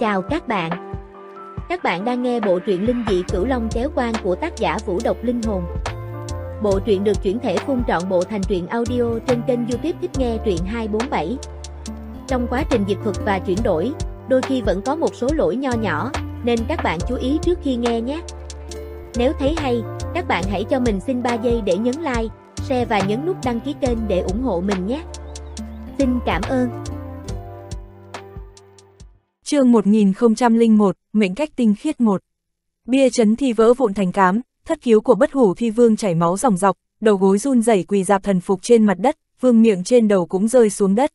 Chào các bạn. Các bạn đang nghe bộ truyện Linh dị Cửu Long Chéo Quan của tác giả Vũ Độc Linh Hồn. Bộ truyện được chuyển thể phun trọn bộ thành truyện audio trên kênh YouTube Thích Nghe Truyện 247. Trong quá trình dịch thuật và chuyển đổi, đôi khi vẫn có một số lỗi nho nhỏ, nên các bạn chú ý trước khi nghe nhé. Nếu thấy hay, các bạn hãy cho mình xin 3 giây để nhấn like, share và nhấn nút đăng ký kênh để ủng hộ mình nhé. Xin cảm ơn. Chương 1001, mệnh cách tinh khiết một Bia chấn thi vỡ vụn thành cám, thất cứu của bất hủ thi vương chảy máu ròng rọc, đầu gối run rẩy quỳ dạp thần phục trên mặt đất, vương miệng trên đầu cũng rơi xuống đất.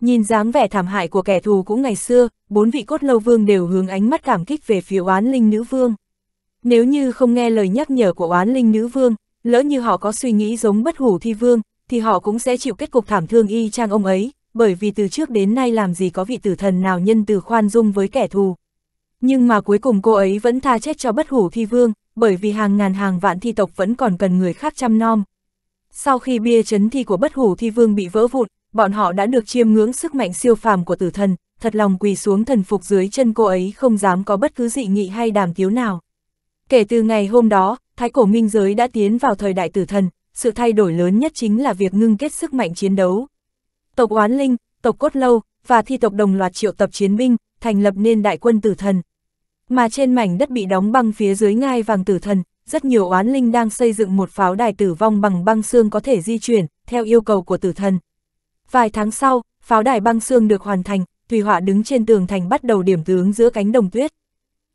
Nhìn dáng vẻ thảm hại của kẻ thù cũng ngày xưa, bốn vị cốt lâu vương đều hướng ánh mắt cảm kích về phía oán linh nữ vương. Nếu như không nghe lời nhắc nhở của oán linh nữ vương, lỡ như họ có suy nghĩ giống bất hủ thi vương, thì họ cũng sẽ chịu kết cục thảm thương y chang ông ấy, bởi vì từ trước đến nay làm gì có vị tử thần nào nhân từ khoan dung với kẻ thù. Nhưng mà cuối cùng cô ấy vẫn tha chết cho bất hủ thi vương, bởi vì hàng ngàn hàng vạn thi tộc vẫn còn cần người khác chăm nom. Sau khi bia chấn thi của bất hủ thi vương bị vỡ vụn, bọn họ đã được chiêm ngưỡng sức mạnh siêu phàm của tử thần, thật lòng quỳ xuống thần phục dưới chân cô ấy không dám có bất cứ dị nghị hay đàm tiếu nào. Kể từ ngày hôm đó, Thái cổ minh giới đã tiến vào thời đại tử thần, sự thay đổi lớn nhất chính là việc ngưng kết sức mạnh chiến đấu. Tộc Oán Linh, tộc Cốt Lâu, và thi tộc đồng loạt triệu tập chiến binh, thành lập nên đại quân tử thần. Mà trên mảnh đất bị đóng băng phía dưới ngai vàng tử thần, rất nhiều oán linh đang xây dựng một pháo đài tử vong bằng băng xương có thể di chuyển, theo yêu cầu của tử thần. Vài tháng sau, pháo đài băng xương được hoàn thành, thủy Họa đứng trên tường thành bắt đầu điểm tướng giữa cánh đồng tuyết.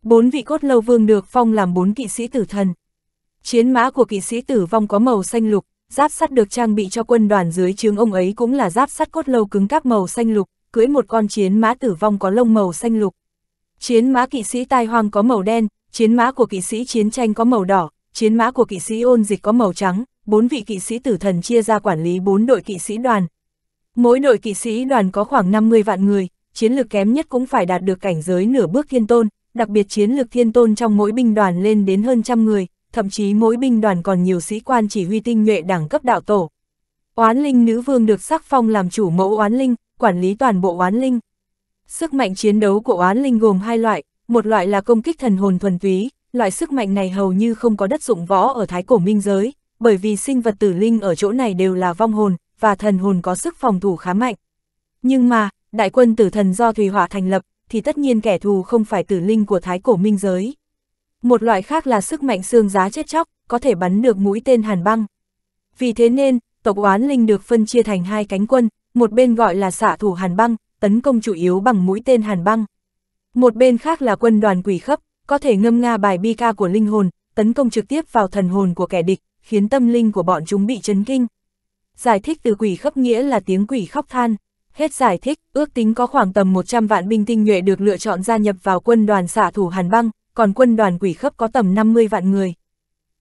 Bốn vị cốt lâu vương được phong làm bốn kỵ sĩ tử thần. Chiến mã của kỵ sĩ tử vong có màu xanh lục, giáp sắt được trang bị cho quân đoàn dưới trướng ông ấy cũng là giáp sắt cốt lâu cứng cáp màu xanh lục, cưỡi một con chiến mã tử vong có lông màu xanh lục. Chiến mã kỵ sĩ tai hoang có màu đen, chiến mã của kỵ sĩ chiến tranh có màu đỏ, chiến mã của kỵ sĩ ôn dịch có màu trắng, bốn vị kỵ sĩ tử thần chia ra quản lý bốn đội kỵ sĩ đoàn. Mỗi đội kỵ sĩ đoàn có khoảng 50 vạn người, chiến lược kém nhất cũng phải đạt được cảnh giới nửa bước thiên tôn, đặc biệt chiến lược thiên tôn trong mỗi binh đoàn lên đến hơn trăm người, thậm chí mỗi binh đoàn còn nhiều sĩ quan chỉ huy tinh nhuệ đẳng cấp đạo tổ. Oán linh nữ vương được sắc phong làm chủ mẫu oán linh, quản lý toàn bộ oán linh. Sức mạnh chiến đấu của oán linh gồm hai loại, một loại là công kích thần hồn thuần túy, loại sức mạnh này hầu như không có đất dụng võ ở thái cổ minh giới, bởi vì sinh vật tử linh ở chỗ này đều là vong hồn, và thần hồn có sức phòng thủ khá mạnh. Nhưng mà, đại quân tử thần do Thùy hỏa thành lập, thì tất nhiên kẻ thù không phải tử linh của thái cổ minh giới. Một loại khác là sức mạnh xương giá chết chóc, có thể bắn được mũi tên hàn băng. Vì thế nên, tộc oán linh được phân chia thành hai cánh quân, một bên gọi là xạ thủ hàn băng, tấn công chủ yếu bằng mũi tên hàn băng. Một bên khác là quân đoàn quỷ khấp, có thể ngâm nga bài bi ca của linh hồn, tấn công trực tiếp vào thần hồn của kẻ địch, khiến tâm linh của bọn chúng bị chấn kinh. Giải thích từ quỷ khấp nghĩa là tiếng quỷ khóc than. Hết giải thích, ước tính có khoảng tầm 100 vạn binh tinh nhuệ được lựa chọn gia nhập vào quân đoàn xạ thủ Hàn Băng, còn quân đoàn quỷ khấp có tầm 50 vạn người.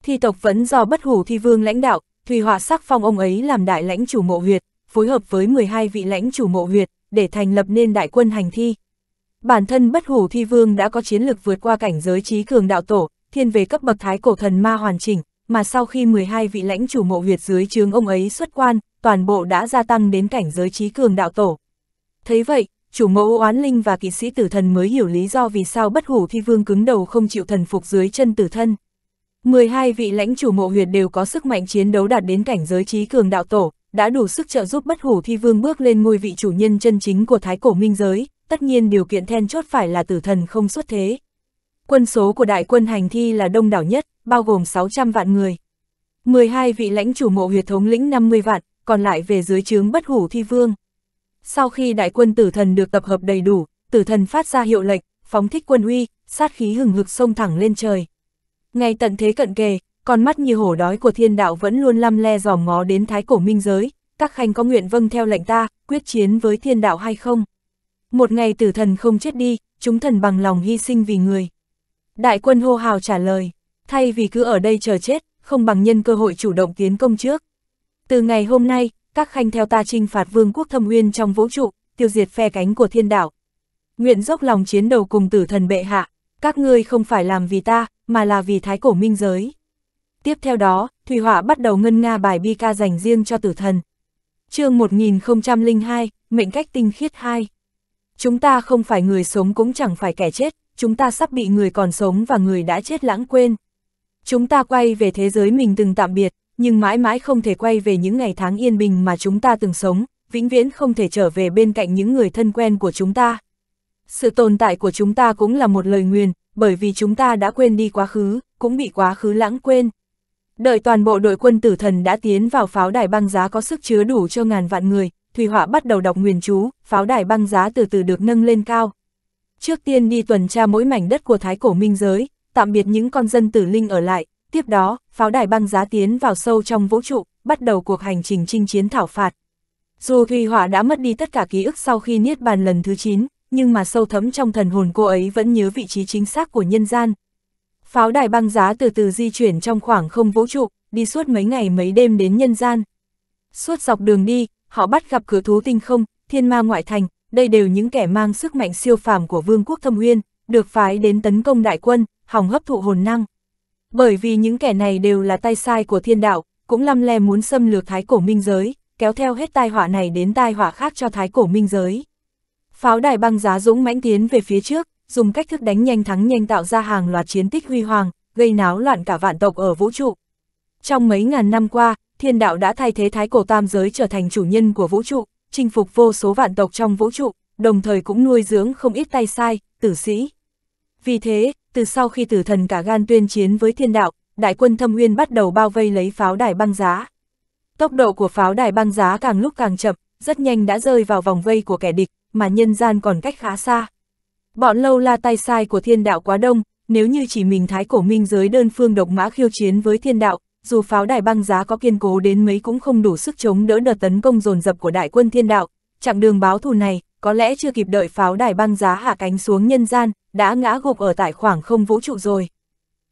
Thi tộc vẫn do bất hủ thi vương lãnh đạo, Thùy Họa sắc phong ông ấy làm đại lãnh chủ mộ huyệt, phối hợp với 12 vị lãnh chủ mộ huyệt, để thành lập nên đại quân hành thi. Bản thân bất hủ thi vương đã có chiến lược vượt qua cảnh giới trí cường đạo tổ, thiên về cấp bậc thái cổ thần ma hoàn chỉnh, mà sau khi 12 vị lãnh chủ mộ huyệt dưới chướng ông ấy xuất quan, toàn bộ đã gia tăng đến cảnh giới trí cường đạo tổ. Thấy vậy, chủ mẫu oán linh và kỵ sĩ tử thần mới hiểu lý do vì sao bất hủ thi vương cứng đầu không chịu thần phục dưới chân tử thân. 12 vị lãnh chủ mộ huyệt đều có sức mạnh chiến đấu đạt đến cảnh giới trí cường đạo tổ, đã đủ sức trợ giúp bất hủ thi vương bước lên ngôi vị chủ nhân chân chính của thái cổ minh giới, tất nhiên điều kiện then chốt phải là tử thần không xuất thế. Quân số của đại quân hành thi là đông đảo nhất, bao gồm 600 vạn người. 12 vị lãnh chủ mộ huyệt thống lĩnh 50 vạn, còn lại về dưới chướng bất hủ thi vương. Sau khi đại quân tử thần được tập hợp đầy đủ, tử thần phát ra hiệu lệnh, phóng thích quân uy, sát khí hừng hực sông thẳng lên trời. Ngay tận thế cận kề, con mắt như hổ đói của thiên đạo vẫn luôn lăm le dòm ngó đến thái cổ minh giới, các khanh có nguyện vâng theo lệnh ta, quyết chiến với thiên đạo hay không? Một ngày tử thần không chết đi, chúng thần bằng lòng hy sinh vì người. Đại quân hô hào trả lời, thay vì cứ ở đây chờ chết, không bằng nhân cơ hội chủ động tiến công trước. Từ ngày hôm nay, các khanh theo ta trinh phạt vương quốc thâm uyên trong vũ trụ, tiêu diệt phe cánh của thiên đạo. Nguyện dốc lòng chiến đầu cùng tử thần bệ hạ, các ngươi không phải làm vì ta, mà là vì thái cổ minh giới. Tiếp theo đó, Thủy Họa bắt đầu ngân nga bài bi ca dành riêng cho tử thần. chương 1002, Mệnh cách tinh khiết 2 Chúng ta không phải người sống cũng chẳng phải kẻ chết, chúng ta sắp bị người còn sống và người đã chết lãng quên. Chúng ta quay về thế giới mình từng tạm biệt, nhưng mãi mãi không thể quay về những ngày tháng yên bình mà chúng ta từng sống, vĩnh viễn không thể trở về bên cạnh những người thân quen của chúng ta. Sự tồn tại của chúng ta cũng là một lời nguyền, bởi vì chúng ta đã quên đi quá khứ, cũng bị quá khứ lãng quên. Đợi toàn bộ đội quân tử thần đã tiến vào pháo đài băng giá có sức chứa đủ cho ngàn vạn người, Thủy Họa bắt đầu đọc nguyền chú, pháo đài băng giá từ từ được nâng lên cao. Trước tiên đi tuần tra mỗi mảnh đất của Thái Cổ Minh Giới, tạm biệt những con dân tử linh ở lại, tiếp đó, pháo đài băng giá tiến vào sâu trong vũ trụ, bắt đầu cuộc hành trình chinh chiến thảo phạt. Dù Thùy hỏa đã mất đi tất cả ký ức sau khi niết bàn lần thứ 9, nhưng mà sâu thấm trong thần hồn cô ấy vẫn nhớ vị trí chính xác của nhân gian. Pháo đài băng giá từ từ di chuyển trong khoảng không vũ trụ, đi suốt mấy ngày mấy đêm đến nhân gian. Suốt dọc đường đi, họ bắt gặp cửa thú tinh không, thiên ma ngoại thành, đây đều những kẻ mang sức mạnh siêu phàm của vương quốc thâm uyên, được phái đến tấn công đại quân, hòng hấp thụ hồn năng. Bởi vì những kẻ này đều là tay sai của thiên đạo, cũng lăm le muốn xâm lược thái cổ minh giới, kéo theo hết tai họa này đến tai họa khác cho thái cổ minh giới. Pháo đài băng giá dũng mãnh tiến về phía trước, dùng cách thức đánh nhanh thắng nhanh tạo ra hàng loạt chiến tích huy hoàng, gây náo loạn cả vạn tộc ở vũ trụ. Trong mấy ngàn năm qua, thiên đạo đã thay thế thái cổ tam giới trở thành chủ nhân của vũ trụ, chinh phục vô số vạn tộc trong vũ trụ, đồng thời cũng nuôi dưỡng không ít tay sai, tử sĩ. Vì thế, từ sau khi tử thần cả gan tuyên chiến với thiên đạo, đại quân thâm uyên bắt đầu bao vây lấy pháo đài băng giá. Tốc độ của pháo đài băng giá càng lúc càng chậm, rất nhanh đã rơi vào vòng vây của kẻ địch, mà nhân gian còn cách khá xa. Bọn lâu la tay sai của thiên đạo quá đông, nếu như chỉ mình thái cổ minh giới đơn phương độc mã khiêu chiến với thiên đạo, dù pháo đài băng giá có kiên cố đến mấy cũng không đủ sức chống đỡ đợt tấn công dồn dập của đại quân thiên đạo. Chặng đường báo thù này, có lẽ chưa kịp đợi pháo đài băng giá hạ cánh xuống nhân gian, đã ngã gục ở tại khoảng không vũ trụ rồi.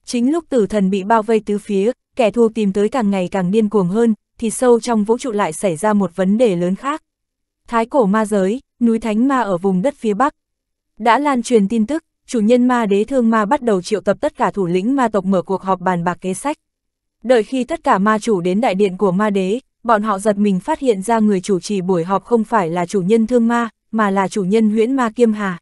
Chính lúc tử thần bị bao vây tứ phía, kẻ thù tìm tới càng ngày càng điên cuồng hơn, thì sâu trong vũ trụ lại xảy ra một vấn đề lớn khác. Thái cổ ma giới, núi Thánh Ma ở vùng đất phía Bắc. Đã lan truyền tin tức, chủ nhân ma đế thương ma bắt đầu triệu tập tất cả thủ lĩnh ma tộc mở cuộc họp bàn bạc kế sách. Đợi khi tất cả ma chủ đến đại điện của ma đế, bọn họ giật mình phát hiện ra người chủ trì buổi họp không phải là chủ nhân thương ma, mà là chủ nhân huyễn ma kiêm hà.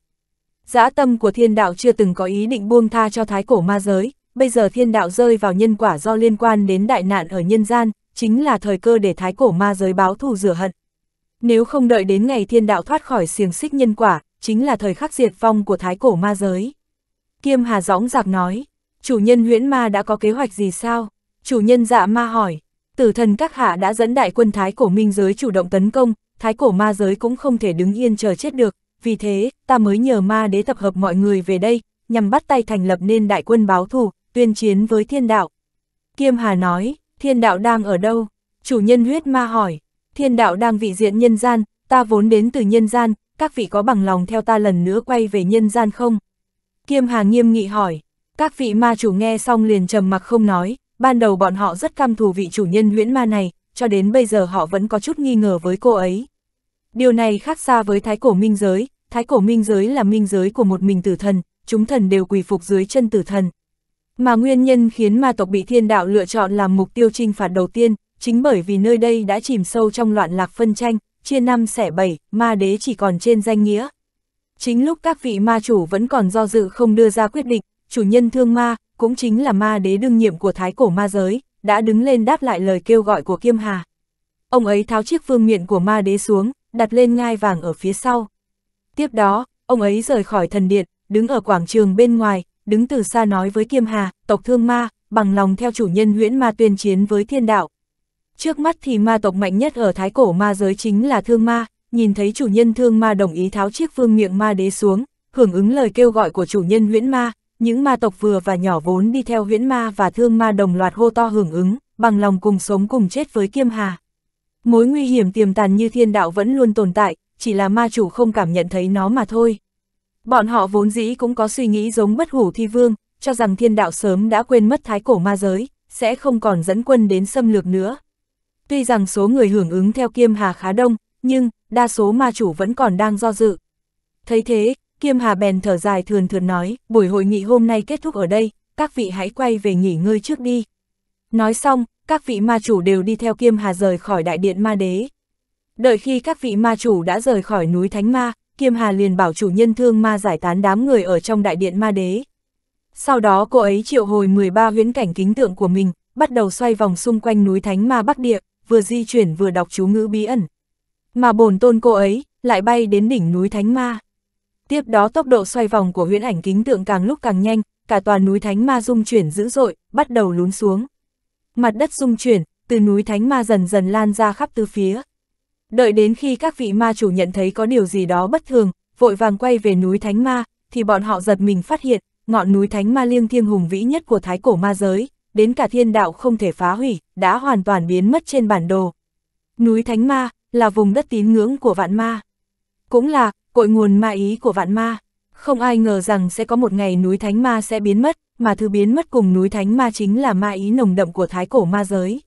Dã tâm của thiên đạo chưa từng có ý định buông tha cho thái cổ ma giới, bây giờ thiên đạo rơi vào nhân quả do liên quan đến đại nạn ở nhân gian, chính là thời cơ để thái cổ ma giới báo thù rửa hận. Nếu không đợi đến ngày thiên đạo thoát khỏi xiềng xích nhân quả, chính là thời khắc diệt vong của thái cổ ma giới. Kiêm Hà dõng giặc nói, chủ nhân huyễn ma đã có kế hoạch gì sao? Chủ nhân dạ ma hỏi, tử thần các hạ đã dẫn đại quân thái cổ minh giới chủ động tấn công, thái cổ ma giới cũng không thể đứng yên chờ chết được, vì thế, ta mới nhờ ma đế tập hợp mọi người về đây, nhằm bắt tay thành lập nên đại quân báo thù, tuyên chiến với thiên đạo. Kiêm Hà nói, thiên đạo đang ở đâu? Chủ nhân huyết ma hỏi, thiên đạo đang vị diện nhân gian, ta vốn đến từ nhân gian, các vị có bằng lòng theo ta lần nữa quay về nhân gian không? Kiêm Hà nghiêm nghị hỏi, các vị ma chủ nghe xong liền trầm mặc không nói, ban đầu bọn họ rất căm thù vị chủ nhân huyễn ma này, cho đến bây giờ họ vẫn có chút nghi ngờ với cô ấy. Điều này khác xa với thái cổ minh giới, thái cổ minh giới là minh giới của một mình tử thần, chúng thần đều quỳ phục dưới chân tử thần. Mà nguyên nhân khiến ma tộc bị thiên đạo lựa chọn làm mục tiêu trinh phạt đầu tiên, chính bởi vì nơi đây đã chìm sâu trong loạn lạc phân tranh, chia năm xẻ bảy, ma đế chỉ còn trên danh nghĩa. Chính lúc các vị ma chủ vẫn còn do dự không đưa ra quyết định, chủ nhân thương ma, cũng chính là ma đế đương nhiệm của thái cổ ma giới, đã đứng lên đáp lại lời kêu gọi của Kiêm Hà. Ông ấy tháo chiếc phương miện của ma đế xuống, đặt lên ngai vàng ở phía sau. Tiếp đó, ông ấy rời khỏi thần điện, đứng ở quảng trường bên ngoài, đứng từ xa nói với Kiêm Hà, tộc thương ma, bằng lòng theo chủ nhân huyễn ma tuyên chiến với thiên đạo. Trước mắt thì ma tộc mạnh nhất ở thái cổ ma giới chính là thương ma, nhìn thấy chủ nhân thương ma đồng ý tháo chiếc phương miệng ma đế xuống, hưởng ứng lời kêu gọi của chủ nhân huyễn ma, những ma tộc vừa và nhỏ vốn đi theo huyễn ma và thương ma đồng loạt hô to hưởng ứng, bằng lòng cùng sống cùng chết với Kiêm Hà. Mối nguy hiểm tiềm tàng như thiên đạo vẫn luôn tồn tại, chỉ là ma chủ không cảm nhận thấy nó mà thôi. Bọn họ vốn dĩ cũng có suy nghĩ giống bất hủ thi vương, cho rằng thiên đạo sớm đã quên mất thái cổ ma giới, sẽ không còn dẫn quân đến xâm lược nữa. Tuy rằng số người hưởng ứng theo Kiêm Hà khá đông, nhưng đa số ma chủ vẫn còn đang do dự. Thấy thế, Kiêm Hà bèn thở dài thường thường nói, buổi hội nghị hôm nay kết thúc ở đây, các vị hãy quay về nghỉ ngơi trước đi. Nói xong, các vị ma chủ đều đi theo Kiêm Hà rời khỏi đại điện ma đế. Đợi khi các vị ma chủ đã rời khỏi núi Thánh Ma, Kiêm Hà liền bảo chủ nhân thương ma giải tán đám người ở trong đại điện ma đế. Sau đó cô ấy triệu hồi 13 huyễn cảnh kính tượng của mình, bắt đầu xoay vòng xung quanh núi Thánh Ma Bắc Địa, vừa di chuyển vừa đọc chú ngữ bí ẩn. Mà bồn tôn cô ấy, lại bay đến đỉnh núi Thánh Ma. Tiếp đó tốc độ xoay vòng của huyễn ảnh kính tượng càng lúc càng nhanh, cả toàn núi Thánh Ma rung chuyển dữ dội, bắt đầu lún xuống. Mặt đất rung chuyển, từ núi Thánh Ma dần dần lan ra khắp tứ phía. Đợi đến khi các vị ma chủ nhận thấy có điều gì đó bất thường, vội vàng quay về núi Thánh Ma, thì bọn họ giật mình phát hiện, ngọn núi Thánh Ma liêng thiêng hùng vĩ nhất của thái cổ ma giới, đến cả thiên đạo không thể phá hủy, đã hoàn toàn biến mất trên bản đồ. Núi Thánh Ma, là vùng đất tín ngưỡng của vạn ma. Cũng là, cội nguồn ma ý của vạn ma. Không ai ngờ rằng sẽ có một ngày núi Thánh Ma sẽ biến mất, mà thứ biến mất cùng núi Thánh Ma chính là ma ý nồng đậm của thái cổ ma giới.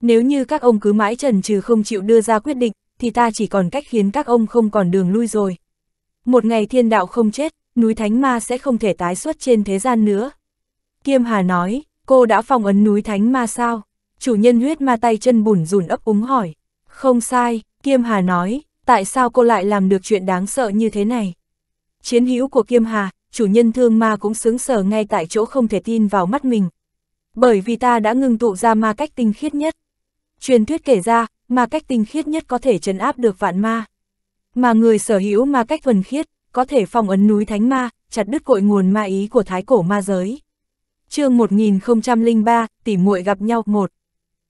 Nếu như các ông cứ mãi trần trừ không chịu đưa ra quyết định, thì ta chỉ còn cách khiến các ông không còn đường lui rồi. Một ngày thiên đạo không chết, núi Thánh Ma sẽ không thể tái xuất trên thế gian nữa. Kiêm Hà nói, cô đã phong ấn núi Thánh Ma sao? Chủ nhân huyết ma tay chân bùn rùn ấp úng hỏi. Không sai, Kiêm Hà nói, tại sao cô lại làm được chuyện đáng sợ như thế này? Chiến hữu của Kiêm Hà, chủ nhân thương ma cũng sướng sở ngay tại chỗ không thể tin vào mắt mình. Bởi vì ta đã ngưng tụ ra ma cách tinh khiết nhất. Truyền thuyết kể ra, ma cách tinh khiết nhất có thể trấn áp được vạn ma. Mà người sở hữu ma cách thuần khiết, có thể phong ấn núi thánh ma, chặt đứt cội nguồn ma ý của thái cổ ma giới. chương 1003, tỉ muội gặp nhau một.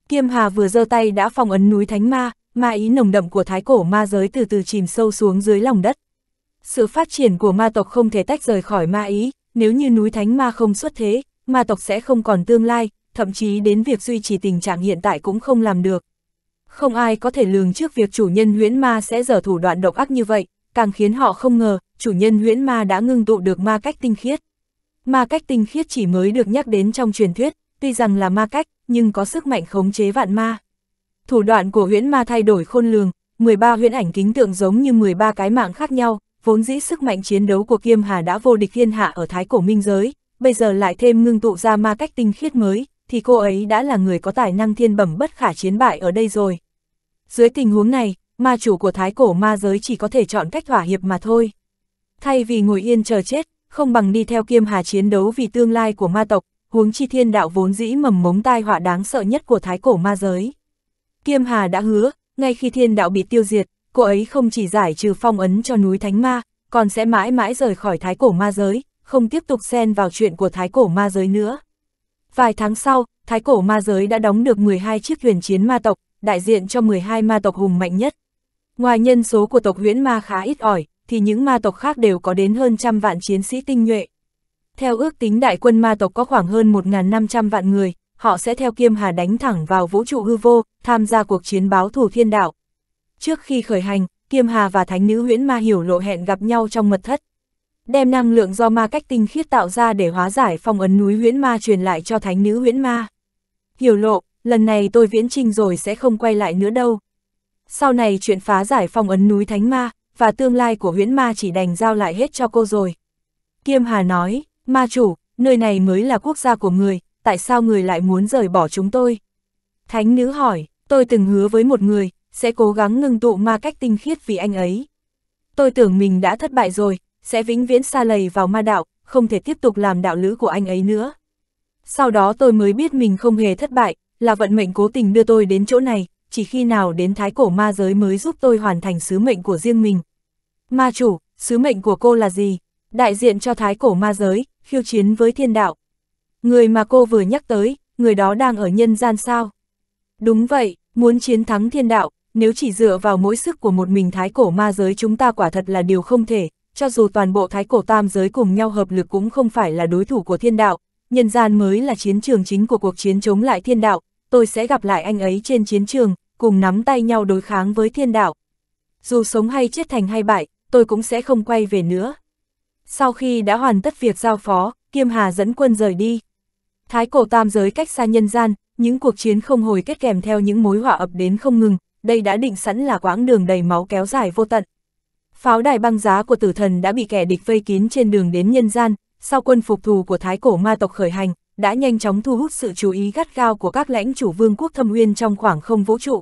Kiêm Hà vừa giơ tay đã phong ấn núi thánh ma, ma ý nồng đậm của thái cổ ma giới từ từ chìm sâu xuống dưới lòng đất. Sự phát triển của ma tộc không thể tách rời khỏi ma ý, nếu như núi thánh ma không xuất thế, ma tộc sẽ không còn tương lai, thậm chí đến việc duy trì tình trạng hiện tại cũng không làm được. Không ai có thể lường trước việc chủ nhân huyễn ma sẽ dở thủ đoạn độc ác như vậy, càng khiến họ không ngờ, chủ nhân huyễn ma đã ngưng tụ được ma cách tinh khiết. Ma cách tinh khiết chỉ mới được nhắc đến trong truyền thuyết, tuy rằng là ma cách, nhưng có sức mạnh khống chế vạn ma. Thủ đoạn của huyễn ma thay đổi khôn lường, 13 huyễn ảnh kính tượng giống như 13 cái mạng khác nhau, vốn dĩ sức mạnh chiến đấu của Kiêm Hà đã vô địch thiên hạ ở Thái Cổ Minh Giới, bây giờ lại thêm ngưng tụ ra ma cách tinh khiết mới, thì cô ấy đã là người có tài năng thiên bẩm bất khả chiến bại ở đây rồi. Dưới tình huống này, ma chủ của Thái Cổ ma giới chỉ có thể chọn cách thỏa hiệp mà thôi. Thay vì ngồi yên chờ chết, không bằng đi theo Kiêm Hà chiến đấu vì tương lai của ma tộc, huống chi thiên đạo vốn dĩ mầm mống tai họa đáng sợ nhất của Thái Cổ ma giới. Kiêm Hà đã hứa, ngay khi thiên đạo bị tiêu diệt, cô ấy không chỉ giải trừ phong ấn cho núi Thánh Ma, còn sẽ mãi mãi rời khỏi Thái Cổ ma giới, không tiếp tục xen vào chuyện của Thái Cổ ma giới nữa. Vài tháng sau, Thái Cổ ma giới đã đóng được 12 chiếc thuyền chiến ma tộc, đại diện cho 12 ma tộc hùng mạnh nhất. Ngoài nhân số của tộc huyễn ma khá ít ỏi, thì những ma tộc khác đều có đến hơn trăm vạn chiến sĩ tinh nhuệ. Theo ước tính đại quân ma tộc có khoảng hơn 1.500 vạn người, họ sẽ theo Kiêm Hà đánh thẳng vào vũ trụ hư vô, tham gia cuộc chiến báo thù thiên đạo. Trước khi khởi hành, Kiêm Hà và Thánh nữ huyễn ma hiểu lộ hẹn gặp nhau trong mật thất. Đem năng lượng do ma cách tinh khiết tạo ra để hóa giải phong ấn núi huyễn ma truyền lại cho Thánh nữ huyễn ma. Hiểu lộ, lần này tôi viễn trinh rồi sẽ không quay lại nữa đâu. Sau này chuyện phá giải phong ấn núi Thánh Ma, và tương lai của huyễn ma chỉ đành giao lại hết cho cô rồi. Kiêm Hà nói, ma chủ, nơi này mới là quốc gia của người, tại sao người lại muốn rời bỏ chúng tôi? Thánh nữ hỏi, tôi từng hứa với một người, sẽ cố gắng ngưng tụ ma cách tinh khiết vì anh ấy. Tôi tưởng mình đã thất bại rồi, sẽ vĩnh viễn xa lầy vào ma đạo, không thể tiếp tục làm đạo lữ của anh ấy nữa. Sau đó tôi mới biết mình không hề thất bại, là vận mệnh cố tình đưa tôi đến chỗ này, chỉ khi nào đến thái cổ ma giới mới giúp tôi hoàn thành sứ mệnh của riêng mình. Ma chủ, sứ mệnh của cô là gì? Đại diện cho thái cổ ma giới, khiêu chiến với thiên đạo. Người mà cô vừa nhắc tới, người đó đang ở nhân gian sao? Đúng vậy, muốn chiến thắng thiên đạo, nếu chỉ dựa vào mỗi sức của một mình thái cổ ma giới chúng ta quả thật là điều không thể, cho dù toàn bộ thái cổ tam giới cùng nhau hợp lực cũng không phải là đối thủ của thiên đạo, nhân gian mới là chiến trường chính của cuộc chiến chống lại thiên đạo, tôi sẽ gặp lại anh ấy trên chiến trường, cùng nắm tay nhau đối kháng với thiên đạo. Dù sống hay chết thành hay bại, tôi cũng sẽ không quay về nữa. Sau khi đã hoàn tất việc giao phó, Kiêm Hà dẫn quân rời đi. Thái cổ tam giới cách xa nhân gian, những cuộc chiến không hồi kết kèm theo những mối họa ập đến không ngừng, đây đã định sẵn là quãng đường đầy máu kéo dài vô tận. Pháo đài băng giá của tử thần đã bị kẻ địch vây kín trên đường đến nhân gian, sau quân phục thù của thái cổ ma tộc khởi hành, đã nhanh chóng thu hút sự chú ý gắt gao của các lãnh chủ vương quốc thâm uyên trong khoảng không vũ trụ.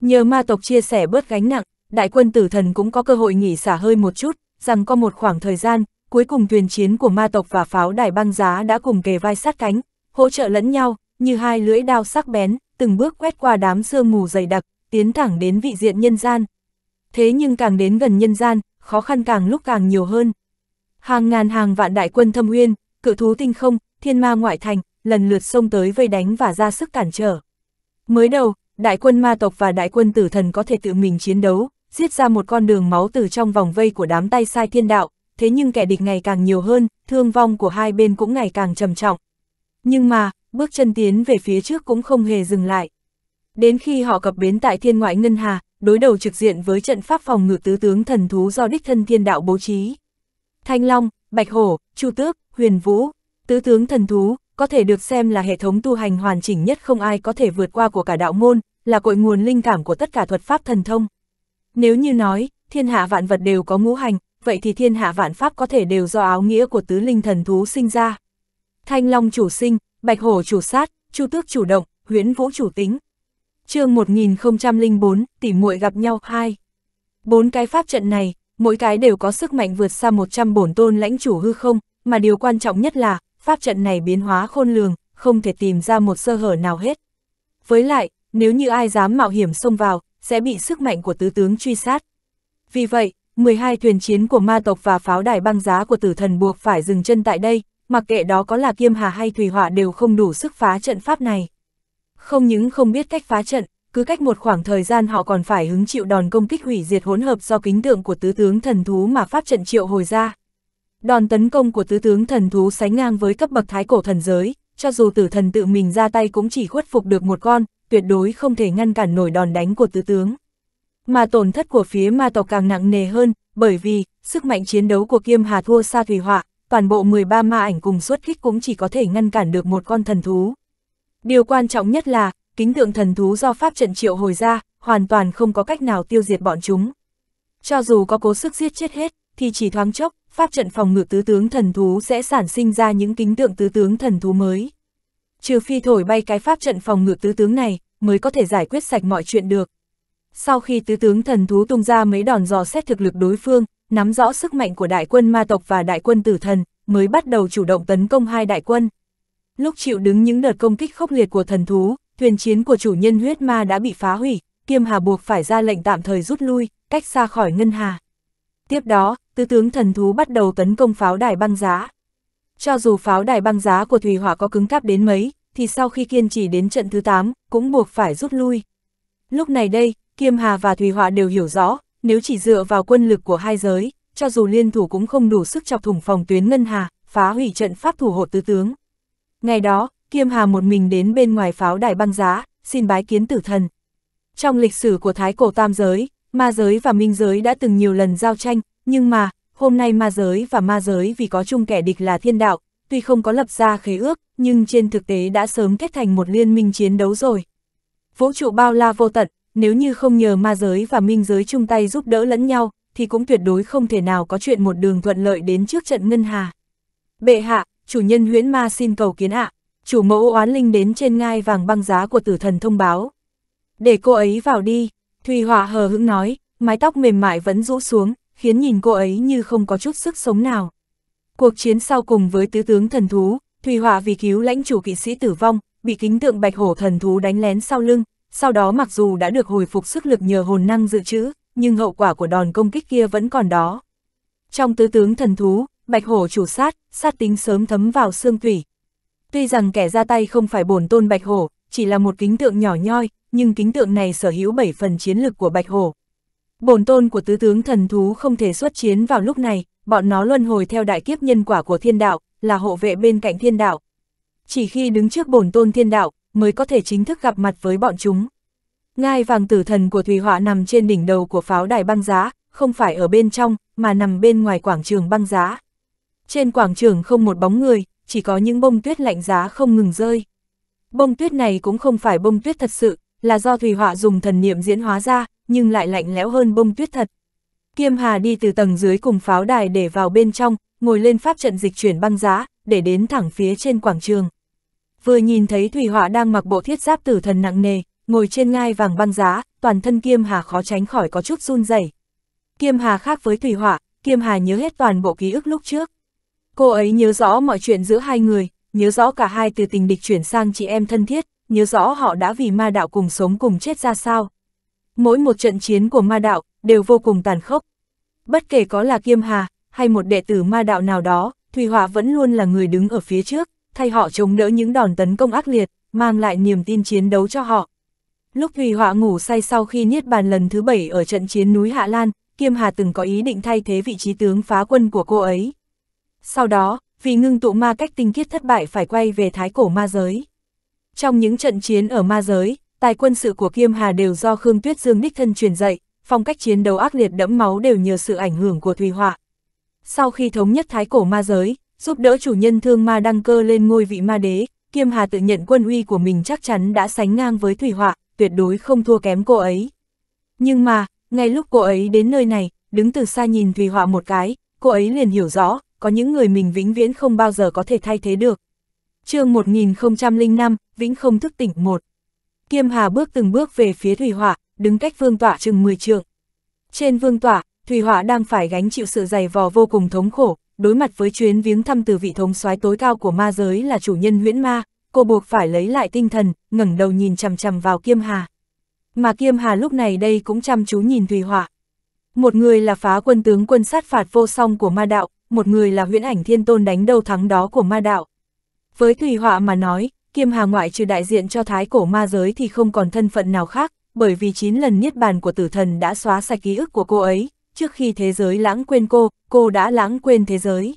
Nhờ ma tộc chia sẻ bớt gánh nặng, đại quân tử thần cũng có cơ hội nghỉ xả hơi một chút, rằng có một khoảng thời gian, cuối cùng thuyền chiến của ma tộc và pháo đài băng giá đã cùng kề vai sát cánh, hỗ trợ lẫn nhau, như hai lưỡi đao sắc bén, từng bước quét qua đám sương mù dày đặc, tiến thẳng đến vị diện nhân gian. Thế nhưng càng đến gần nhân gian, khó khăn càng lúc càng nhiều hơn. Hàng ngàn hàng vạn đại quân thâm uyên, cự thú tinh không, thiên ma ngoại thành, lần lượt xông tới vây đánh và ra sức cản trở. Mới đầu, đại quân ma tộc và đại quân tử thần có thể tự mình chiến đấu, giết ra một con đường máu từ trong vòng vây của đám tay sai thiên đạo, thế nhưng kẻ địch ngày càng nhiều hơn, thương vong của hai bên cũng ngày càng trầm trọng. Nhưng mà, bước chân tiến về phía trước cũng không hề dừng lại. Đến khi họ cập bến tại thiên ngoại ngân hà, đối đầu trực diện với trận pháp phòng ngự tứ tướng thần thú do đích thân thiên đạo bố trí. Thanh Long, Bạch Hổ, Chu Tước, Huyền Vũ, tứ tướng thần thú, có thể được xem là hệ thống tu hành hoàn chỉnh nhất không ai có thể vượt qua của cả đạo môn, là cội nguồn linh cảm của tất cả thuật pháp thần thông. Nếu như nói, thiên hạ vạn vật đều có ngũ hành, vậy thì thiên hạ vạn pháp có thể đều do áo nghĩa của tứ linh thần thú sinh ra. Thanh Long chủ sinh, Bạch Hổ chủ sát, Chu Tước chủ động, Huyễn Vũ chủ tính. chương 1004, tỉ muội gặp nhau 2. Bốn cái pháp trận này, mỗi cái đều có sức mạnh vượt xa 100 bổn tôn lãnh chủ hư không, mà điều quan trọng nhất là, pháp trận này biến hóa khôn lường, không thể tìm ra một sơ hở nào hết. Với lại, nếu như ai dám mạo hiểm xông vào, sẽ bị sức mạnh của tứ tướng truy sát. Vì vậy, 12 thuyền chiến của ma tộc và pháo đài băng giá của tử thần buộc phải dừng chân tại đây, mặc kệ đó có là kiêm hà hay thủy họa đều không đủ sức phá trận pháp này. Không những không biết cách phá trận, cứ cách một khoảng thời gian họ còn phải hứng chịu đòn công kích hủy diệt hỗn hợp do kính tượng của tứ tướng thần thú mà pháp trận triệu hồi ra. Đòn tấn công của tứ tướng thần thú sánh ngang với cấp bậc thái cổ thần giới, cho dù tử thần tự mình ra tay cũng chỉ khuất phục được một con, tuyệt đối không thể ngăn cản nổi đòn đánh của tứ tướng. Mà tổn thất của phía ma tộc càng nặng nề hơn, bởi vì, sức mạnh chiến đấu của Kiêm Hà thua xa Thủy Họa, toàn bộ 13 ma ảnh cùng xuất kích cũng chỉ có thể ngăn cản được một con thần thú. Điều quan trọng nhất là, kính tượng thần thú do Pháp trận triệu hồi ra, hoàn toàn không có cách nào tiêu diệt bọn chúng. Cho dù có cố sức giết chết hết, thì chỉ thoáng chốc, Pháp trận phòng ngự tứ tướng thần thú sẽ sản sinh ra những kính tượng tứ tướng thần thú mới. Trừ phi thổi bay cái Pháp trận phòng ngự tứ tướng này, mới có thể giải quyết sạch mọi chuyện được. Sau khi tứ tướng thần thú tung ra mấy đòn dò xét thực lực đối phương, nắm rõ sức mạnh của đại quân ma tộc và đại quân tử thần, mới bắt đầu chủ động tấn công hai đại quân. Lúc chịu đứng những đợt công kích khốc liệt của thần thú, thuyền chiến của chủ nhân huyết ma đã bị phá hủy, Kiêm Hà buộc phải ra lệnh tạm thời rút lui, cách xa khỏi Ngân Hà. Tiếp đó, tứ tướng thần thú bắt đầu tấn công pháo đài băng giá. Cho dù pháo đài băng giá của Thủy Hỏa có cứng cáp đến mấy, thì sau khi kiên trì đến trận thứ 8, cũng buộc phải rút lui. Lúc này đây, Kiêm Hà và Thủy Họa đều hiểu rõ, nếu chỉ dựa vào quân lực của hai giới, cho dù liên thủ cũng không đủ sức chọc thủng phòng tuyến Ngân Hà, phá hủy trận pháp thủ hộ tứ tướng. Ngày đó, Kiêm Hà một mình đến bên ngoài pháo đài băng giá, xin bái kiến tử thần. Trong lịch sử của Thái Cổ Tam Giới, ma giới và minh giới đã từng nhiều lần giao tranh, nhưng mà, hôm nay ma giới và ma giới vì có chung kẻ địch là thiên đạo, tuy không có lập ra khế ước, nhưng trên thực tế đã sớm kết thành một liên minh chiến đấu rồi. Vũ trụ bao la vô tận, nếu như không nhờ ma giới và minh giới chung tay giúp đỡ lẫn nhau, thì cũng tuyệt đối không thể nào có chuyện một đường thuận lợi đến trước trận ngân hà. Bệ hạ, chủ nhân huyễn ma xin cầu kiến ạ, chủ mẫu oán linh đến trên ngai vàng băng giá của tử thần thông báo. Để cô ấy vào đi, Thùy Họa hờ hững nói, mái tóc mềm mại vẫn rũ xuống, khiến nhìn cô ấy như không có chút sức sống nào. Cuộc chiến sau cùng với tứ tướng thần thú, Thùy Họa vì cứu lãnh chủ kỵ sĩ tử vong, bị kính tượng bạch hổ thần thú đánh lén sau lưng, sau đó mặc dù đã được hồi phục sức lực nhờ hồn năng dự trữ, nhưng hậu quả của đòn công kích kia vẫn còn đó. Trong tứ tướng thần thú, bạch hổ chủ sát, sát tính sớm thấm vào xương tủy. Tuy rằng kẻ ra tay không phải bổn tôn bạch hổ, chỉ là một kính tượng nhỏ nhoi, nhưng kính tượng này sở hữu 7 phần chiến lực của bạch hổ. Bổn tôn của tứ tướng thần thú không thể xuất chiến vào lúc này, bọn nó luân hồi theo đại kiếp nhân quả của thiên đạo, là hộ vệ bên cạnh thiên đạo. Chỉ khi đứng trước bổn tôn thiên đạo, mới có thể chính thức gặp mặt với bọn chúng. Ngai vàng tử thần của Thủy Họa nằm trên đỉnh đầu của pháo đài băng giá, không phải ở bên trong, mà nằm bên ngoài quảng trường băng giá. Trên quảng trường không một bóng người, chỉ có những bông tuyết lạnh giá không ngừng rơi. Bông tuyết này cũng không phải bông tuyết thật sự, là do Thủy Họa dùng thần niệm diễn hóa ra, nhưng lại lạnh lẽo hơn bông tuyết thật. Kiêm Hà đi từ tầng dưới cùng pháo đài để vào bên trong, ngồi lên pháp trận dịch chuyển băng giá, để đến thẳng phía trên quảng trường. Vừa nhìn thấy Thủy Họa đang mặc bộ thiết giáp tử thần nặng nề, ngồi trên ngai vàng băng giá, toàn thân Kiêm Hà khó tránh khỏi có chút run rẩy. Kiêm Hà khác với Thủy Họa, Kiêm Hà nhớ hết toàn bộ ký ức lúc trước. Cô ấy nhớ rõ mọi chuyện giữa hai người, nhớ rõ cả hai từ tình địch chuyển sang chị em thân thiết, nhớ rõ họ đã vì ma đạo cùng sống cùng chết ra sao. Mỗi một trận chiến của ma đạo, đều vô cùng tàn khốc. Bất kể có là Kiêm Hà, hay một đệ tử ma đạo nào đó, Thủy Họa vẫn luôn là người đứng ở phía trước, thay họ chống đỡ những đòn tấn công ác liệt, mang lại niềm tin chiến đấu cho họ. Lúc Thùy Họa ngủ say sau khi niết bàn lần thứ bảy ở trận chiến núi Hạ Lan, Kiêm Hà từng có ý định thay thế vị trí tướng phá quân của cô ấy. Sau đó, vì ngưng tụ ma cách tinh khiết thất bại phải quay về thái cổ ma giới. Trong những trận chiến ở ma giới, tài quân sự của Kiêm Hà đều do Khương Tuyết Dương đích thân truyền dạy, phong cách chiến đấu ác liệt đẫm máu đều nhờ sự ảnh hưởng của Thùy Họa. Sau khi thống nhất thái cổ ma giới, giúp đỡ chủ nhân thương ma đăng cơ lên ngôi vị ma đế, Kiêm Hà tự nhận quân uy của mình chắc chắn đã sánh ngang với Thủy Họa, tuyệt đối không thua kém cô ấy. Nhưng mà, ngay lúc cô ấy đến nơi này, đứng từ xa nhìn Thủy Họa một cái, cô ấy liền hiểu rõ, có những người mình vĩnh viễn không bao giờ có thể thay thế được. chương 1005, Vĩnh không thức tỉnh một. Kiêm Hà bước từng bước về phía Thủy Họa, đứng cách vương tọa chừng 10 trượng. Trên vương tọa, Thủy Họa đang phải gánh chịu sự dày vò vô cùng thống khổ, đối mặt với chuyến viếng thăm từ vị thống soái tối cao của ma giới là chủ nhân huyễn ma, cô buộc phải lấy lại tinh thần, ngẩng đầu nhìn chằm chằm vào Kiêm Hà. Mà Kiêm Hà lúc này đây cũng chăm chú nhìn Thùy Họa. Một người là phá quân tướng quân sát phạt vô song của ma đạo, một người là huyễn ảnh thiên tôn đánh đầu thắng đó của ma đạo. Với Thùy Họa mà nói, Kiêm Hà ngoại trừ đại diện cho thái cổ ma giới thì không còn thân phận nào khác, bởi vì 9 lần niết bàn của tử thần đã xóa sạch ký ức của cô ấy, trước khi thế giới lãng quên cô, cô đã lãng quên thế giới.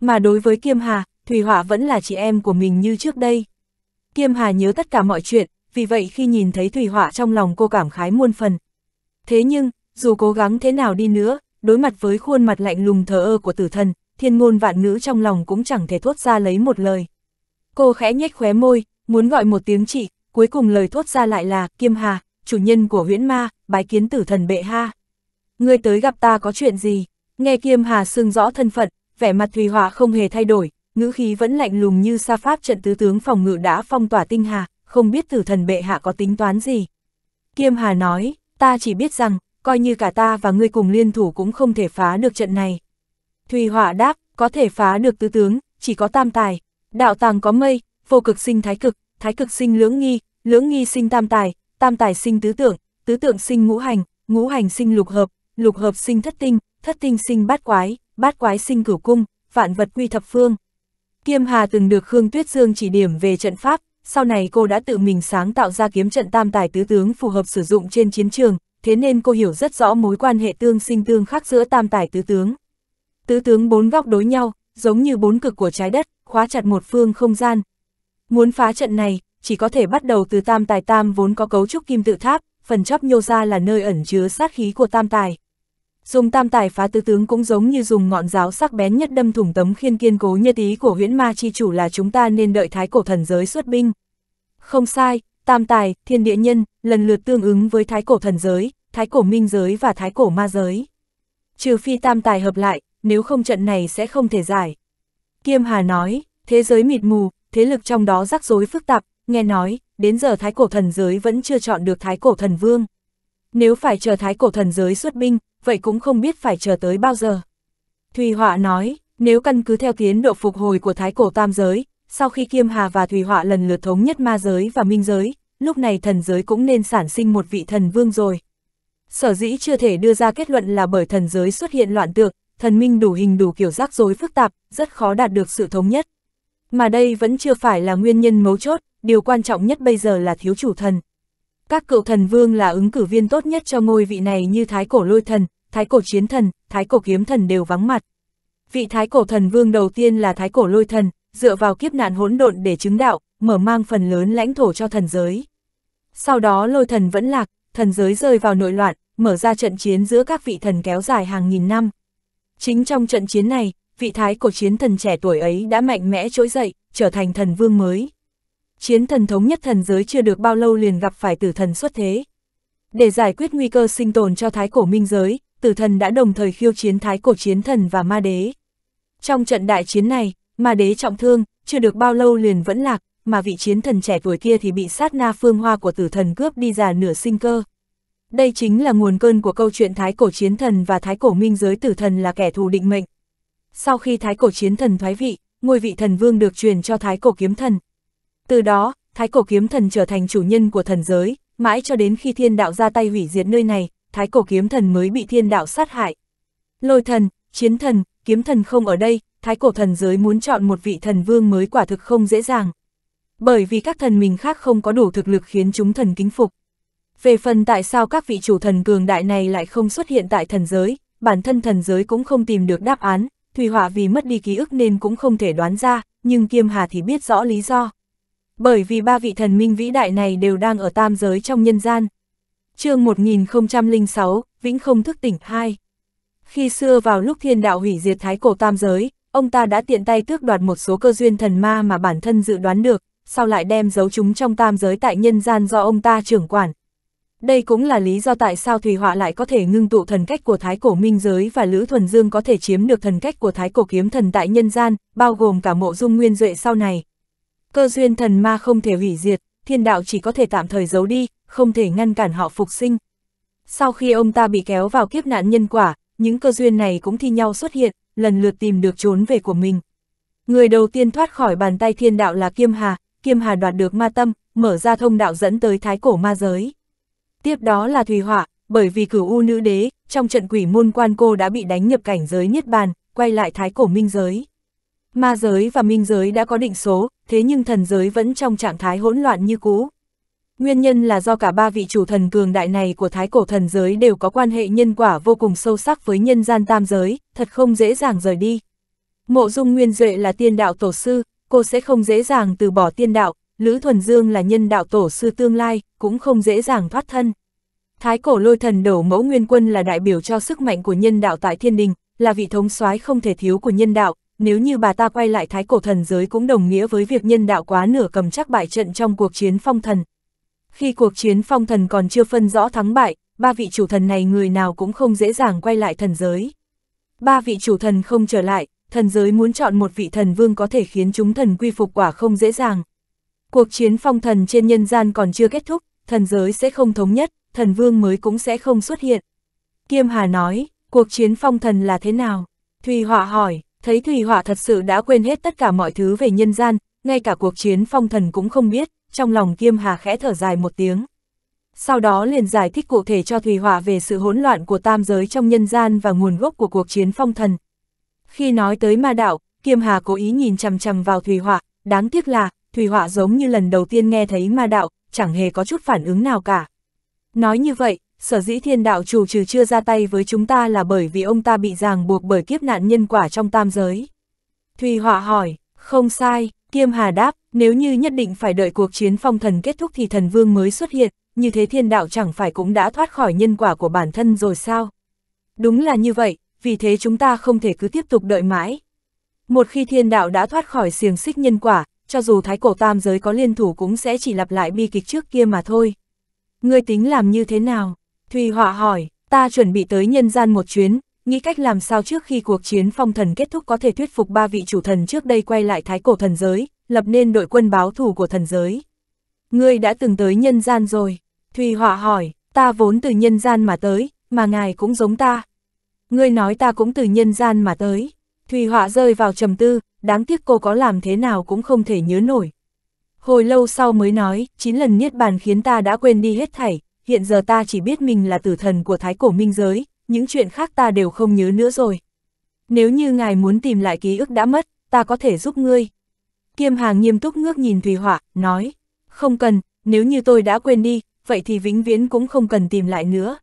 Mà đối với Kiêm Hà, Thủy Hỏa vẫn là chị em của mình như trước đây. Kiêm Hà nhớ tất cả mọi chuyện, vì vậy khi nhìn thấy Thủy Hỏa trong lòng cô cảm khái muôn phần. Thế nhưng, dù cố gắng thế nào đi nữa, đối mặt với khuôn mặt lạnh lùng thờ ơ của tử thần, thiên ngôn vạn ngữ trong lòng cũng chẳng thể thốt ra lấy một lời. Cô khẽ nhếch khóe môi, muốn gọi một tiếng chị, cuối cùng lời thốt ra lại là, Kiêm Hà, chủ nhân của huyễn ma, bái kiến tử thần bệ ha. Ngươi tới gặp ta có chuyện gì? Nghe Kiêm Hà xương rõ thân phận, vẻ mặt Thùy Họa không hề thay đổi, ngữ khí vẫn lạnh lùng như sa pháp trận tứ tướng phòng ngự đã phong tỏa tinh hà, không biết tử thần bệ hạ có tính toán gì. Kiêm Hà nói, ta chỉ biết rằng, coi như cả ta và ngươi cùng liên thủ cũng không thể phá được trận này. Thùy Họa đáp, có thể phá được tứ tướng, chỉ có tam tài. Đạo tàng có mây, vô cực sinh thái cực, thái cực sinh lưỡng nghi, lưỡng nghi sinh tam tài, tam tài sinh tứ tượng, tứ tượng sinh ngũ hành, ngũ hành sinh lục hợp, lục hợp sinh thất tinh, thất tinh sinh bát quái, bát quái sinh cửu cung, vạn vật quy thập phương. Kiêm Hà từng được Khương Tuyết Dương chỉ điểm về trận pháp, sau này cô đã tự mình sáng tạo ra kiếm trận tam tài tứ tướng phù hợp sử dụng trên chiến trường, thế nên cô hiểu rất rõ mối quan hệ tương sinh tương khắc giữa tam tài tứ tướng. Tứ tướng bốn góc đối nhau, giống như bốn cực của trái đất, khóa chặt một phương không gian. Muốn phá trận này, chỉ có thể bắt đầu từ tam tài tam vốn có cấu trúc kim tự tháp, phần chóp nhô ra là nơi ẩn chứa sát khí của tam tài. Dùng tam tài phá tứ tướng cũng giống như dùng ngọn giáo sắc bén nhất đâm thủng tấm khiên kiên cố nhất ý của huyễn ma chi chủ là chúng ta nên đợi thái cổ thần giới xuất binh. Không sai, tam tài, thiên địa nhân, lần lượt tương ứng với thái cổ thần giới, thái cổ minh giới và thái cổ ma giới. Trừ phi tam tài hợp lại, nếu không trận này sẽ không thể giải. Kiêm Hà nói, thế giới mịt mù, thế lực trong đó rắc rối phức tạp, nghe nói, đến giờ thái cổ thần giới vẫn chưa chọn được thái cổ thần vương. Nếu phải chờ thái cổ thần giới xuất binh, vậy cũng không biết phải chờ tới bao giờ. Thùy Họa nói, nếu căn cứ theo tiến độ phục hồi của thái cổ tam giới, sau khi Kiêm Hà và Thùy Họa lần lượt thống nhất ma giới và minh giới, lúc này thần giới cũng nên sản sinh một vị thần vương rồi. Sở dĩ chưa thể đưa ra kết luận là bởi thần giới xuất hiện loạn tượng, thần minh đủ hình đủ kiểu rắc rối phức tạp, rất khó đạt được sự thống nhất. Mà đây vẫn chưa phải là nguyên nhân mấu chốt, điều quan trọng nhất bây giờ là thiếu chủ thần. Các cựu thần vương là ứng cử viên tốt nhất cho ngôi vị này như Thái Cổ Lôi Thần, Thái Cổ Chiến Thần, Thái Cổ Kiếm Thần đều vắng mặt. Vị Thái Cổ Thần Vương đầu tiên là Thái Cổ Lôi Thần, dựa vào kiếp nạn hỗn độn để chứng đạo, mở mang phần lớn lãnh thổ cho thần giới. Sau đó Lôi Thần vẫn lạc, thần giới rơi vào nội loạn, mở ra trận chiến giữa các vị thần kéo dài hàng nghìn năm. Chính trong trận chiến này, vị Thái Cổ Chiến Thần trẻ tuổi ấy đã mạnh mẽ trỗi dậy, trở thành thần vương mới chiến thần thống nhất thần giới chưa được bao lâu liền gặp phải tử thần xuất thế. Để giải quyết nguy cơ sinh tồn cho thái cổ minh giới, tử thần đã đồng thời khiêu chiến thái cổ chiến thần và ma đế. Trong trận đại chiến này, ma đế trọng thương, chưa được bao lâu liền vẫn lạc, mà vị chiến thần trẻ tuổi kia thì bị sát na phương hoa của tử thần cướp đi già nửa sinh cơ. Đây chính là nguồn cơn của câu chuyện Thái Cổ Chiến Thần và Thái Cổ Minh Giới Tử Thần là kẻ thù định mệnh. Sau khi Thái Cổ Chiến Thần thoái vị, ngôi vị thần vương được truyền cho Thái Cổ Kiếm Thần. Từ đó, Thái Cổ Kiếm Thần trở thành chủ nhân của thần giới, mãi cho đến khi thiên đạo ra tay hủy diệt nơi này, Thái Cổ Kiếm Thần mới bị thiên đạo sát hại. Lôi thần, chiến thần, kiếm thần không ở đây, Thái Cổ thần giới muốn chọn một vị thần vương mới quả thực không dễ dàng. Bởi vì các thần mình khác không có đủ thực lực khiến chúng thần kính phục. Về phần tại sao các vị chủ thần cường đại này lại không xuất hiện tại thần giới, bản thân thần giới cũng không tìm được đáp án, Thủy Họa vì mất đi ký ức nên cũng không thể đoán ra, nhưng Kiêm Hà thì biết rõ lý do. Bởi vì ba vị thần minh vĩ đại này đều đang ở tam giới trong nhân gian. chương 1006, Vĩnh không thức tỉnh 2 Khi xưa vào lúc thiên đạo hủy diệt thái cổ tam giới, ông ta đã tiện tay tước đoạt một số cơ duyên thần ma mà bản thân dự đoán được, sau lại đem giấu chúng trong tam giới tại nhân gian do ông ta trưởng quản. Đây cũng là lý do tại sao Thủy Họa lại có thể ngưng tụ thần cách của Thái Cổ Minh Giới và Lữ Thuần Dương có thể chiếm được thần cách của Thái Cổ Kiếm Thần tại nhân gian, bao gồm cả mộ dung nguyên duệ sau này. Cơ duyên thần ma không thể hủy diệt, thiên đạo chỉ có thể tạm thời giấu đi, không thể ngăn cản họ phục sinh. Sau khi ông ta bị kéo vào kiếp nạn nhân quả, những cơ duyên này cũng thi nhau xuất hiện, lần lượt tìm được trốn về của mình. Người đầu tiên thoát khỏi bàn tay thiên đạo là Kiêm Hà, Kiêm Hà đoạt được ma tâm, mở ra thông đạo dẫn tới thái cổ ma giới. Tiếp đó là Thùy Họa, bởi vì cửu u nữ đế, trong trận quỷ môn quan cô đã bị đánh nhập cảnh giới niết bàn, quay lại thái cổ minh giới. Ma giới và minh giới đã có định số, thế nhưng thần giới vẫn trong trạng thái hỗn loạn như cũ. Nguyên nhân là do cả ba vị chủ thần cường đại này của thái cổ thần giới đều có quan hệ nhân quả vô cùng sâu sắc với nhân gian tam giới, thật không dễ dàng rời đi. Mộ dung nguyên duệ là tiên đạo tổ sư, cô sẽ không dễ dàng từ bỏ tiên đạo, Lữ Thuần Dương là nhân đạo tổ sư tương lai, cũng không dễ dàng thoát thân. Thái cổ lôi thần đổ mẫu nguyên quân là đại biểu cho sức mạnh của nhân đạo tại thiên đình, là vị thống soái không thể thiếu của nhân đạo, nếu như bà ta quay lại thái cổ thần giới cũng đồng nghĩa với việc nhân đạo quá nửa cầm chắc bại trận trong cuộc chiến phong thần. Khi cuộc chiến phong thần còn chưa phân rõ thắng bại, ba vị chủ thần này người nào cũng không dễ dàng quay lại thần giới. Ba vị chủ thần không trở lại, thần giới muốn chọn một vị thần vương có thể khiến chúng thần quy phục quả không dễ dàng. Cuộc chiến phong thần trên nhân gian còn chưa kết thúc, thần giới sẽ không thống nhất, thần vương mới cũng sẽ không xuất hiện. Kiêm Hà nói, cuộc chiến phong thần là thế nào? Thùy Họa hỏi, thấy Thùy Họa thật sự đã quên hết tất cả mọi thứ về nhân gian, ngay cả cuộc chiến phong thần cũng không biết, trong lòng Kiêm Hà khẽ thở dài một tiếng. Sau đó liền giải thích cụ thể cho Thùy Họa về sự hỗn loạn của tam giới trong nhân gian và nguồn gốc của cuộc chiến phong thần. Khi nói tới ma đạo, Kiêm Hà cố ý nhìn chằm chằm vào Thùy Họa, đáng tiếc là, Thùy Họa giống như lần đầu tiên nghe thấy ma đạo, chẳng hề có chút phản ứng nào cả. Nói như vậy, sở dĩ thiên đạo chủ trừ chưa ra tay với chúng ta là bởi vì ông ta bị ràng buộc bởi kiếp nạn nhân quả trong tam giới. Thùy Họa hỏi, không sai, Kiêm Hà đáp, nếu như nhất định phải đợi cuộc chiến phong thần kết thúc thì thần vương mới xuất hiện, như thế thiên đạo chẳng phải cũng đã thoát khỏi nhân quả của bản thân rồi sao? Đúng là như vậy, vì thế chúng ta không thể cứ tiếp tục đợi mãi. Một khi thiên đạo đã thoát khỏi xiềng xích nhân quả, cho dù thái cổ tam giới có liên thủ cũng sẽ chỉ lặp lại bi kịch trước kia mà thôi. Ngươi tính làm như thế nào? Thùy Họa hỏi, ta chuẩn bị tới nhân gian một chuyến, nghĩ cách làm sao trước khi cuộc chiến phong thần kết thúc có thể thuyết phục ba vị chủ thần trước đây quay lại thái cổ thần giới, lập nên đội quân báo thù của thần giới. Ngươi đã từng tới nhân gian rồi. Thùy Họa hỏi, ta vốn từ nhân gian mà tới, mà ngài cũng giống ta. Ngươi nói ta cũng từ nhân gian mà tới. Thùy Họa rơi vào trầm tư, đáng tiếc cô có làm thế nào cũng không thể nhớ nổi. Hồi lâu sau mới nói, chín lần niết bàn khiến ta đã quên đi hết thảy, hiện giờ ta chỉ biết mình là tử thần của thái cổ minh giới, những chuyện khác ta đều không nhớ nữa rồi. Nếu như ngài muốn tìm lại ký ức đã mất, ta có thể giúp ngươi. Kiêm hàng nghiêm túc ngước nhìn Thùy Họa, nói, không cần, nếu như tôi đã quên đi, vậy thì vĩnh viễn cũng không cần tìm lại nữa.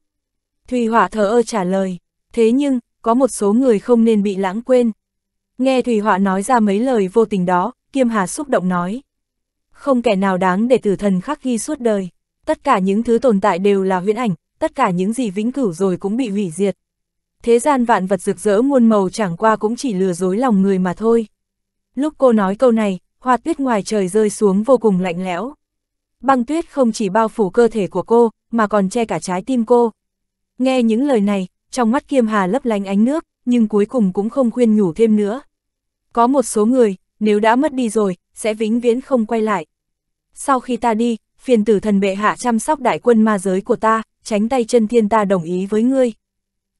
Thùy Họa thờ ơ trả lời, thế nhưng, có một số người không nên bị lãng quên. Nghe Thùy Họa nói ra mấy lời vô tình đó, Kiêm Hà xúc động nói. Không kẻ nào đáng để tử thần khắc ghi suốt đời. Tất cả những thứ tồn tại đều là huyễn ảnh, tất cả những gì vĩnh cửu rồi cũng bị hủy diệt. Thế gian vạn vật rực rỡ muôn màu chẳng qua cũng chỉ lừa dối lòng người mà thôi. Lúc cô nói câu này, hoa tuyết ngoài trời rơi xuống vô cùng lạnh lẽo. Băng tuyết không chỉ bao phủ cơ thể của cô, mà còn che cả trái tim cô. Nghe những lời này, trong mắt Kiêm Hà lấp lánh ánh nước, nhưng cuối cùng cũng không khuyên nhủ thêm nữa. Có một số người, nếu đã mất đi rồi, sẽ vĩnh viễn không quay lại. sau khi ta đi, phiền tử thần bệ hạ chăm sóc đại quân ma giới của ta, tránh tay chân thiên ta đồng ý với ngươi.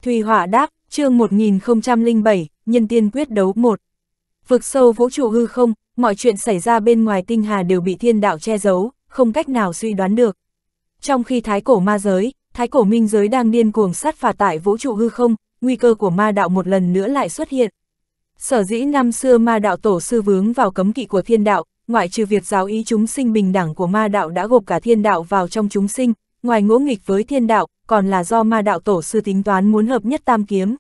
Thùy Hỏa đáp, chương 1007, Nhân tiên quyết đấu 1. Vực sâu vũ trụ hư không, mọi chuyện xảy ra bên ngoài tinh hà đều bị thiên đạo che giấu, không cách nào suy đoán được. Trong khi thái cổ ma giới, thái cổ minh giới đang điên cuồng sát phạt tại vũ trụ hư không, nguy cơ của ma đạo một lần nữa lại xuất hiện. Sở dĩ năm xưa ma đạo tổ sư vướng vào cấm kỵ của thiên đạo, ngoại trừ việc giáo ý chúng sinh bình đẳng của ma đạo đã gộp cả thiên đạo vào trong chúng sinh, ngoài ngỗ nghịch với thiên đạo, còn là do ma đạo tổ sư tính toán muốn hợp nhất tam kiếm.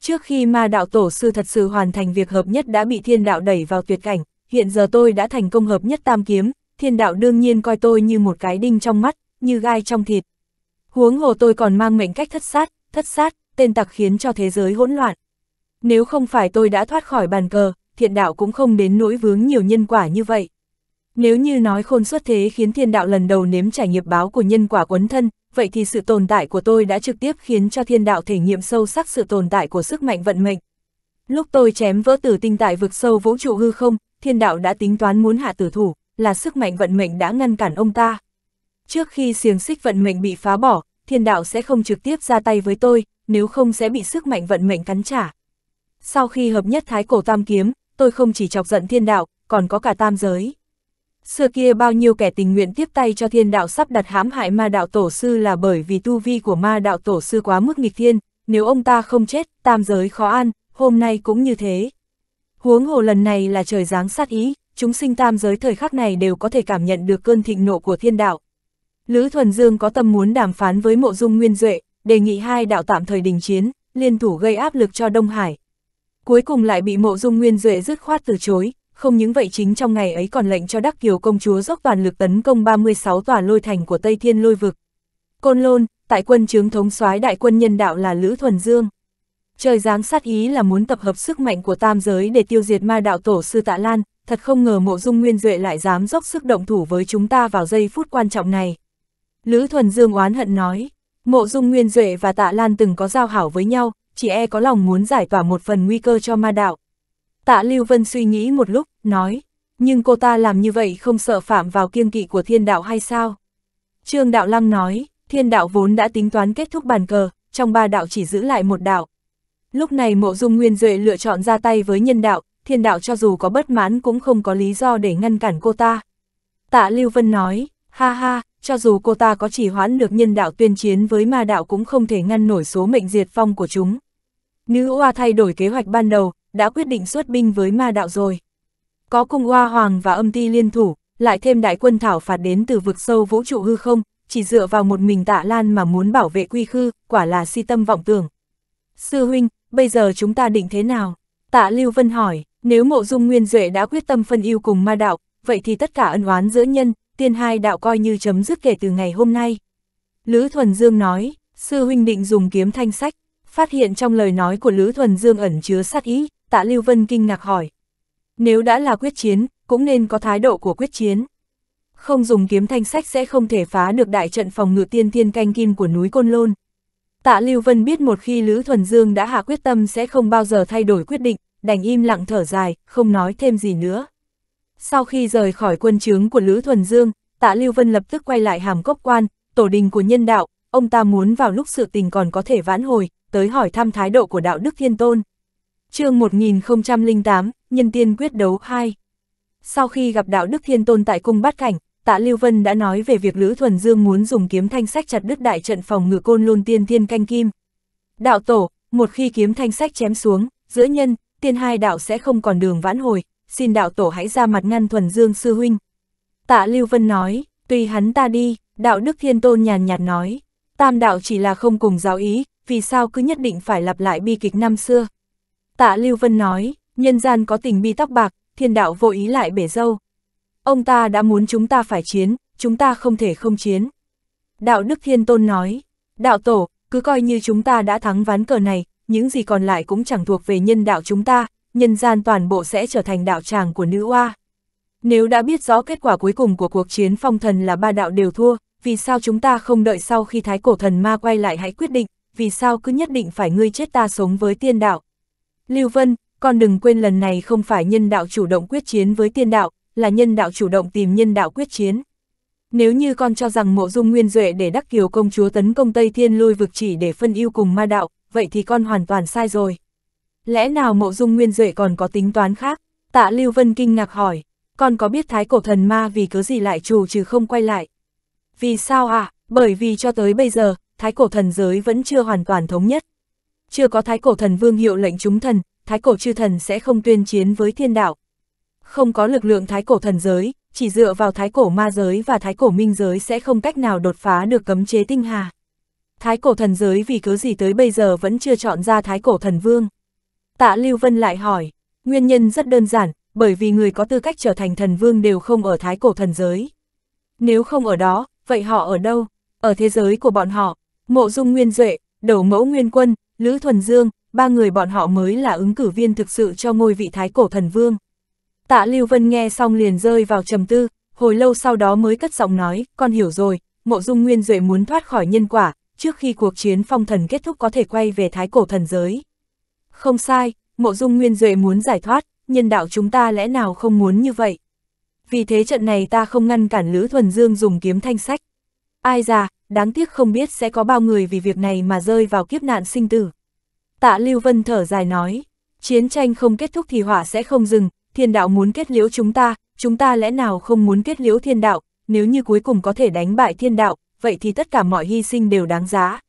Trước khi ma đạo tổ sư thật sự hoàn thành việc hợp nhất đã bị thiên đạo đẩy vào tuyệt cảnh, hiện giờ tôi đã thành công hợp nhất tam kiếm, thiên đạo đương nhiên coi tôi như một cái đinh trong mắt, như gai trong thịt. Huống hồ tôi còn mang mệnh cách thất sát, thất sát, tên tặc khiến cho thế giới hỗn loạn. Nếu không phải tôi đã thoát khỏi bàn cờ, thiện đạo cũng không đến nỗi vướng nhiều nhân quả như vậy. Nếu như nói khôn xuất thế khiến thiên đạo lần đầu nếm trải nghiệp báo của nhân quả quấn thân, vậy thì sự tồn tại của tôi đã trực tiếp khiến cho thiên đạo thể nghiệm sâu sắc sự tồn tại của sức mạnh vận mệnh. Lúc tôi chém vỡ tử tinh tại vực sâu vũ trụ hư không, thiên đạo đã tính toán muốn hạ tử thủ, là sức mạnh vận mệnh đã ngăn cản ông ta. Trước khi xiềng xích vận mệnh bị phá bỏ, thiên đạo sẽ không trực tiếp ra tay với tôi, nếu không sẽ bị sức mạnh vận mệnh cắn trả. Sau khi hợp nhất thái cổ tam kiếm, tôi không chỉ chọc giận thiên đạo, còn có cả tam giới. Xưa kia bao nhiêu kẻ tình nguyện tiếp tay cho thiên đạo sắp đặt hãm hại ma đạo tổ sư là bởi vì tu vi của ma đạo tổ sư quá mức nghịch thiên, nếu ông ta không chết, tam giới khó ăn, hôm nay cũng như thế. Huống hồ lần này là trời giáng sát ý, chúng sinh tam giới thời khắc này đều có thể cảm nhận được cơn thịnh nộ của thiên đạo. Lữ Thuần Dương có tâm muốn đàm phán với mộ dung nguyên duệ, đề nghị hai đạo tạm thời đình chiến, liên thủ gây áp lực cho Đông Hải. Cuối cùng lại bị mộ dung nguyên duệ dứt khoát từ chối, không những vậy chính trong ngày ấy còn lệnh cho Đắc Kiều công chúa dốc toàn lực tấn công 36 tòa lôi thành của Tây Thiên lôi vực. Côn Lôn, tại quân chướng thống soái đại quân nhân đạo là Lữ Thuần Dương. Trời giáng sát ý là muốn tập hợp sức mạnh của tam giới để tiêu diệt ma đạo tổ sư Tạ Lan, thật không ngờ mộ dung nguyên duệ lại dám dốc sức động thủ với chúng ta vào giây phút quan trọng này. Lữ Thuần Dương oán hận nói, mộ dung nguyên duệ và Tạ Lan từng có giao hảo với nhau, chỉ e có lòng muốn giải tỏa một phần nguy cơ cho ma đạo. Tạ Lưu Vân suy nghĩ một lúc, nói, nhưng cô ta làm như vậy không sợ phạm vào kiêng kỵ của thiên đạo hay sao? Trương Đạo Lăng nói, thiên đạo vốn đã tính toán kết thúc bàn cờ, trong ba đạo chỉ giữ lại một đạo. Lúc này mộ dung nguyên duệ lựa chọn ra tay với nhân đạo, thiên đạo cho dù có bất mãn cũng không có lý do để ngăn cản cô ta. Tạ Lưu Vân nói, ha ha, cho dù cô ta có chỉ hoãn được nhân đạo tuyên chiến với ma đạo cũng không thể ngăn nổi số mệnh diệt phong của chúng. Nữ oa thay đổi kế hoạch ban đầu, đã quyết định xuất binh với ma đạo rồi. Có cung oa hoàng và âm ti liên thủ, lại thêm đại quân thảo phạt đến từ vực sâu vũ trụ hư không, chỉ dựa vào một mình tạ lan mà muốn bảo vệ quy khư, quả là si tâm vọng tưởng. Sư huynh, bây giờ chúng ta định thế nào? Tạ Lưu Vân hỏi, nếu mộ dung nguyên duệ đã quyết tâm phân yêu cùng ma đạo, vậy thì tất cả ân oán giữa nhân, tiên hai đạo coi như chấm dứt kể từ ngày hôm nay. Lữ Thuần Dương nói, sư huynh định dùng kiếm thanh sách, phát hiện trong lời nói của Lữ Thuần Dương ẩn chứa sát ý, tạ Lưu Vân kinh ngạc hỏi. Nếu đã là quyết chiến, cũng nên có thái độ của quyết chiến. Không dùng kiếm thanh sách sẽ không thể phá được đại trận phòng ngự tiên thiên canh kim của núi Côn Lôn. Tạ Lưu Vân biết một khi Lữ Thuần Dương đã hạ quyết tâm sẽ không bao giờ thay đổi quyết định, đành im lặng thở dài, không nói thêm gì nữa. Sau khi rời khỏi quân chướng của Lữ Thuần Dương, Tạ Lưu Vân lập tức quay lại hàm cốc quan, tổ đình của nhân đạo, ông ta muốn vào lúc sự tình còn có thể vãn hồi, tới hỏi thăm thái độ của đạo đức thiên tôn. chương 1008, Nhân tiên quyết đấu 2 Sau khi gặp đạo đức thiên tôn tại cung bát cảnh, tạ Lưu Vân đã nói về việc Lữ Thuần Dương muốn dùng kiếm thanh sách chặt đứt đại trận phòng ngự côn lôn tiên thiên canh kim. Đạo tổ, một khi kiếm thanh sách chém xuống, giữa nhân, tiên hai đạo sẽ không còn đường vãn hồi, xin đạo tổ hãy ra mặt ngăn Thuần Dương sư huynh. Tạ Lưu Vân nói, tùy hắn ta đi, đạo đức thiên tôn nhàn nhạt nói, tam đạo chỉ là không cùng giáo ý, vì sao cứ nhất định phải lặp lại bi kịch năm xưa. Tạ Lưu Vân nói, nhân gian có tình bi tóc bạc, thiên đạo vô ý lại bể dâu. Ông ta đã muốn chúng ta phải chiến, chúng ta không thể không chiến. Đạo Đức Thiên Tôn nói, đạo tổ, cứ coi như chúng ta đã thắng ván cờ này, những gì còn lại cũng chẳng thuộc về nhân đạo chúng ta, nhân gian toàn bộ sẽ trở thành đạo tràng của nữ oa. Nếu đã biết rõ kết quả cuối cùng của cuộc chiến phong thần là ba đạo đều thua, vì sao chúng ta không đợi sau khi thái cổ thần ma quay lại hãy quyết định, vì sao cứ nhất định phải ngươi chết ta sống với tiên đạo. Lưu Vân, con đừng quên lần này không phải nhân đạo chủ động quyết chiến với tiên đạo, là nhân đạo chủ động tìm nhân đạo quyết chiến. Nếu như con cho rằng mộ dung nguyên duệ để đắc kiều công chúa tấn công Tây Thiên lôi vực chỉ để phân ưu cùng ma đạo, vậy thì con hoàn toàn sai rồi. Lẽ nào mộ dung nguyên duệ còn có tính toán khác? Tạ Lưu Vân kinh ngạc hỏi, con có biết thái cổ thần ma vì cớ gì lại trù trừ không quay lại? Vì sao à? Bởi vì cho tới bây giờ, thái cổ thần giới vẫn chưa hoàn toàn thống nhất. Chưa có thái cổ thần vương hiệu lệnh chúng thần, thái cổ chư thần sẽ không tuyên chiến với thiên đạo. Không có lực lượng thái cổ thần giới, chỉ dựa vào thái cổ ma giới và thái cổ minh giới sẽ không cách nào đột phá được cấm chế tinh hà. Thái cổ thần giới vì cớ gì tới bây giờ vẫn chưa chọn ra thái cổ thần vương. Tạ Lưu Vân lại hỏi, nguyên nhân rất đơn giản, bởi vì người có tư cách trở thành thần vương đều không ở thái cổ thần giới. Nếu không ở đó, vậy họ ở đâu? Ở thế giới của bọn họ, mộ dung nguyên duệ, đầu mẫu nguyên quân, Lữ Thuần Dương, ba người bọn họ mới là ứng cử viên thực sự cho ngôi vị thái cổ thần vương. Tạ Lưu Vân nghe xong liền rơi vào trầm tư, hồi lâu sau đó mới cất giọng nói, con hiểu rồi, mộ dung nguyên duệ muốn thoát khỏi nhân quả, trước khi cuộc chiến phong thần kết thúc có thể quay về thái cổ thần giới. Không sai, mộ dung nguyên duệ muốn giải thoát, nhân đạo chúng ta lẽ nào không muốn như vậy. Vì thế trận này ta không ngăn cản Lữ Thuần Dương dùng kiếm thanh sách. Ai già, đáng tiếc không biết sẽ có bao người vì việc này mà rơi vào kiếp nạn sinh tử. Tạ Lưu Vân thở dài nói, chiến tranh không kết thúc thì hỏa sẽ không dừng, thiên đạo muốn kết liễu chúng ta, chúng ta lẽ nào không muốn kết liễu thiên đạo, nếu như cuối cùng có thể đánh bại thiên đạo, vậy thì tất cả mọi hy sinh đều đáng giá.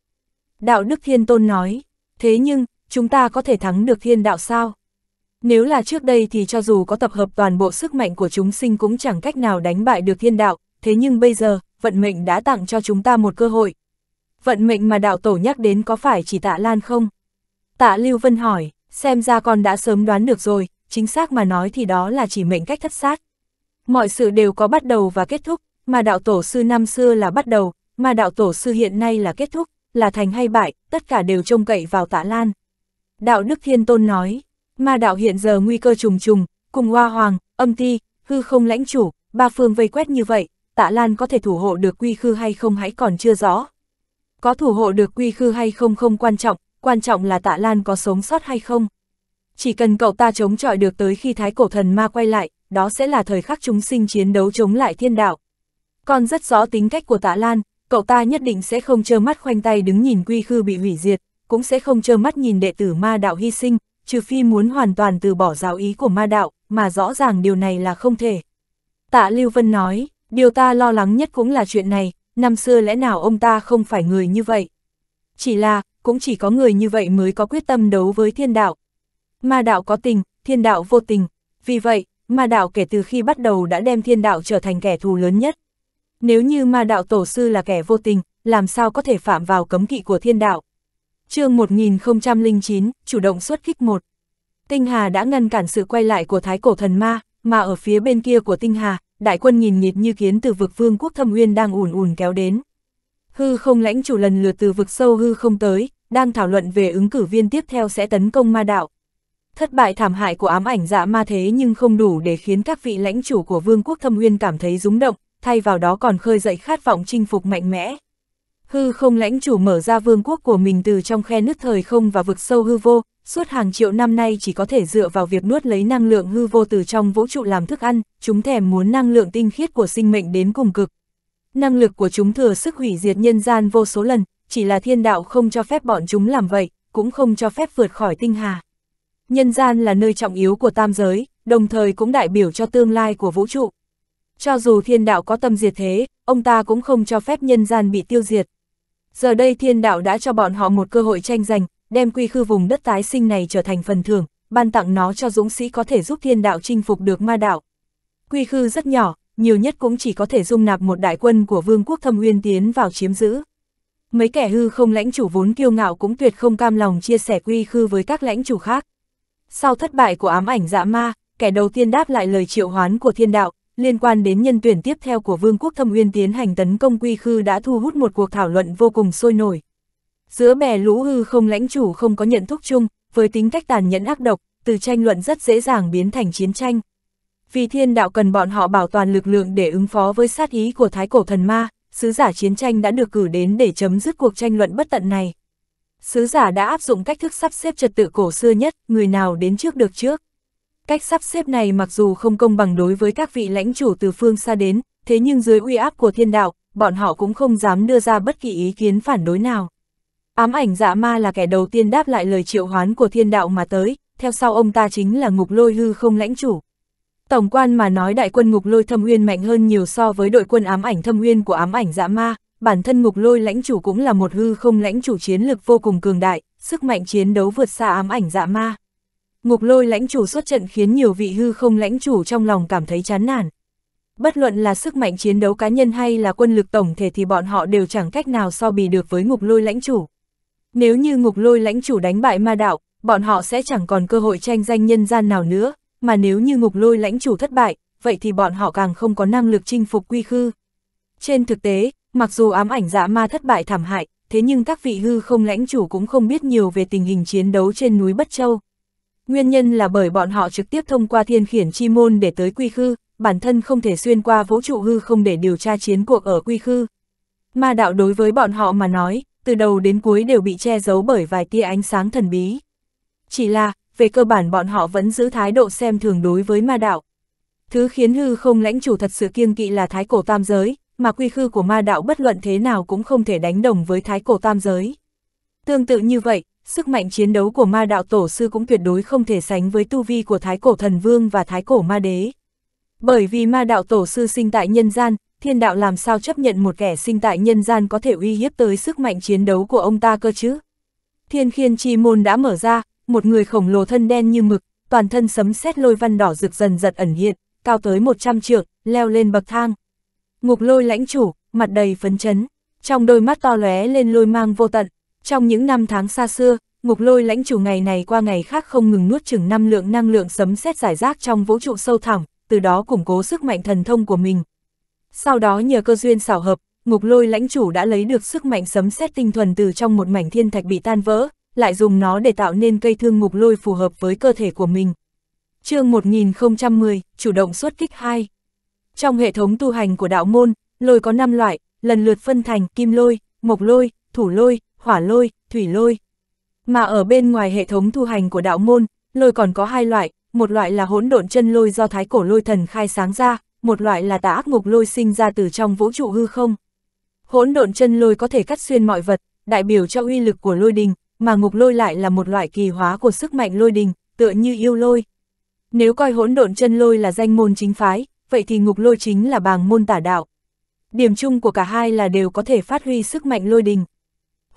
Đạo Đức Thiên Tôn nói, thế nhưng, chúng ta có thể thắng được thiên đạo sao? Nếu là trước đây thì cho dù có tập hợp toàn bộ sức mạnh của chúng sinh cũng chẳng cách nào đánh bại được thiên đạo, thế nhưng bây giờ, vận mệnh đã tặng cho chúng ta một cơ hội. Vận mệnh mà đạo tổ nhắc đến có phải chỉ tạ Lan không? Tạ Lưu Vân hỏi, xem ra con đã sớm đoán được rồi, chính xác mà nói thì đó là chỉ mệnh cách thất sát. Mọi sự đều có bắt đầu và kết thúc, mà đạo tổ sư năm xưa là bắt đầu, mà đạo tổ sư hiện nay là kết thúc, là thành hay bại, tất cả đều trông cậy vào tạ Lan. Đạo Đức Thiên Tôn nói, ma đạo hiện giờ nguy cơ trùng trùng, cùng hoa hoàng, âm ti, hư không lãnh chủ, ba phương vây quét như vậy, tạ Lan có thể thủ hộ được quy khư hay không hãy còn chưa rõ. Có thủ hộ được quy khư hay không không quan trọng, quan trọng là tạ Lan có sống sót hay không. Chỉ cần cậu ta chống chọi được tới khi thái cổ thần ma quay lại, đó sẽ là thời khắc chúng sinh chiến đấu chống lại thiên đạo. Con rất rõ tính cách của tạ Lan, cậu ta nhất định sẽ không trơ mắt khoanh tay đứng nhìn quy khư bị hủy diệt, cũng sẽ không trơ mắt nhìn đệ tử ma đạo hy sinh, trừ phi muốn hoàn toàn từ bỏ giáo ý của ma đạo, mà rõ ràng điều này là không thể. Tạ Lưu Vân nói, điều ta lo lắng nhất cũng là chuyện này, năm xưa lẽ nào ông ta không phải người như vậy. Chỉ là, cũng chỉ có người như vậy mới có quyết tâm đấu với thiên đạo. Ma đạo có tình, thiên đạo vô tình, vì vậy, ma đạo kể từ khi bắt đầu đã đem thiên đạo trở thành kẻ thù lớn nhất. Nếu như ma đạo tổ sư là kẻ vô tình, làm sao có thể phạm vào cấm kỵ của thiên đạo? Chương 1009, chủ động xuất kích một. Tinh Hà đã ngăn cản sự quay lại của thái cổ thần ma, mà ở phía bên kia của Tinh Hà, đại quân nhìn nhịt như kiến từ vực vương quốc thâm uyên đang ùn ùn kéo đến. Hư không lãnh chủ lần lượt từ vực sâu hư không tới, đang thảo luận về ứng cử viên tiếp theo sẽ tấn công ma đạo. Thất bại thảm hại của ám ảnh dạ ma thế nhưng không đủ để khiến các vị lãnh chủ của vương quốc thâm uyên cảm thấy rúng động, thay vào đó còn khơi dậy khát vọng chinh phục mạnh mẽ. Hư không lãnh chủ mở ra vương quốc của mình từ trong khe nứt thời không và vực sâu hư vô, suốt hàng triệu năm nay chỉ có thể dựa vào việc nuốt lấy năng lượng hư vô từ trong vũ trụ làm thức ăn, chúng thèm muốn năng lượng tinh khiết của sinh mệnh đến cùng cực. Năng lực của chúng thừa sức hủy diệt nhân gian vô số lần, chỉ là thiên đạo không cho phép bọn chúng làm vậy, cũng không cho phép vượt khỏi tinh hà. Nhân gian là nơi trọng yếu của tam giới, đồng thời cũng đại biểu cho tương lai của vũ trụ. Cho dù thiên đạo có tâm diệt thế, ông ta cũng không cho phép nhân gian bị tiêu diệt. Giờ đây thiên đạo đã cho bọn họ một cơ hội tranh giành, đem quy khư vùng đất tái sinh này trở thành phần thưởng, ban tặng nó cho dũng sĩ có thể giúp thiên đạo chinh phục được ma đạo. Quy khư rất nhỏ, nhiều nhất cũng chỉ có thể dung nạp một đại quân của vương quốc thâm uyên tiến vào chiếm giữ. Mấy kẻ hư không lãnh chủ vốn kiêu ngạo cũng tuyệt không cam lòng chia sẻ quy khư với các lãnh chủ khác. Sau thất bại của ám ảnh dạ ma, kẻ đầu tiên đáp lại lời triệu hoán của thiên đạo, liên quan đến nhân tuyển tiếp theo của Vương quốc Thâm Uyên tiến hành tấn công quy khư đã thu hút một cuộc thảo luận vô cùng sôi nổi. Giữa bè lũ hư không lãnh chủ không có nhận thúc chung, với tính cách tàn nhẫn ác độc, từ tranh luận rất dễ dàng biến thành chiến tranh. Vì thiên đạo cần bọn họ bảo toàn lực lượng để ứng phó với sát ý của thái cổ thần ma, sứ giả chiến tranh đã được cử đến để chấm dứt cuộc tranh luận bất tận này. Sứ giả đã áp dụng cách thức sắp xếp trật tự cổ xưa nhất, người nào đến trước được trước. Cách sắp xếp này mặc dù không công bằng đối với các vị lãnh chủ từ phương xa đến, thế nhưng dưới uy áp của thiên đạo, bọn họ cũng không dám đưa ra bất kỳ ý kiến phản đối nào. Ám ảnh dạ ma là kẻ đầu tiên đáp lại lời triệu hoán của thiên đạo mà tới, theo sau ông ta chính là ngục lôi hư không lãnh chủ. Tổng quan mà nói đại quân ngục lôi thâm uyên mạnh hơn nhiều so với đội quân ám ảnh thâm uyên của ám ảnh dạ ma, bản thân ngục lôi lãnh chủ cũng là một hư không lãnh chủ chiến lực vô cùng cường đại, sức mạnh chiến đấu vượt xa ám ảnh dạ ma. Ngục lôi lãnh chủ xuất trận khiến nhiều vị hư không lãnh chủ trong lòng cảm thấy chán nản. Bất luận là sức mạnh chiến đấu cá nhân hay là quân lực tổng thể thì bọn họ đều chẳng cách nào so bì được với ngục lôi lãnh chủ. Nếu như ngục lôi lãnh chủ đánh bại ma đạo, bọn họ sẽ chẳng còn cơ hội tranh danh nhân gian nào nữa, mà nếu như ngục lôi lãnh chủ thất bại, vậy thì bọn họ càng không có năng lực chinh phục quy khư. Trên thực tế, mặc dù ám ảnh dạ ma thất bại thảm hại, thế nhưng các vị hư không lãnh chủ cũng không biết nhiều về tình hình chiến đấu trên núi Bất Châu. Nguyên nhân là bởi bọn họ trực tiếp thông qua thiên khiển chi môn để tới quy khư, bản thân không thể xuyên qua vũ trụ hư không để điều tra chiến cuộc ở quy khư. Ma đạo đối với bọn họ mà nói, từ đầu đến cuối đều bị che giấu bởi vài tia ánh sáng thần bí. Chỉ là, về cơ bản bọn họ vẫn giữ thái độ xem thường đối với ma đạo. Thứ khiến hư không lãnh chủ thật sự kiêng kỵ là thái cổ tam giới, mà quy khư của ma đạo bất luận thế nào cũng không thể đánh đồng với thái cổ tam giới. Tương tự như vậy, sức mạnh chiến đấu của ma đạo tổ sư cũng tuyệt đối không thể sánh với tu vi của thái cổ thần vương và thái cổ ma đế. Bởi vì ma đạo tổ sư sinh tại nhân gian, thiên đạo làm sao chấp nhận một kẻ sinh tại nhân gian có thể uy hiếp tới sức mạnh chiến đấu của ông ta cơ chứ? Thiên khiên chi môn đã mở ra, một người khổng lồ thân đen như mực, toàn thân sấm sét lôi văn đỏ rực dần giật ẩn hiện, cao tới 100 trượng, leo lên bậc thang. Ngục lôi lãnh chủ, mặt đầy phấn chấn, trong đôi mắt to lóe lên lôi mang vô tận. Trong những năm tháng xa xưa, ngục lôi lãnh chủ ngày này qua ngày khác không ngừng nuốt chừng năm lượng năng lượng sấm sét giải rác trong vũ trụ sâu thẳm, từ đó củng cố sức mạnh thần thông của mình. Sau đó nhờ cơ duyên xảo hợp, ngục lôi lãnh chủ đã lấy được sức mạnh sấm sét tinh thuần từ trong một mảnh thiên thạch bị tan vỡ, lại dùng nó để tạo nên cây thương ngục lôi phù hợp với cơ thể của mình. chương 1010, chủ động xuất kích 2 Trong hệ thống tu hành của đạo môn, lôi có 5 loại, lần lượt phân thành kim lôi, mộc lôi, thủ lôi, hỏa lôi, thủy lôi. Mà ở bên ngoài hệ thống tu hành của đạo môn, lôi còn có hai loại, một loại là hỗn độn chân lôi do thái cổ lôi thần khai sáng ra, một loại là tà ác ngục lôi sinh ra từ trong vũ trụ hư không. Hỗn độn chân lôi có thể cắt xuyên mọi vật, đại biểu cho uy lực của lôi đình, mà ngục lôi lại là một loại kỳ hóa của sức mạnh lôi đình, tựa như yêu lôi. Nếu coi hỗn độn chân lôi là danh môn chính phái, vậy thì ngục lôi chính là bàng môn tả đạo. Điểm chung của cả hai là đều có thể phát huy sức mạnh lôi đình.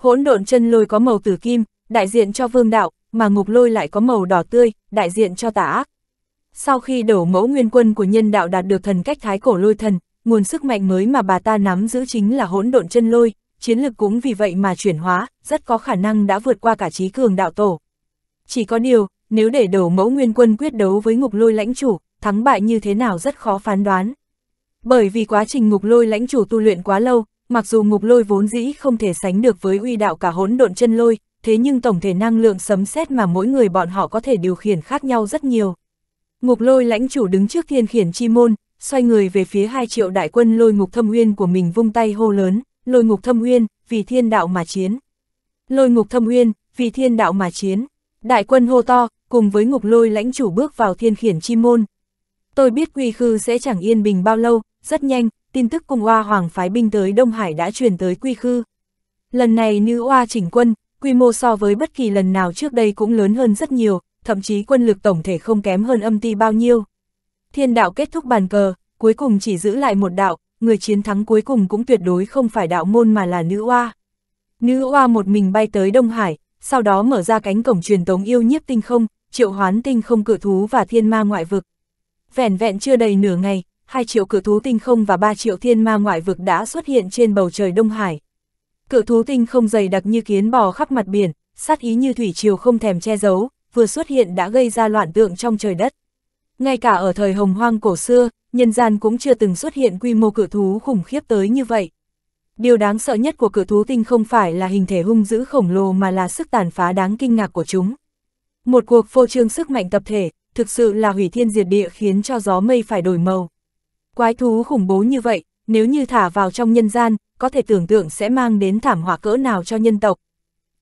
Hỗn độn chân lôi có màu tử kim, đại diện cho vương đạo, mà ngục lôi lại có màu đỏ tươi, đại diện cho tà ác. Sau khi đổ mẫu nguyên quân của nhân đạo đạt được thần cách thái cổ lôi thần, nguồn sức mạnh mới mà bà ta nắm giữ chính là hỗn độn chân lôi, chiến lực cũng vì vậy mà chuyển hóa, rất có khả năng đã vượt qua cả trí cường đạo tổ. Chỉ có điều, nếu để đổ mẫu nguyên quân quyết đấu với ngục lôi lãnh chủ, thắng bại như thế nào rất khó phán đoán. Bởi vì quá trình ngục lôi lãnh chủ tu luyện quá lâu, mặc dù ngục lôi vốn dĩ không thể sánh được với uy đạo cả hỗn độn chân lôi, thế nhưng tổng thể năng lượng sấm sét mà mỗi người bọn họ có thể điều khiển khác nhau rất nhiều. Ngục lôi lãnh chủ đứng trước thiên khiển chi môn, xoay người về phía hai triệu đại quân lôi ngục thâm uyên của mình vung tay hô lớn, lôi ngục thâm uyên, vì thiên đạo mà chiến. Lôi ngục thâm uyên, vì thiên đạo mà chiến. Đại quân hô to, cùng với ngục lôi lãnh chủ bước vào thiên khiển chi môn. Tôi biết quy khư sẽ chẳng yên bình bao lâu, rất nhanh, tin tức cùng oa hoàng phái binh tới Đông Hải đã truyền tới quy khư. Lần này nữ oa chỉnh quân, quy mô so với bất kỳ lần nào trước đây cũng lớn hơn rất nhiều, thậm chí quân lực tổng thể không kém hơn âm ti bao nhiêu. Thiên đạo kết thúc bàn cờ, cuối cùng chỉ giữ lại một đạo, người chiến thắng cuối cùng cũng tuyệt đối không phải đạo môn mà là nữ oa. Nữ oa một mình bay tới Đông Hải, sau đó mở ra cánh cổng truyền tống yêu nhiếp tinh không, triệu hoán tinh không cự thú và thiên ma ngoại vực. Vẻn vẹn chưa đầy nửa ngày, hai triệu cửa thú tinh không và ba triệu thiên ma ngoại vực đã xuất hiện trên bầu trời Đông Hải. Cự thú tinh không dày đặc như kiến bò khắp mặt biển, sát ý như thủy triều không thèm che giấu, vừa xuất hiện đã gây ra loạn tượng trong trời đất. Ngay cả ở thời hồng hoang cổ xưa, nhân gian cũng chưa từng xuất hiện quy mô cự thú khủng khiếp tới như vậy. Điều đáng sợ nhất của cự thú tinh không phải là hình thể hung dữ khổng lồ mà là sức tàn phá đáng kinh ngạc của chúng. Một cuộc phô trương sức mạnh tập thể, thực sự là hủy thiên diệt địa khiến cho gió mây phải đổi màu. Quái thú khủng bố như vậy, nếu như thả vào trong nhân gian, có thể tưởng tượng sẽ mang đến thảm họa cỡ nào cho nhân tộc.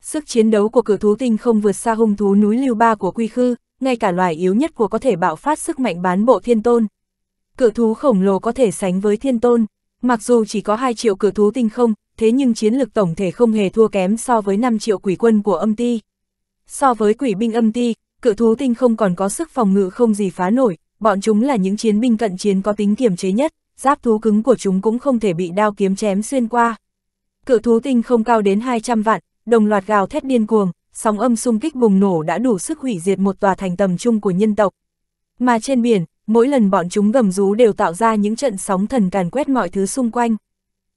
Sức chiến đấu của cử thú tinh không vượt xa hung thú núi lưu ba của quy khư, ngay cả loài yếu nhất của có thể bạo phát sức mạnh bán bộ thiên tôn. Cự thú khổng lồ có thể sánh với thiên tôn, mặc dù chỉ có 2 triệu cự thú tinh không, thế nhưng chiến lực tổng thể không hề thua kém so với 5 triệu quỷ quân của âm ti. So với quỷ binh âm ti, cự thú tinh không còn có sức phòng ngự không gì phá nổi, bọn chúng là những chiến binh cận chiến có tính kiểm chế nhất, giáp thú cứng của chúng cũng không thể bị đao kiếm chém xuyên qua. Cự thú tinh không cao đến 200 vạn, đồng loạt gào thét điên cuồng, sóng âm xung kích bùng nổ đã đủ sức hủy diệt một tòa thành tầm trung của nhân tộc. Mà trên biển, mỗi lần bọn chúng gầm rú đều tạo ra những trận sóng thần càn quét mọi thứ xung quanh.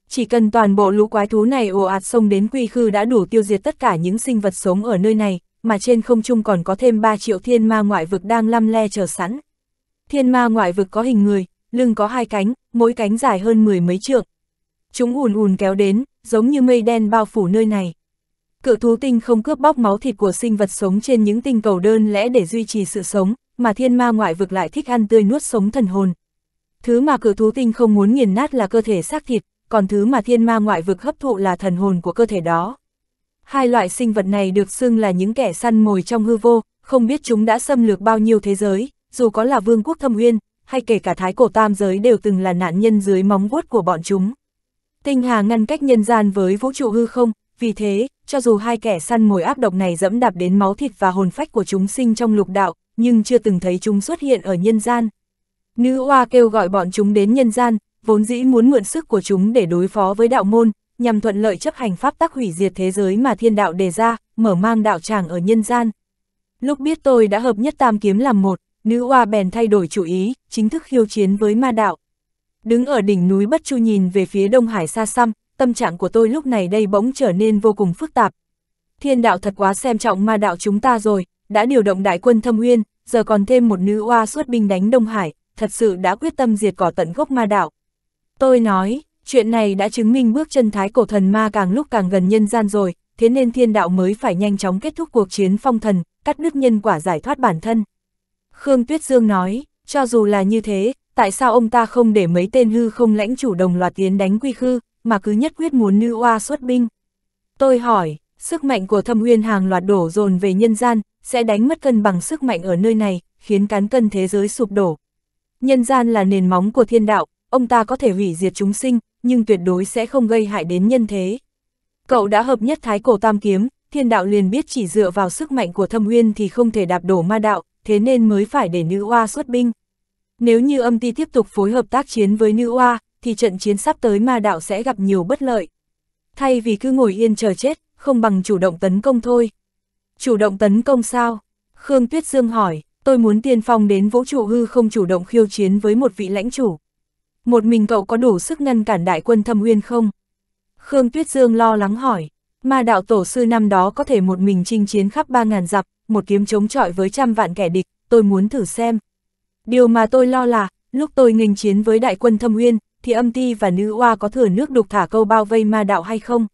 Chỉ cần toàn bộ lũ quái thú này ồ ạt xông đến quy khư đã đủ tiêu diệt tất cả những sinh vật sống ở nơi này, mà trên không trung còn có thêm 3 triệu thiên ma ngoại vực đang lăm le chờ sẵn. Thiên ma ngoại vực có hình người, lưng có hai cánh, mỗi cánh dài hơn mười mấy trượng. Chúng ùn ùn kéo đến, giống như mây đen bao phủ nơi này. Cự thú tinh không cướp bóc máu thịt của sinh vật sống trên những tinh cầu đơn lẽ để duy trì sự sống, mà thiên ma ngoại vực lại thích ăn tươi nuốt sống thần hồn. Thứ mà cự thú tinh không muốn nghiền nát là cơ thể xác thịt, còn thứ mà thiên ma ngoại vực hấp thụ là thần hồn của cơ thể đó. Hai loại sinh vật này được xưng là những kẻ săn mồi trong hư vô, không biết chúng đã xâm lược bao nhiêu thế giới, dù có là vương quốc thâm uyên, hay kể cả thái cổ tam giới đều từng là nạn nhân dưới móng vuốt của bọn chúng. Tinh hà ngăn cách nhân gian với vũ trụ hư không, vì thế, cho dù hai kẻ săn mồi ác độc này dẫm đạp đến máu thịt và hồn phách của chúng sinh trong lục đạo, nhưng chưa từng thấy chúng xuất hiện ở nhân gian. Nữ oa kêu gọi bọn chúng đến nhân gian, vốn dĩ muốn mượn sức của chúng để đối phó với đạo môn, nhằm thuận lợi chấp hành pháp tắc hủy diệt thế giới mà thiên đạo đề ra, mở mang đạo tràng ở nhân gian. Lúc biết tôi đã hợp nhất tam kiếm làm một, nữ oa bèn thay đổi chủ ý, chính thức khiêu chiến với ma đạo. Đứng ở đỉnh núi Bất Chu nhìn về phía Đông Hải xa xăm, tâm trạng của tôi lúc này đây bỗng trở nên vô cùng phức tạp. Thiên đạo thật quá xem trọng ma đạo chúng ta rồi, đã điều động đại quân thâm uyên, giờ còn thêm một nữ oa xuất binh đánh Đông Hải, thật sự đã quyết tâm diệt cỏ tận gốc ma đạo. Tôi nói, chuyện này đã chứng minh bước chân thái cổ thần ma càng lúc càng gần nhân gian rồi, thế nên thiên đạo mới phải nhanh chóng kết thúc cuộc chiến phong thần, cắt đứt nhân quả giải thoát bản thân. Khương Tuyết Dương nói, cho dù là như thế, tại sao ông ta không để mấy tên hư không lãnh chủ đồng loạt tiến đánh quy khư, mà cứ nhất quyết muốn nữ oa xuất binh? Tôi hỏi, sức mạnh của thâm uyên hàng loạt đổ dồn về nhân gian, sẽ đánh mất cân bằng sức mạnh ở nơi này, khiến cán cân thế giới sụp đổ. Nhân gian là nền móng của thiên đạo, ông ta có thể hủy diệt chúng sinh, nhưng tuyệt đối sẽ không gây hại đến nhân thế. Cậu đã hợp nhất thái cổ tam kiếm, thiên đạo liền biết chỉ dựa vào sức mạnh của thâm uyên thì không thể đạp đổ ma đạo, thế nên mới phải để nữ oa xuất binh. Nếu như âm ti tiếp tục phối hợp tác chiến với nữ oa, thì trận chiến sắp tới ma đạo sẽ gặp nhiều bất lợi. Thay vì cứ ngồi yên chờ chết, không bằng chủ động tấn công thôi. Chủ động tấn công sao? Khương Tuyết Dương hỏi, tôi muốn tiên phong đến vũ trụ hư không chủ động khiêu chiến với một vị lãnh chủ. Một mình cậu có đủ sức ngăn cản đại quân thâm uyên không? Khương Tuyết Dương lo lắng hỏi, ma đạo tổ sư năm đó có thể một mình chinh chiến khắp ba ngàn dặm, một kiếm chống chọi với trăm vạn kẻ địch, tôi muốn thử xem. Điều mà tôi lo là, lúc tôi nghênh chiến với đại quân thâm uyên, thì âm ti và nữ oa có thừa nước đục thả câu bao vây ma đạo hay không?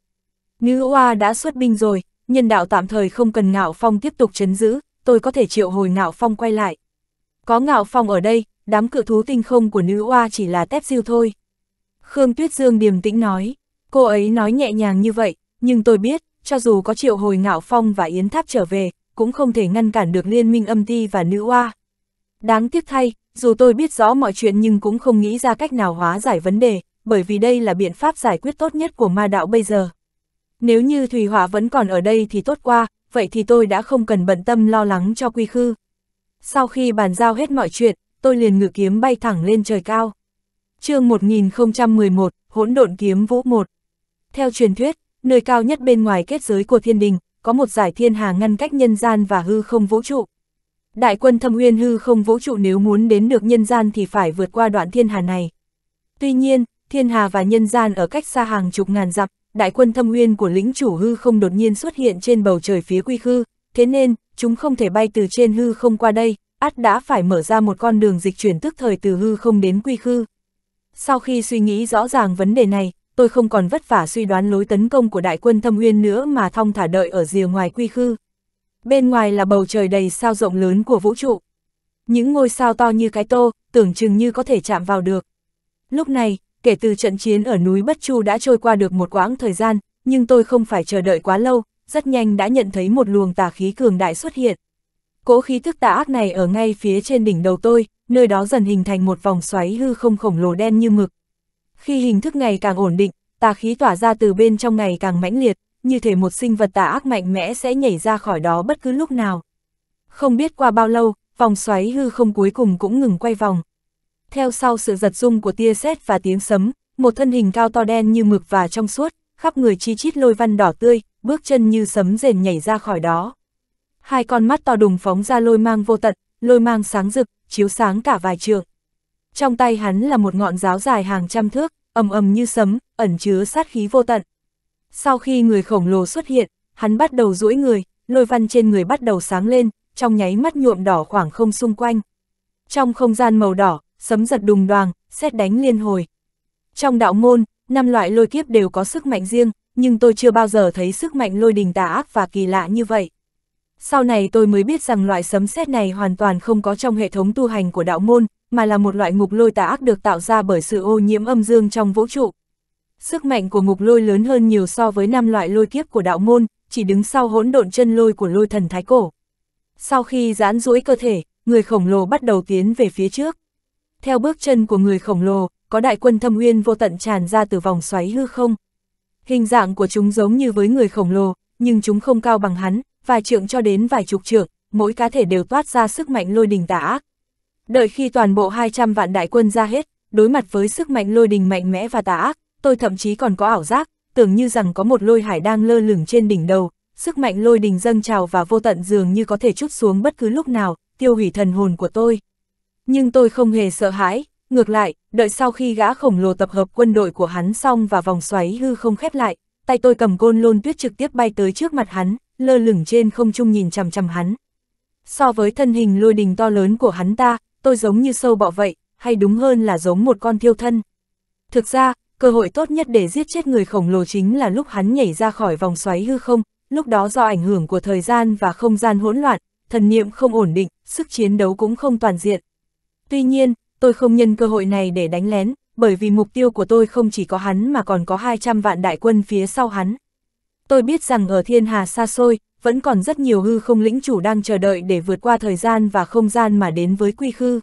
Nữ oa đã xuất binh rồi, nhân đạo tạm thời không cần ngạo phong tiếp tục chấn giữ, tôi có thể triệu hồi ngạo phong quay lại. Có ngạo phong ở đây, đám cự thú tinh không của nữ oa chỉ là tép siêu thôi. Khương Tuyết Dương điềm tĩnh nói, cô ấy nói nhẹ nhàng như vậy, nhưng tôi biết, cho dù có triệu hồi ngạo phong và yến tháp trở về, cũng không thể ngăn cản được liên minh âm ti và nữ oa. Đáng tiếc thay, dù tôi biết rõ mọi chuyện nhưng cũng không nghĩ ra cách nào hóa giải vấn đề, bởi vì đây là biện pháp giải quyết tốt nhất của ma đạo bây giờ. Nếu như Thủy Hỏa vẫn còn ở đây thì tốt qua, vậy thì tôi đã không cần bận tâm lo lắng cho quy khư. Sau khi bàn giao hết mọi chuyện, tôi liền ngự kiếm bay thẳng lên trời cao. chương 1011, hỗn độn kiếm vũ 1. Theo truyền thuyết, nơi cao nhất bên ngoài kết giới của thiên đình, có một giải thiên hà ngăn cách nhân gian và hư không vũ trụ. Đại quân thâm uyên hư không vũ trụ nếu muốn đến được nhân gian thì phải vượt qua đoạn thiên hà này. Tuy nhiên, thiên hà và nhân gian ở cách xa hàng chục ngàn dặm, đại quân thâm uyên của lĩnh chủ hư không đột nhiên xuất hiện trên bầu trời phía quy khư, thế nên, chúng không thể bay từ trên hư không qua đây, át đã phải mở ra một con đường dịch chuyển tức thời từ hư không đến quy khư. Sau khi suy nghĩ rõ ràng vấn đề này, tôi không còn vất vả suy đoán lối tấn công của đại quân thâm uyên nữa mà thong thả đợi ở rìa ngoài quy khư. Bên ngoài là bầu trời đầy sao rộng lớn của vũ trụ. Những ngôi sao to như cái tô, tưởng chừng như có thể chạm vào được. Lúc này, kể từ trận chiến ở núi Bất Chu đã trôi qua được một quãng thời gian, nhưng tôi không phải chờ đợi quá lâu, rất nhanh đã nhận thấy một luồng tà khí cường đại xuất hiện. cỗ khí thức tà ác này ở ngay phía trên đỉnh đầu tôi, nơi đó dần hình thành một vòng xoáy hư không khổng lồ đen như mực. Khi hình thức ngày càng ổn định, tà khí tỏa ra từ bên trong ngày càng mãnh liệt, như thể một sinh vật tà ác mạnh mẽ sẽ nhảy ra khỏi đó bất cứ lúc nào. Không biết qua bao lâu, vòng xoáy hư không cuối cùng cũng ngừng quay vòng. Theo sau sự giật rung của tia sét và tiếng sấm, một thân hình cao to đen như mực và trong suốt, khắp người chi chít lôi văn đỏ tươi, bước chân như sấm rền nhảy ra khỏi đó. Hai con mắt to đùng phóng ra lôi mang vô tận, lôi mang sáng rực, chiếu sáng cả vài trường. Trong tay hắn là một ngọn giáo dài hàng trăm thước, ầm ầm như sấm, ẩn chứa sát khí vô tận. Sau khi người khổng lồ xuất hiện, hắn bắt đầu duỗi người, lôi văn trên người bắt đầu sáng lên, trong nháy mắt nhuộm đỏ khoảng không xung quanh. Trong không gian màu đỏ, sấm giật đùng đoàng, xét đánh liên hồi. Trong đạo môn, năm loại lôi kiếp đều có sức mạnh riêng, nhưng tôi chưa bao giờ thấy sức mạnh lôi đình tà ác và kỳ lạ như vậy. Sau này tôi mới biết rằng loại sấm sét này hoàn toàn không có trong hệ thống tu hành của đạo môn, mà là một loại ngục lôi tà ác được tạo ra bởi sự ô nhiễm âm dương trong vũ trụ. Sức mạnh của ngục lôi lớn hơn nhiều so với năm loại lôi kiếp của đạo môn, chỉ đứng sau hỗn độn chân lôi của lôi thần thái cổ. Sau khi giãn duỗi cơ thể, người khổng lồ bắt đầu tiến về phía trước. Theo bước chân của người khổng lồ, có đại quân thâm uyên vô tận tràn ra từ vòng xoáy hư không. Hình dạng của chúng giống như với người khổng lồ, nhưng chúng không cao bằng hắn, vài trượng cho đến vài chục trượng, mỗi cá thể đều toát ra sức mạnh lôi đình tà ác. Đợi khi toàn bộ 200 vạn đại quân ra hết, đối mặt với sức mạnh lôi đình mạnh mẽ và tà ác, tôi thậm chí còn có ảo giác, tưởng như rằng có một lôi hải đang lơ lửng trên đỉnh đầu, sức mạnh lôi đình dâng trào và vô tận dường như có thể chút xuống bất cứ lúc nào, tiêu hủy thần hồn của tôi. Nhưng tôi không hề sợ hãi, ngược lại, đợi sau khi gã khổng lồ tập hợp quân đội của hắn xong và vòng xoáy hư không khép lại, tay tôi cầm côn lôn tuyết trực tiếp bay tới trước mặt hắn, lơ lửng trên không trung nhìn chằm chằm hắn. So với thân hình lôi đình to lớn của hắn ta, tôi giống như sâu bọ vậy, hay đúng hơn là giống một con thiêu thân. Thực ra, cơ hội tốt nhất để giết chết người khổng lồ chính là lúc hắn nhảy ra khỏi vòng xoáy hư không, lúc đó do ảnh hưởng của thời gian và không gian hỗn loạn, thần niệm không ổn định, sức chiến đấu cũng không toàn diện. Tuy nhiên, tôi không nhân cơ hội này để đánh lén, bởi vì mục tiêu của tôi không chỉ có hắn mà còn có 200 vạn đại quân phía sau hắn. Tôi biết rằng ở thiên hà xa xôi, vẫn còn rất nhiều hư không lĩnh chủ đang chờ đợi để vượt qua thời gian và không gian mà đến với quy khư.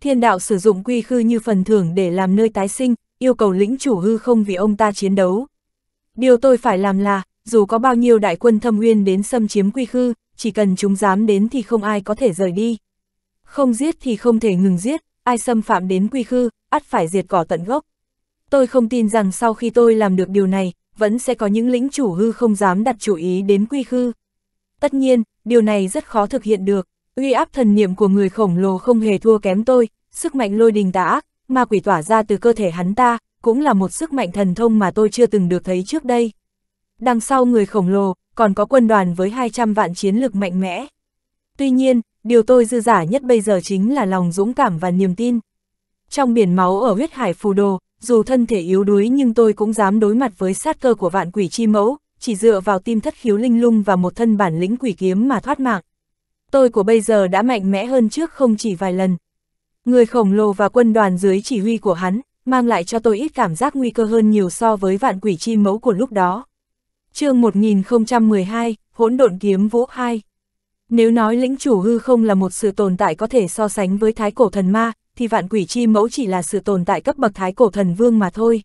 Thiên đạo sử dụng quy khư như phần thưởng để làm nơi tái sinh, yêu cầu lĩnh chủ hư không vì ông ta chiến đấu. Điều tôi phải làm là, dù có bao nhiêu đại quân thâm uyên đến xâm chiếm quy khư, chỉ cần chúng dám đến thì không ai có thể rời đi. Không giết thì không thể ngừng giết, ai xâm phạm đến quy khư, ắt phải diệt cỏ tận gốc. Tôi không tin rằng sau khi tôi làm được điều này, vẫn sẽ có những lĩnh chủ hư không dám đặt chủ ý đến quy khư. Tất nhiên, điều này rất khó thực hiện được, uy áp thần niệm của người khổng lồ không hề thua kém tôi, sức mạnh lôi đình tà ác, ma quỷ tỏa ra từ cơ thể hắn ta, cũng là một sức mạnh thần thông mà tôi chưa từng được thấy trước đây. Đằng sau người khổng lồ, còn có quân đoàn với 200 vạn chiến lực mạnh mẽ. Tuy nhiên, điều tôi dư giả nhất bây giờ chính là lòng dũng cảm và niềm tin. Trong biển máu ở huyết hải phù đồ, dù thân thể yếu đuối nhưng tôi cũng dám đối mặt với sát cơ của vạn quỷ chi mẫu, chỉ dựa vào tim thất khiếu linh lung và một thân bản lĩnh quỷ kiếm mà thoát mạng. Tôi của bây giờ đã mạnh mẽ hơn trước không chỉ vài lần. Người khổng lồ và quân đoàn dưới chỉ huy của hắn, mang lại cho tôi ít cảm giác nguy cơ hơn nhiều so với vạn quỷ chi mẫu của lúc đó. chương 1012, hỗn độn kiếm vũ 2 Nếu nói lĩnh chủ hư không là một sự tồn tại có thể so sánh với thái cổ thần ma, thì vạn quỷ chi mẫu chỉ là sự tồn tại cấp bậc thái cổ thần vương mà thôi.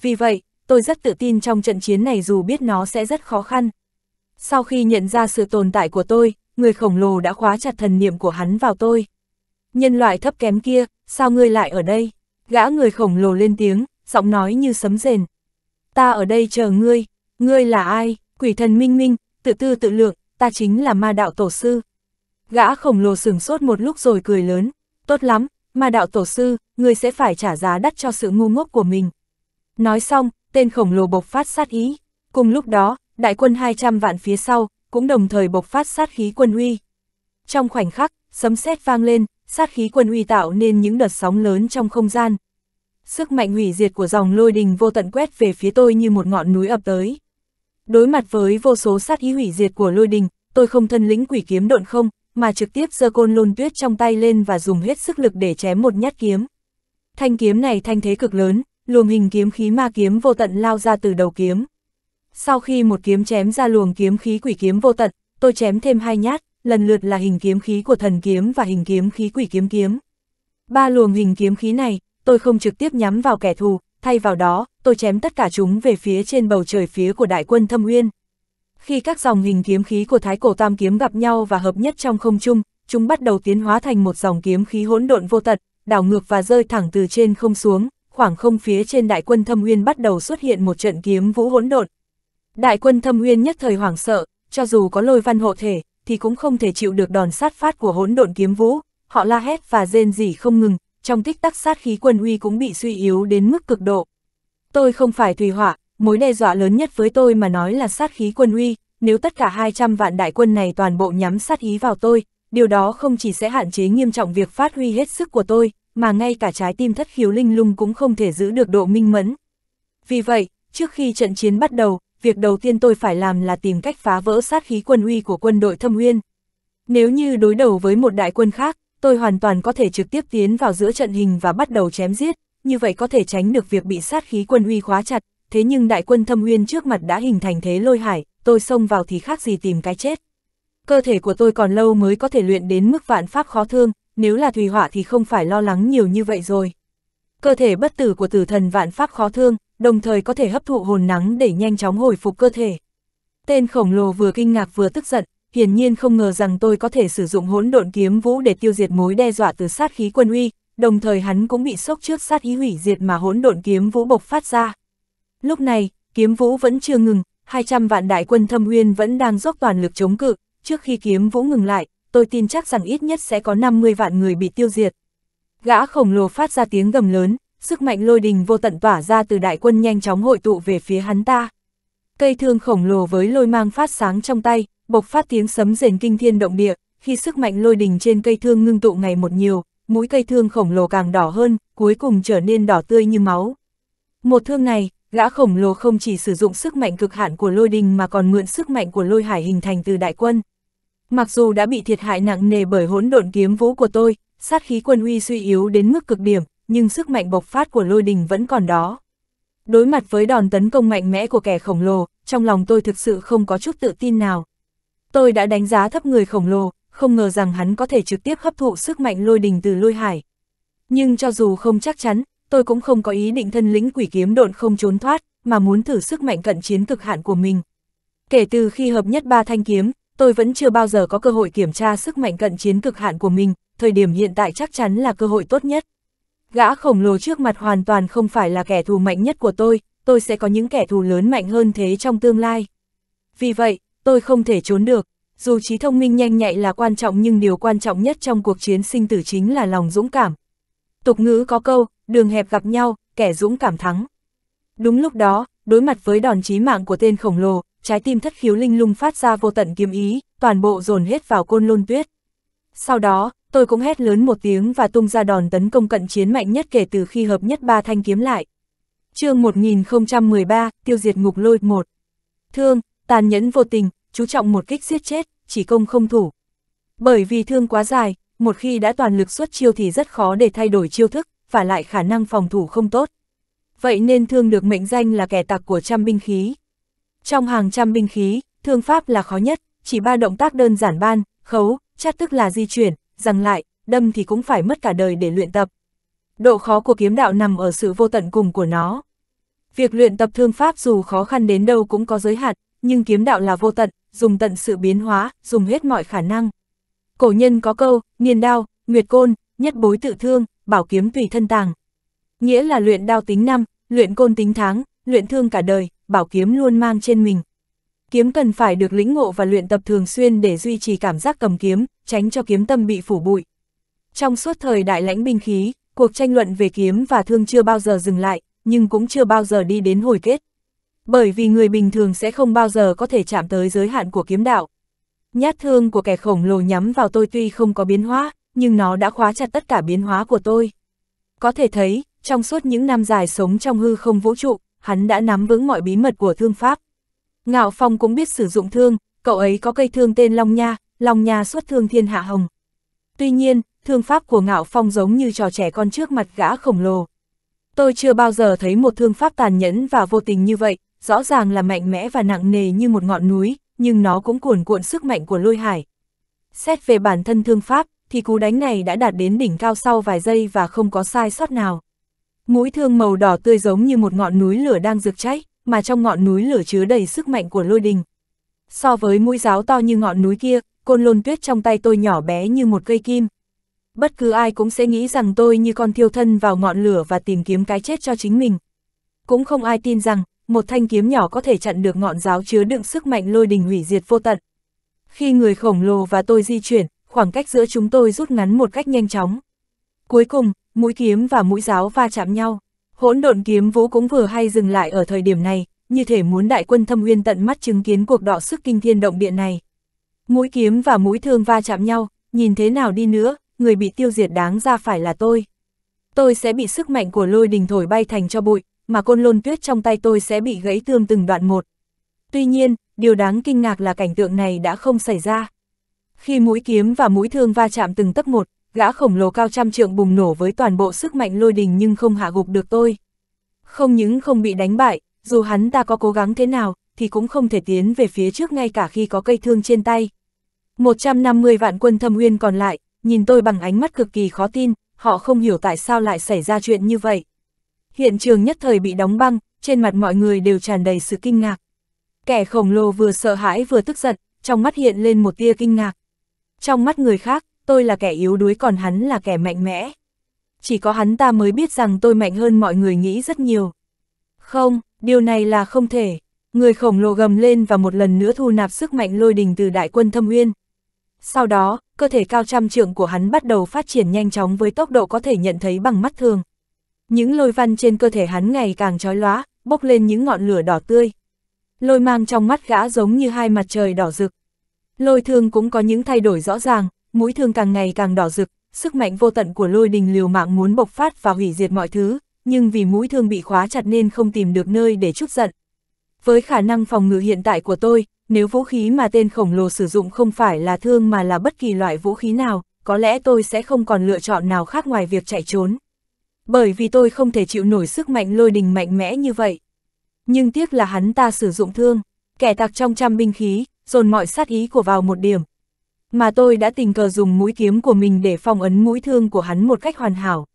Vì vậy, tôi rất tự tin trong trận chiến này dù biết nó sẽ rất khó khăn. Sau khi nhận ra sự tồn tại của tôi, người khổng lồ đã khóa chặt thần niệm của hắn vào tôi. Nhân loại thấp kém kia, sao ngươi lại ở đây? Gã người khổng lồ lên tiếng, giọng nói như sấm rền. Ta ở đây chờ ngươi, ngươi là ai? Quỷ thần minh minh, tự tư tự lượng, ta chính là ma đạo tổ sư. Gã khổng lồ sừng sốt một lúc rồi cười lớn, tốt lắm, ma đạo tổ sư, người sẽ phải trả giá đắt cho sự ngu ngốc của mình. Nói xong, tên khổng lồ bộc phát sát ý. Cùng lúc đó, đại quân 200 vạn phía sau, cũng đồng thời bộc phát sát khí quân uy. Trong khoảnh khắc, sấm sét vang lên, sát khí quân uy tạo nên những đợt sóng lớn trong không gian. Sức mạnh hủy diệt của dòng lôi đình vô tận quét về phía tôi như một ngọn núi ập tới. Đối mặt với vô số sát ý hủy diệt của lôi đình, tôi không thân lĩnh quỷ kiếm độn không, mà trực tiếp giơ côn lôn tuyết trong tay lên và dùng hết sức lực để chém một nhát kiếm. Thanh kiếm này thanh thế cực lớn, luồng hình kiếm khí ma kiếm vô tận lao ra từ đầu kiếm. Sau khi một kiếm chém ra luồng kiếm khí quỷ kiếm vô tận, tôi chém thêm hai nhát, lần lượt là hình kiếm khí của thần kiếm và hình kiếm khí quỷ kiếm kiếm. Ba luồng hình kiếm khí này, tôi không trực tiếp nhắm vào kẻ thù, thay vào đó, tôi chém tất cả chúng về phía trên bầu trời phía của đại quân thâm uyên. Khi các dòng hình kiếm khí của thái cổ tam kiếm gặp nhau và hợp nhất trong không trung, chúng bắt đầu tiến hóa thành một dòng kiếm khí hỗn độn vô tận, đảo ngược và rơi thẳng từ trên không xuống, khoảng không phía trên đại quân thâm uyên bắt đầu xuất hiện một trận kiếm vũ hỗn độn. Đại quân thâm uyên nhất thời hoảng sợ, cho dù có lôi văn hộ thể, thì cũng không thể chịu được đòn sát phát của hỗn độn kiếm vũ, họ la hét và rên rỉ không ngừng, trong tích tắc sát khí quân uy cũng bị suy yếu đến mức cực độ. Tôi không phải tùy hỏa, mối đe dọa lớn nhất với tôi mà nói là sát khí quân uy, nếu tất cả 200 vạn đại quân này toàn bộ nhắm sát ý vào tôi, điều đó không chỉ sẽ hạn chế nghiêm trọng việc phát huy hết sức của tôi, mà ngay cả trái tim thất khiếu linh lung cũng không thể giữ được độ minh mẫn. Vì vậy, trước khi trận chiến bắt đầu, việc đầu tiên tôi phải làm là tìm cách phá vỡ sát khí quân uy của quân đội thâm uyên. Nếu như đối đầu với một đại quân khác, tôi hoàn toàn có thể trực tiếp tiến vào giữa trận hình và bắt đầu chém giết, như vậy có thể tránh được việc bị sát khí quân uy khóa chặt, thế nhưng đại quân thâm uyên trước mặt đã hình thành thế lôi hải, tôi xông vào thì khác gì tìm cái chết. Cơ thể của tôi còn lâu mới có thể luyện đến mức vạn pháp khó thương, nếu là thủy hỏa thì không phải lo lắng nhiều như vậy rồi. Cơ thể bất tử của tử thần vạn pháp khó thương, đồng thời có thể hấp thụ hồn nắng để nhanh chóng hồi phục cơ thể. Tên khổng lồ vừa kinh ngạc vừa tức giận, hiển nhiên không ngờ rằng tôi có thể sử dụng hỗn độn kiếm vũ để tiêu diệt mối đe dọa từ sát khí quân uy, đồng thời hắn cũng bị sốc trước sát ý hủy diệt mà hỗn độn kiếm vũ bộc phát ra. Lúc này, kiếm vũ vẫn chưa ngừng, 200 vạn đại quân thâm uyên vẫn đang dốc toàn lực chống cự, trước khi kiếm vũ ngừng lại, tôi tin chắc rằng ít nhất sẽ có 50 vạn người bị tiêu diệt. Gã khổng lồ phát ra tiếng gầm lớn, sức mạnh lôi đình vô tận tỏa ra từ đại quân nhanh chóng hội tụ về phía hắn ta. Cây thương khổng lồ với lôi mang phát sáng trong tay, bộc phát tiếng sấm rền kinh thiên động địa, khi sức mạnh lôi đình trên cây thương ngưng tụ ngày một nhiều, mũi cây thương khổng lồ càng đỏ hơn, cuối cùng trở nên đỏ tươi như máu. Một thương này, gã khổng lồ không chỉ sử dụng sức mạnh cực hạn của lôi đình mà còn mượn sức mạnh của lôi hải hình thành từ đại quân. Mặc dù đã bị thiệt hại nặng nề bởi hỗn độn kiếm vũ của tôi, sát khí quân uy suy yếu đến mức cực điểm, nhưng sức mạnh bộc phát của lôi đình vẫn còn đó. Đối mặt với đòn tấn công mạnh mẽ của kẻ khổng lồ, trong lòng tôi thực sự không có chút tự tin nào. Tôi đã đánh giá thấp người khổng lồ, không ngờ rằng hắn có thể trực tiếp hấp thụ sức mạnh lôi đình từ lôi hải. Nhưng cho dù không chắc chắn, tôi cũng không có ý định thân lĩnh quỷ kiếm độn không trốn thoát, mà muốn thử sức mạnh cận chiến cực hạn của mình. Kể từ khi hợp nhất ba thanh kiếm, tôi vẫn chưa bao giờ có cơ hội kiểm tra sức mạnh cận chiến cực hạn của mình, thời điểm hiện tại chắc chắn là cơ hội tốt nhất. Gã khổng lồ trước mặt hoàn toàn không phải là kẻ thù mạnh nhất của tôi, tôi sẽ có những kẻ thù lớn mạnh hơn thế trong tương lai. Vì vậy, tôi không thể trốn được, dù trí thông minh nhanh nhạy là quan trọng nhưng điều quan trọng nhất trong cuộc chiến sinh tử chính là lòng dũng cảm. Tục ngữ có câu, đường hẹp gặp nhau, kẻ dũng cảm thắng. Đúng lúc đó, đối mặt với đòn chí mạng của tên khổng lồ, trái tim thất khiếu linh lung phát ra vô tận kiếm ý, toàn bộ dồn hết vào côn lôn tuyết. Sau đó, tôi cũng hét lớn một tiếng và tung ra đòn tấn công cận chiến mạnh nhất kể từ khi hợp nhất ba thanh kiếm lại. chương 1013, tiêu diệt ngục lôi 1. Thương, tàn nhẫn vô tình, chú trọng một kích giết chết, chỉ công không thủ. Bởi vì thương quá dài, một khi đã toàn lực xuất chiêu thì rất khó để thay đổi chiêu thức, và lại khả năng phòng thủ không tốt. Vậy nên thương được mệnh danh là kẻ tặc của trăm binh khí. Trong hàng trăm binh khí, thương pháp là khó nhất, chỉ ba động tác đơn giản ban, khấu, chát tức là di chuyển, rằng lại, đâm thì cũng phải mất cả đời để luyện tập. Độ khó của kiếm đạo nằm ở sự vô tận cùng của nó. Việc luyện tập thương pháp dù khó khăn đến đâu cũng có giới hạn, nhưng kiếm đạo là vô tận, dùng tận sự biến hóa, dùng hết mọi khả năng. Cổ nhân có câu, niên đao, nguyệt côn, nhất bối tự thương, bảo kiếm tùy thân tàng. Nghĩa là luyện đao tính năm, luyện côn tính tháng, luyện thương cả đời, bảo kiếm luôn mang trên mình. Kiếm cần phải được lĩnh ngộ và luyện tập thường xuyên để duy trì cảm giác cầm kiếm, tránh cho kiếm tâm bị phủ bụi. Trong suốt thời đại lãnh binh khí, cuộc tranh luận về kiếm và thương chưa bao giờ dừng lại, nhưng cũng chưa bao giờ đi đến hồi kết. Bởi vì người bình thường sẽ không bao giờ có thể chạm tới giới hạn của kiếm đạo. Nhát thương của kẻ khổng lồ nhắm vào tôi tuy không có biến hóa, nhưng nó đã khóa chặt tất cả biến hóa của tôi. Có thể thấy, trong suốt những năm dài sống trong hư không vũ trụ, hắn đã nắm vững mọi bí mật của thương pháp. Ngạo Phong cũng biết sử dụng thương, cậu ấy có cây thương tên Long Nha, Long Nha xuất thương thiên hạ hồng. Tuy nhiên, thương pháp của Ngạo Phong giống như trò trẻ con trước mặt gã khổng lồ. Tôi chưa bao giờ thấy một thương pháp tàn nhẫn và vô tình như vậy, rõ ràng là mạnh mẽ và nặng nề như một ngọn núi, nhưng nó cũng cuồn cuộn sức mạnh của lôi hải. Xét về bản thân thương pháp, thì cú đánh này đã đạt đến đỉnh cao sau vài giây và không có sai sót nào. Mũi thương màu đỏ tươi giống như một ngọn núi lửa đang rực cháy, mà trong ngọn núi lửa chứa đầy sức mạnh của lôi đình. So với mũi giáo to như ngọn núi kia, côn lôn tuyết trong tay tôi nhỏ bé như một cây kim. Bất cứ ai cũng sẽ nghĩ rằng tôi như con thiêu thân vào ngọn lửa và tìm kiếm cái chết cho chính mình. Cũng không ai tin rằng, một thanh kiếm nhỏ có thể chặn được ngọn giáo chứa đựng sức mạnh lôi đình hủy diệt vô tận. Khi người khổng lồ và tôi di chuyển, khoảng cách giữa chúng tôi rút ngắn một cách nhanh chóng. Cuối cùng, mũi kiếm và mũi giáo va chạm nhau. Hỗn độn kiếm vũ cũng vừa hay dừng lại ở thời điểm này, như thể muốn đại quân thâm uyên tận mắt chứng kiến cuộc đọ sức kinh thiên động địa này. Mũi kiếm và mũi thương va chạm nhau, nhìn thế nào đi nữa, người bị tiêu diệt đáng ra phải là tôi. Tôi sẽ bị sức mạnh của lôi đình thổi bay thành cho bụi, mà côn lôn tuyết trong tay tôi sẽ bị gãy tương từng đoạn một. Tuy nhiên, điều đáng kinh ngạc là cảnh tượng này đã không xảy ra. Khi mũi kiếm và mũi thương va chạm từng tấc một, gã khổng lồ cao trăm trượng bùng nổ với toàn bộ sức mạnh lôi đình nhưng không hạ gục được tôi. Không những không bị đánh bại, dù hắn ta có cố gắng thế nào, thì cũng không thể tiến về phía trước ngay cả khi có cây thương trên tay. 150 vạn quân thâm uyên còn lại, nhìn tôi bằng ánh mắt cực kỳ khó tin, họ không hiểu tại sao lại xảy ra chuyện như vậy. Hiện trường nhất thời bị đóng băng, trên mặt mọi người đều tràn đầy sự kinh ngạc. Kẻ khổng lồ vừa sợ hãi vừa tức giận, trong mắt hiện lên một tia kinh ngạc. Trong mắt người khác, tôi là kẻ yếu đuối còn hắn là kẻ mạnh mẽ. Chỉ có hắn ta mới biết rằng tôi mạnh hơn mọi người nghĩ rất nhiều. Không, điều này là không thể. Người khổng lồ gầm lên và một lần nữa thu nạp sức mạnh lôi đình từ đại quân thâm uyên. Sau đó, cơ thể cao trăm trượng của hắn bắt đầu phát triển nhanh chóng với tốc độ có thể nhận thấy bằng mắt thường. Những lôi văn trên cơ thể hắn ngày càng trói lóa, bốc lên những ngọn lửa đỏ tươi. Lôi mang trong mắt gã giống như hai mặt trời đỏ rực. Lôi thương cũng có những thay đổi rõ ràng, mũi thương càng ngày càng đỏ rực, sức mạnh vô tận của lôi đình liều mạng muốn bộc phát và hủy diệt mọi thứ, nhưng vì mũi thương bị khóa chặt nên không tìm được nơi để chút giận. Với khả năng phòng ngự hiện tại của tôi, nếu vũ khí mà tên khổng lồ sử dụng không phải là thương mà là bất kỳ loại vũ khí nào, có lẽ tôi sẽ không còn lựa chọn nào khác ngoài việc chạy trốn. Bởi vì tôi không thể chịu nổi sức mạnh lôi đình mạnh mẽ như vậy. Nhưng tiếc là hắn ta sử dụng thương, kẻ tặc trong trăm binh khí, dồn mọi sát ý của vào một điểm. Mà tôi đã tình cờ dùng mũi kiếm của mình để phong ấn mũi thương của hắn một cách hoàn hảo.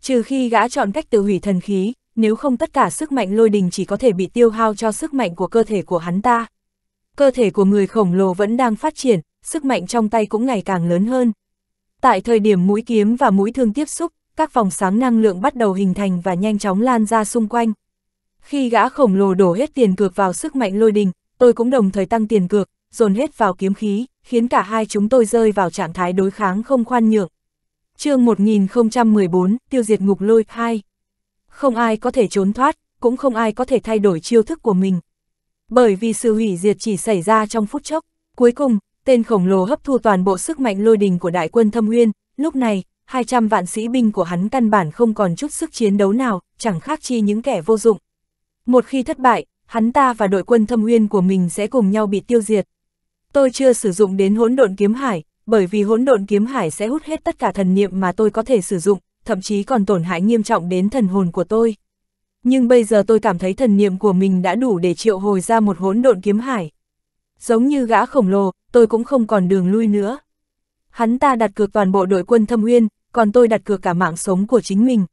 Trừ khi gã chọn cách tự hủy thần khí, nếu không tất cả sức mạnh lôi đình chỉ có thể bị tiêu hao cho sức mạnh của cơ thể của hắn ta. Cơ thể của người khổng lồ vẫn đang phát triển, sức mạnh trong tay cũng ngày càng lớn hơn. Tại thời điểm mũi kiếm và mũi thương tiếp xúc, các vòng sáng năng lượng bắt đầu hình thành và nhanh chóng lan ra xung quanh. Khi gã khổng lồ đổ hết tiền cược vào sức mạnh lôi đình, tôi cũng đồng thời tăng tiền cược, dồn hết vào kiếm khí, khiến cả hai chúng tôi rơi vào trạng thái đối kháng không khoan nhượng. chương 1014, Tiêu diệt ngục lôi 2 Không ai có thể trốn thoát, cũng không ai có thể thay đổi chiêu thức của mình. Bởi vì sự hủy diệt chỉ xảy ra trong phút chốc, cuối cùng, tên khổng lồ hấp thu toàn bộ sức mạnh lôi đình của đại quân thâm huyên, lúc này, 200 vạn sĩ binh của hắn căn bản không còn chút sức chiến đấu nào, chẳng khác chi những kẻ vô dụng. Một khi thất bại, hắn ta và đội quân thâm uyên của mình sẽ cùng nhau bị tiêu diệt. Tôi chưa sử dụng đến hỗn độn kiếm hải, bởi vì hỗn độn kiếm hải sẽ hút hết tất cả thần niệm mà tôi có thể sử dụng, thậm chí còn tổn hại nghiêm trọng đến thần hồn của tôi. Nhưng bây giờ tôi cảm thấy thần niệm của mình đã đủ để triệu hồi ra một hỗn độn kiếm hải. Giống như gã khổng lồ, tôi cũng không còn đường lui nữa. Hắn ta đặt cược toàn bộ đội quân thâm uyên, còn tôi đặt cược cả mạng sống của chính mình.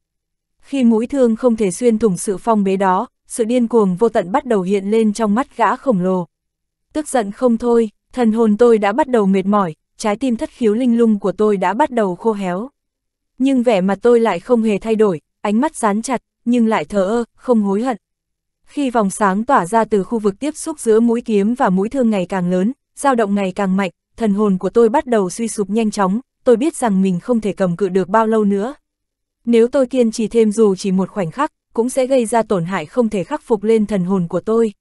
Khi mũi thương không thể xuyên thủng sự phong bế đó, sự điên cuồng vô tận bắt đầu hiện lên trong mắt gã khổng lồ. Tức giận không thôi, thần hồn tôi đã bắt đầu mệt mỏi, trái tim thất khiếu linh lung của tôi đã bắt đầu khô héo. Nhưng vẻ mặt tôi lại không hề thay đổi, ánh mắt dán chặt, nhưng lại thờ ơ, không hối hận. Khi vòng sáng tỏa ra từ khu vực tiếp xúc giữa mũi kiếm và mũi thương ngày càng lớn, dao động ngày càng mạnh, thần hồn của tôi bắt đầu suy sụp nhanh chóng, tôi biết rằng mình không thể cầm cự được bao lâu nữa. Nếu tôi kiên trì thêm dù chỉ một khoảnh khắc, cũng sẽ gây ra tổn hại không thể khắc phục lên thần hồn của tôi.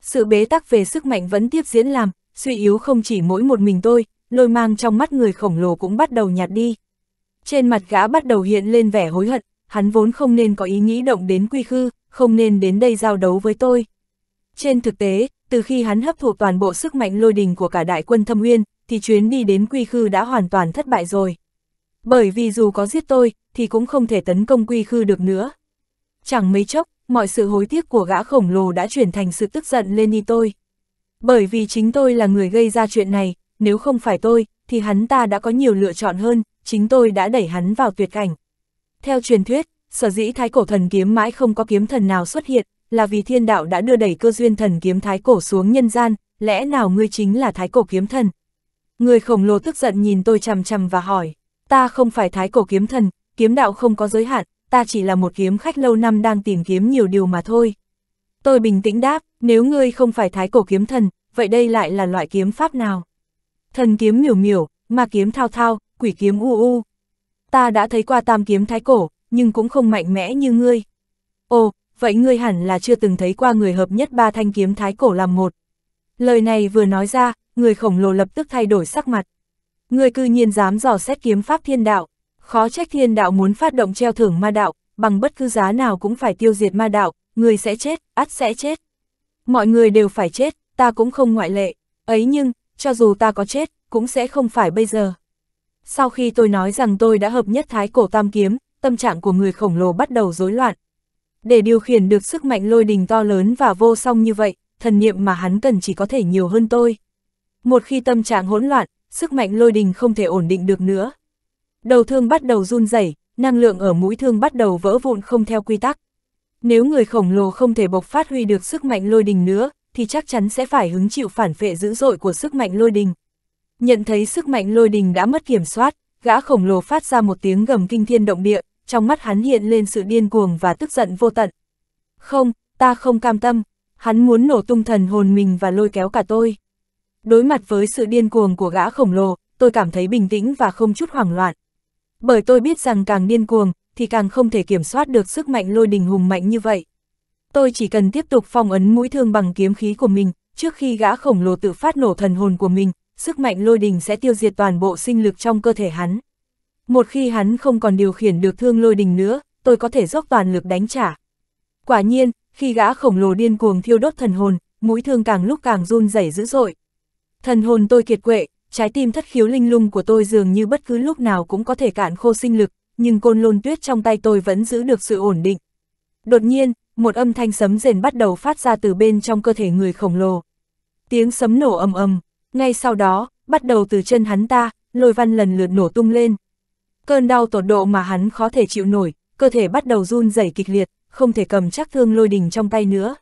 Sự bế tắc về sức mạnh vẫn tiếp diễn làm, suy yếu không chỉ mỗi một mình tôi, lôi mang trong mắt người khổng lồ cũng bắt đầu nhạt đi. Trên mặt gã bắt đầu hiện lên vẻ hối hận, hắn vốn không nên có ý nghĩ động đến quy khư, không nên đến đây giao đấu với tôi. Trên thực tế, từ khi hắn hấp thụ toàn bộ sức mạnh lôi đình của cả đại quân thâm nguyên, thì chuyến đi đến quy khư đã hoàn toàn thất bại rồi. Bởi vì dù có giết tôi, thì cũng không thể tấn công quy khư được nữa. Chẳng mấy chốc, mọi sự hối tiếc của gã khổng lồ đã chuyển thành sự tức giận lên đi tôi. Bởi vì chính tôi là người gây ra chuyện này, nếu không phải tôi, thì hắn ta đã có nhiều lựa chọn hơn, chính tôi đã đẩy hắn vào tuyệt cảnh. Theo truyền thuyết, sở dĩ thái cổ thần kiếm mãi không có kiếm thần nào xuất hiện, là vì thiên đạo đã đưa đẩy cơ duyên thần kiếm thái cổ xuống nhân gian, lẽ nào ngươi chính là thái cổ kiếm thần? Người khổng lồ tức giận nhìn tôi chằm chằm và hỏi, ta không phải thái cổ kiếm thần, kiếm đạo không có giới hạn, ta chỉ là một kiếm khách lâu năm đang tìm kiếm nhiều điều mà thôi. Tôi bình tĩnh đáp, nếu ngươi không phải thái cổ kiếm thần, vậy đây lại là loại kiếm pháp nào? Thần kiếm miểu miểu, ma kiếm thao thao, quỷ kiếm u u. Ta đã thấy qua tam kiếm thái cổ, nhưng cũng không mạnh mẽ như ngươi. Ồ, vậy ngươi hẳn là chưa từng thấy qua người hợp nhất ba thanh kiếm thái cổ làm một. Lời này vừa nói ra, người khổng lồ lập tức thay đổi sắc mặt. Ngươi cư nhiên dám dò xét kiếm pháp thiên đạo, khó trách thiên đạo muốn phát động treo thưởng ma đạo, bằng bất cứ giá nào cũng phải tiêu diệt ma đạo, người sẽ chết, ắt sẽ chết. Mọi người đều phải chết, ta cũng không ngoại lệ, ấy nhưng, cho dù ta có chết, cũng sẽ không phải bây giờ. Sau khi tôi nói rằng tôi đã hợp nhất thái cổ tam kiếm, tâm trạng của người khổng lồ bắt đầu rối loạn. Để điều khiển được sức mạnh lôi đình to lớn và vô song như vậy, thần niệm mà hắn cần chỉ có thể nhiều hơn tôi. Một khi tâm trạng hỗn loạn, sức mạnh lôi đình không thể ổn định được nữa. Đầu thương bắt đầu run rẩy, năng lượng ở mũi thương bắt đầu vỡ vụn không theo quy tắc. Nếu người khổng lồ không thể bộc phát huy được sức mạnh lôi đình nữa, thì chắc chắn sẽ phải hứng chịu phản phệ dữ dội của sức mạnh lôi đình. Nhận thấy sức mạnh lôi đình đã mất kiểm soát, gã khổng lồ phát ra một tiếng gầm kinh thiên động địa, trong mắt hắn hiện lên sự điên cuồng và tức giận vô tận. Không, ta không cam tâm, hắn muốn nổ tung thần hồn mình và lôi kéo cả tôi. Đối mặt với sự điên cuồng của gã khổng lồ, tôi cảm thấy bình tĩnh và không chút hoảng loạn. Bởi tôi biết rằng càng điên cuồng, thì càng không thể kiểm soát được sức mạnh lôi đình hùng mạnh như vậy. Tôi chỉ cần tiếp tục phong ấn mũi thương bằng kiếm khí của mình, trước khi gã khổng lồ tự phát nổ thần hồn của mình, sức mạnh lôi đình sẽ tiêu diệt toàn bộ sinh lực trong cơ thể hắn. Một khi hắn không còn điều khiển được thương lôi đình nữa, tôi có thể dốc toàn lực đánh trả. Quả nhiên, khi gã khổng lồ điên cuồng thiêu đốt thần hồn, mũi thương càng lúc càng run rẩy dữ dội. Thần hồn tôi kiệt quệ, trái tim thất khiếu linh lung của tôi dường như bất cứ lúc nào cũng có thể cạn khô sinh lực, nhưng côn lôn tuyết trong tay tôi vẫn giữ được sự ổn định. Đột nhiên, một âm thanh sấm rền bắt đầu phát ra từ bên trong cơ thể người khổng lồ. Tiếng sấm nổ ầm ầm, ngay sau đó, bắt đầu từ chân hắn ta, lôi văn lần lượt nổ tung lên. Cơn đau tột độ mà hắn khó thể chịu nổi, cơ thể bắt đầu run rẩy kịch liệt, không thể cầm chắc thương lôi đình trong tay nữa.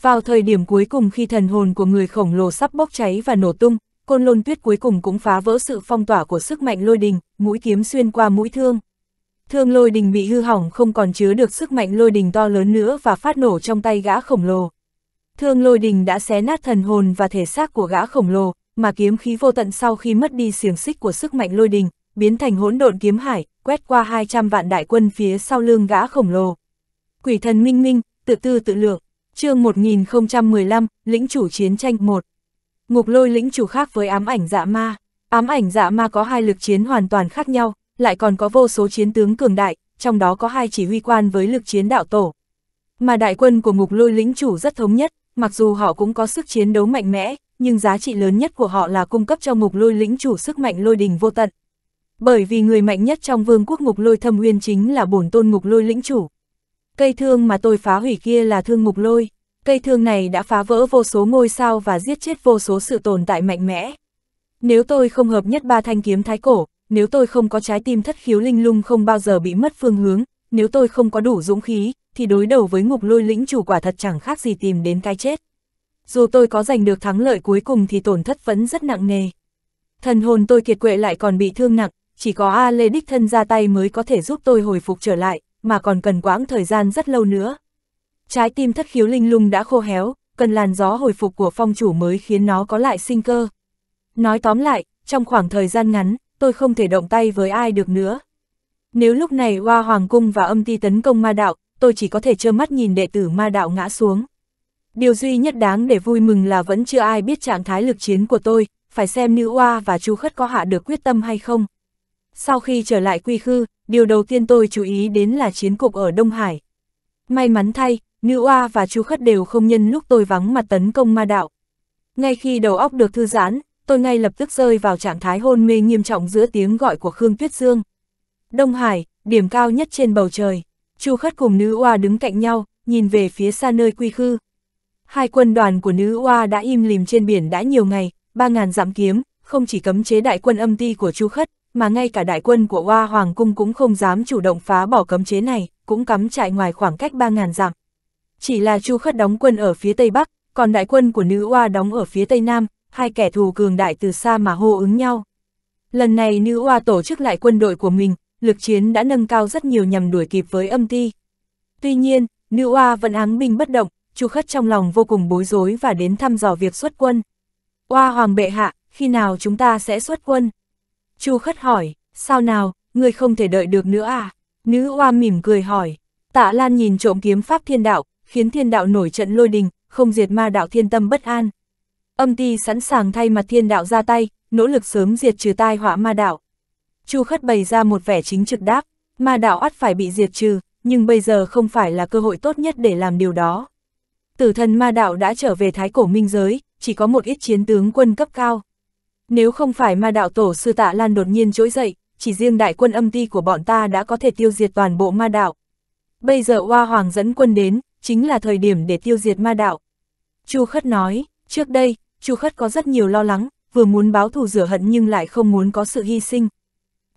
Vào thời điểm cuối cùng khi thần hồn của người khổng lồ sắp bốc cháy và nổ tung, côn lôn tuyết cuối cùng cũng phá vỡ sự phong tỏa của sức mạnh lôi đình, mũi kiếm xuyên qua mũi thương. Thương lôi đình bị hư hỏng không còn chứa được sức mạnh lôi đình to lớn nữa và phát nổ trong tay gã khổng lồ. Thương lôi đình đã xé nát thần hồn và thể xác của gã khổng lồ, mà kiếm khí vô tận sau khi mất đi xiềng xích của sức mạnh lôi đình, biến thành hỗn độn kiếm hải, quét qua 200 vạn đại quân phía sau lưng gã khổng lồ. Quỷ thần minh minh, tự tư tự lượng, chương 1015, lĩnh chủ chiến tranh 1. Ngục lôi lĩnh chủ khác với ám ảnh dạ ma. Ám ảnh dạ ma có hai lực chiến hoàn toàn khác nhau, lại còn có vô số chiến tướng cường đại, trong đó có hai chỉ huy quan với lực chiến đạo tổ. Mà đại quân của ngục lôi lĩnh chủ rất thống nhất, mặc dù họ cũng có sức chiến đấu mạnh mẽ, nhưng giá trị lớn nhất của họ là cung cấp cho ngục lôi lĩnh chủ sức mạnh lôi đình vô tận. Bởi vì người mạnh nhất trong vương quốc ngục lôi thâm uyên chính là bổn tôn ngục lôi lĩnh chủ. Cây thương mà tôi phá hủy kia là thương ngục lôi, cây thương này đã phá vỡ vô số ngôi sao và giết chết vô số sự tồn tại mạnh mẽ. Nếu tôi không hợp nhất ba thanh kiếm thái cổ, nếu tôi không có trái tim thất khiếu linh lung không bao giờ bị mất phương hướng, nếu tôi không có đủ dũng khí, thì đối đầu với ngục lôi lĩnh chủ quả thật chẳng khác gì tìm đến cái chết. Dù tôi có giành được thắng lợi cuối cùng thì tổn thất vẫn rất nặng nề. Thần hồn tôi kiệt quệ lại còn bị thương nặng, chỉ có A Lê Đích Thân ra tay mới có thể giúp tôi hồi phục trở lại, mà còn cần quãng thời gian rất lâu nữa. Trái tim thất khiếu linh lung đã khô héo, cần làn gió hồi phục của phong chủ mới khiến nó có lại sinh cơ. Nói tóm lại, trong khoảng thời gian ngắn, tôi không thể động tay với ai được nữa. Nếu lúc này Hoa Hoàng Cung và âm ti tấn công ma đạo, tôi chỉ có thể trơ mắt nhìn đệ tử ma đạo ngã xuống. Điều duy nhất đáng để vui mừng là vẫn chưa ai biết trạng thái lực chiến của tôi, phải xem nữ oa và chú khất có hạ được quyết tâm hay không. Sau khi trở lại quy khư, điều đầu tiên tôi chú ý đến là chiến cục ở Đông Hải. May mắn thay, nữ oa và chu khất đều không nhân lúc tôi vắng mặt tấn công ma đạo. Ngay khi đầu óc được thư giãn, tôi ngay lập tức rơi vào trạng thái hôn mê nghiêm trọng giữa tiếng gọi của Khương Tuyết Dương. Đông Hải, điểm cao nhất trên bầu trời, Chu Khất cùng nữ oa đứng cạnh nhau, nhìn về phía xa nơi quy khư. Hai quân đoàn của nữ oa đã im lìm trên biển đã nhiều ngày, ba ngàn dặm kiếm, không chỉ cấm chế đại quân âm ti của Chu Khất, mà ngay cả đại quân của Hoa Hoàng Cung cũng không dám chủ động phá bỏ cấm chế này, cũng cắm trại ngoài khoảng cách 3.000 dặm. Chỉ là Chu Khất đóng quân ở phía Tây Bắc, còn đại quân của nữ oa đóng ở phía Tây Nam, hai kẻ thù cường đại từ xa mà hô ứng nhau. Lần này nữ oa tổ chức lại quân đội của mình, lực chiến đã nâng cao rất nhiều nhằm đuổi kịp với âm ti. Tuy nhiên, nữ oa vẫn áng binh bất động, Chu Khất trong lòng vô cùng bối rối và đến thăm dò việc xuất quân. oa Hoàng bệ hạ, khi nào chúng ta sẽ xuất quân? Chu Khất hỏi, sao nào, người không thể đợi được nữa à? Nữ oa mỉm cười hỏi, tạ Lan nhìn trộm kiếm pháp thiên đạo, khiến thiên đạo nổi trận lôi đình, không diệt ma đạo thiên tâm bất an. Âm ti sẵn sàng thay mặt thiên đạo ra tay, nỗ lực sớm diệt trừ tai họa ma đạo. Chu Khất bày ra một vẻ chính trực đáp, ma đạo ắt phải bị diệt trừ, nhưng bây giờ không phải là cơ hội tốt nhất để làm điều đó. Tử thần ma đạo đã trở về thái cổ minh giới, chỉ có một ít chiến tướng quân cấp cao. Nếu không phải ma đạo tổ sư tạ Lan đột nhiên trỗi dậy, chỉ riêng đại quân âm ti của bọn ta đã có thể tiêu diệt toàn bộ ma đạo. Bây giờ Hoa Hoàng dẫn quân đến, chính là thời điểm để tiêu diệt ma đạo. Chu Khất nói, trước đây, Chu Khất có rất nhiều lo lắng, vừa muốn báo thù rửa hận nhưng lại không muốn có sự hy sinh.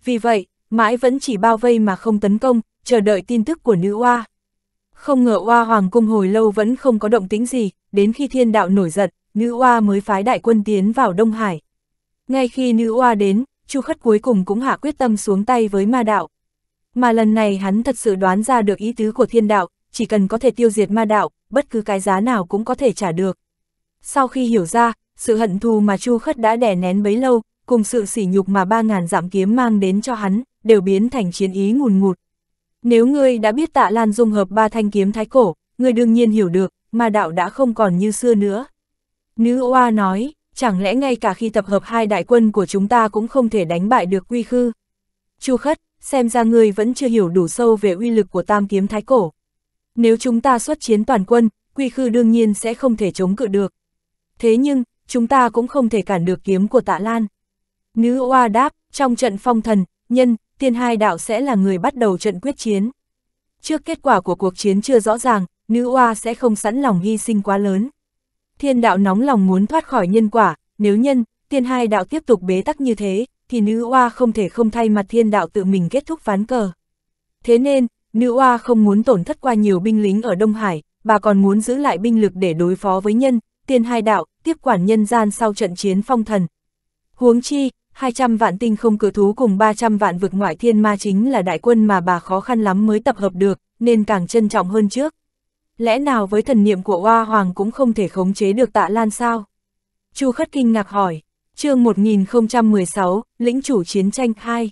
Vì vậy, mãi vẫn chỉ bao vây mà không tấn công, chờ đợi tin tức của nữ oa. Không ngờ oa hoàng cung hồi lâu vẫn không có động tĩnh gì, đến khi thiên đạo nổi giận, nữ oa mới phái đại quân tiến vào Đông Hải. Ngay khi nữ oa đến, Chu Khất cuối cùng cũng hạ quyết tâm xuống tay với ma đạo. Mà lần này hắn thật sự đoán ra được ý tứ của thiên đạo, chỉ cần có thể tiêu diệt ma đạo, bất cứ cái giá nào cũng có thể trả được. Sau khi hiểu ra, sự hận thù mà Chu Khất đã đè nén bấy lâu, cùng sự sỉ nhục mà ba ngàn giảm kiếm mang đến cho hắn, đều biến thành chiến ý ngùn ngụt. Nếu ngươi đã biết tạ lan dung hợp ba thanh kiếm thái cổ, ngươi đương nhiên hiểu được, mà đạo đã không còn như xưa nữa. Nữ oa nói, chẳng lẽ ngay cả khi tập hợp hai đại quân của chúng ta cũng không thể đánh bại được quy khư. Chu khất, xem ra ngươi vẫn chưa hiểu đủ sâu về uy lực của tam kiếm thái cổ. Nếu chúng ta xuất chiến toàn quân, quy khư đương nhiên sẽ không thể chống cự được. Thế nhưng, chúng ta cũng không thể cản được kiếm của tạ lan. Nữ oa đáp, trong trận phong thần, nhân, tiên hai đạo sẽ là người bắt đầu trận quyết chiến. Trước kết quả của cuộc chiến chưa rõ ràng, nữ oa sẽ không sẵn lòng hy sinh quá lớn. Thiên đạo nóng lòng muốn thoát khỏi nhân quả, nếu nhân, tiên hai đạo tiếp tục bế tắc như thế, thì nữ oa không thể không thay mặt thiên đạo tự mình kết thúc ván cờ. Thế nên, nữ oa không muốn tổn thất qua nhiều binh lính ở Đông Hải, bà còn muốn giữ lại binh lực để đối phó với nhân, tiên hai đạo, tiếp quản nhân gian sau trận chiến phong thần. Huống chi, 200 vạn tinh không cử thú cùng 300 vạn vực ngoại thiên ma chính là đại quân mà bà khó khăn lắm mới tập hợp được, nên càng trân trọng hơn trước. Lẽ nào với thần niệm của Hoa Hoàng cũng không thể khống chế được tạ lan sao? Chu Khất kinh ngạc hỏi, chương 1016, lĩnh chủ chiến tranh 2.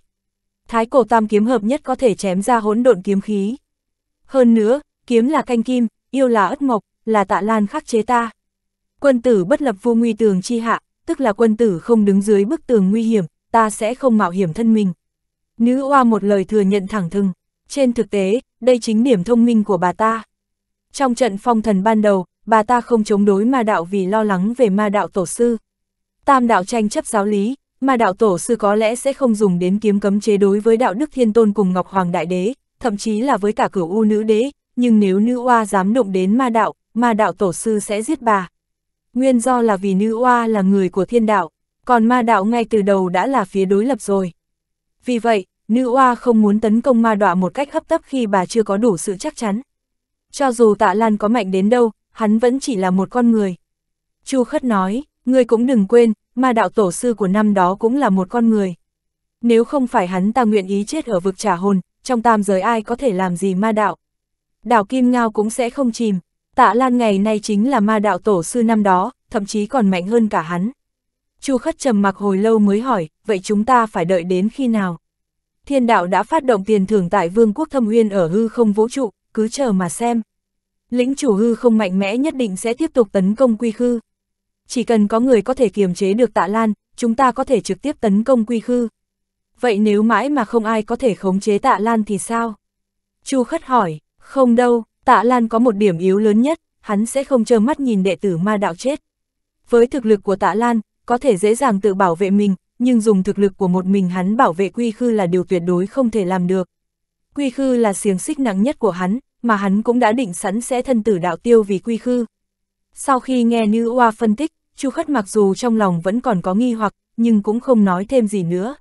Thái cổ tam kiếm hợp nhất có thể chém ra hỗn độn kiếm khí. Hơn nữa, kiếm là canh kim, yêu là ất mộc, là tạ lan khắc chế ta. Quân tử bất lập vô nguy tường chi hạ, tức là quân tử không đứng dưới bức tường nguy hiểm, ta sẽ không mạo hiểm thân mình. Nữ oa một lời thừa nhận thẳng thừng, trên thực tế, đây chính điểm thông minh của bà ta. Trong trận phong thần ban đầu, bà ta không chống đối ma đạo vì lo lắng về ma đạo tổ sư. Tam đạo tranh chấp giáo lý, ma đạo tổ sư có lẽ sẽ không dùng đến kiếm cấm chế đối với đạo đức thiên tôn cùng Ngọc Hoàng Đại Đế, thậm chí là với cả cửu u nữ đế, nhưng nếu nữ oa dám động đến ma đạo, ma đạo tổ sư sẽ giết bà. Nguyên do là vì nữ oa là người của thiên đạo, còn ma đạo ngay từ đầu đã là phía đối lập rồi. Vì vậy, nữ oa không muốn tấn công ma đọa một cách hấp tấp khi bà chưa có đủ sự chắc chắn. Cho dù tạ Lan có mạnh đến đâu, hắn vẫn chỉ là một con người. Chu Khất nói, ngươi cũng đừng quên, ma đạo tổ sư của năm đó cũng là một con người. Nếu không phải hắn ta nguyện ý chết ở vực trả hồn, trong tam giới ai có thể làm gì ma đạo. Đảo Kim Ngao cũng sẽ không chìm, Tạ Lan ngày nay chính là ma đạo tổ sư năm đó, thậm chí còn mạnh hơn cả hắn. Chu Khất trầm mặc hồi lâu mới hỏi, vậy chúng ta phải đợi đến khi nào? Thiên đạo đã phát động tiền thưởng tại Vương quốc Thâm Uyên ở hư không vũ trụ, cứ chờ mà xem. Lĩnh chủ hư không mạnh mẽ nhất định sẽ tiếp tục tấn công quy khư. Chỉ cần có người có thể kiềm chế được tạ lan, chúng ta có thể trực tiếp tấn công quy khư. Vậy nếu mãi mà không ai có thể khống chế tạ lan thì sao? Chu Khất hỏi, không đâu, Tạ Lan có một điểm yếu lớn nhất, hắn sẽ không trơ mắt nhìn đệ tử ma đạo chết. Với thực lực của Tạ Lan, có thể dễ dàng tự bảo vệ mình, nhưng dùng thực lực của một mình hắn bảo vệ Quy Khư là điều tuyệt đối không thể làm được. Quy Khư là xiềng xích nặng nhất của hắn, mà hắn cũng đã định sẵn sẽ thân tử đạo tiêu vì Quy Khư. Sau khi nghe Nữ Oa phân tích, Chu Khất mặc dù trong lòng vẫn còn có nghi hoặc, nhưng cũng không nói thêm gì nữa.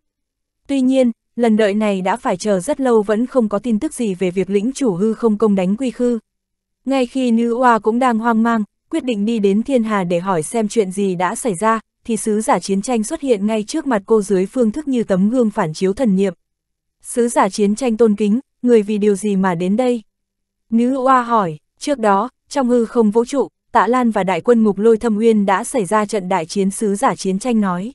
Tuy nhiên, lần đợi này đã phải chờ rất lâu vẫn không có tin tức gì về việc lĩnh chủ hư không công đánh quy khư. Ngay khi nữ oa cũng đang hoang mang, quyết định đi đến thiên hà để hỏi xem chuyện gì đã xảy ra, thì sứ giả chiến tranh xuất hiện ngay trước mặt cô dưới phương thức như tấm gương phản chiếu thần niệm. Sứ giả chiến tranh tôn kính, người vì điều gì mà đến đây? Nữ oa hỏi, trước đó, trong hư không vũ trụ, Tạ Lan và đại quân ngục lôi thâm uyên đã xảy ra trận đại chiến sứ giả chiến tranh nói.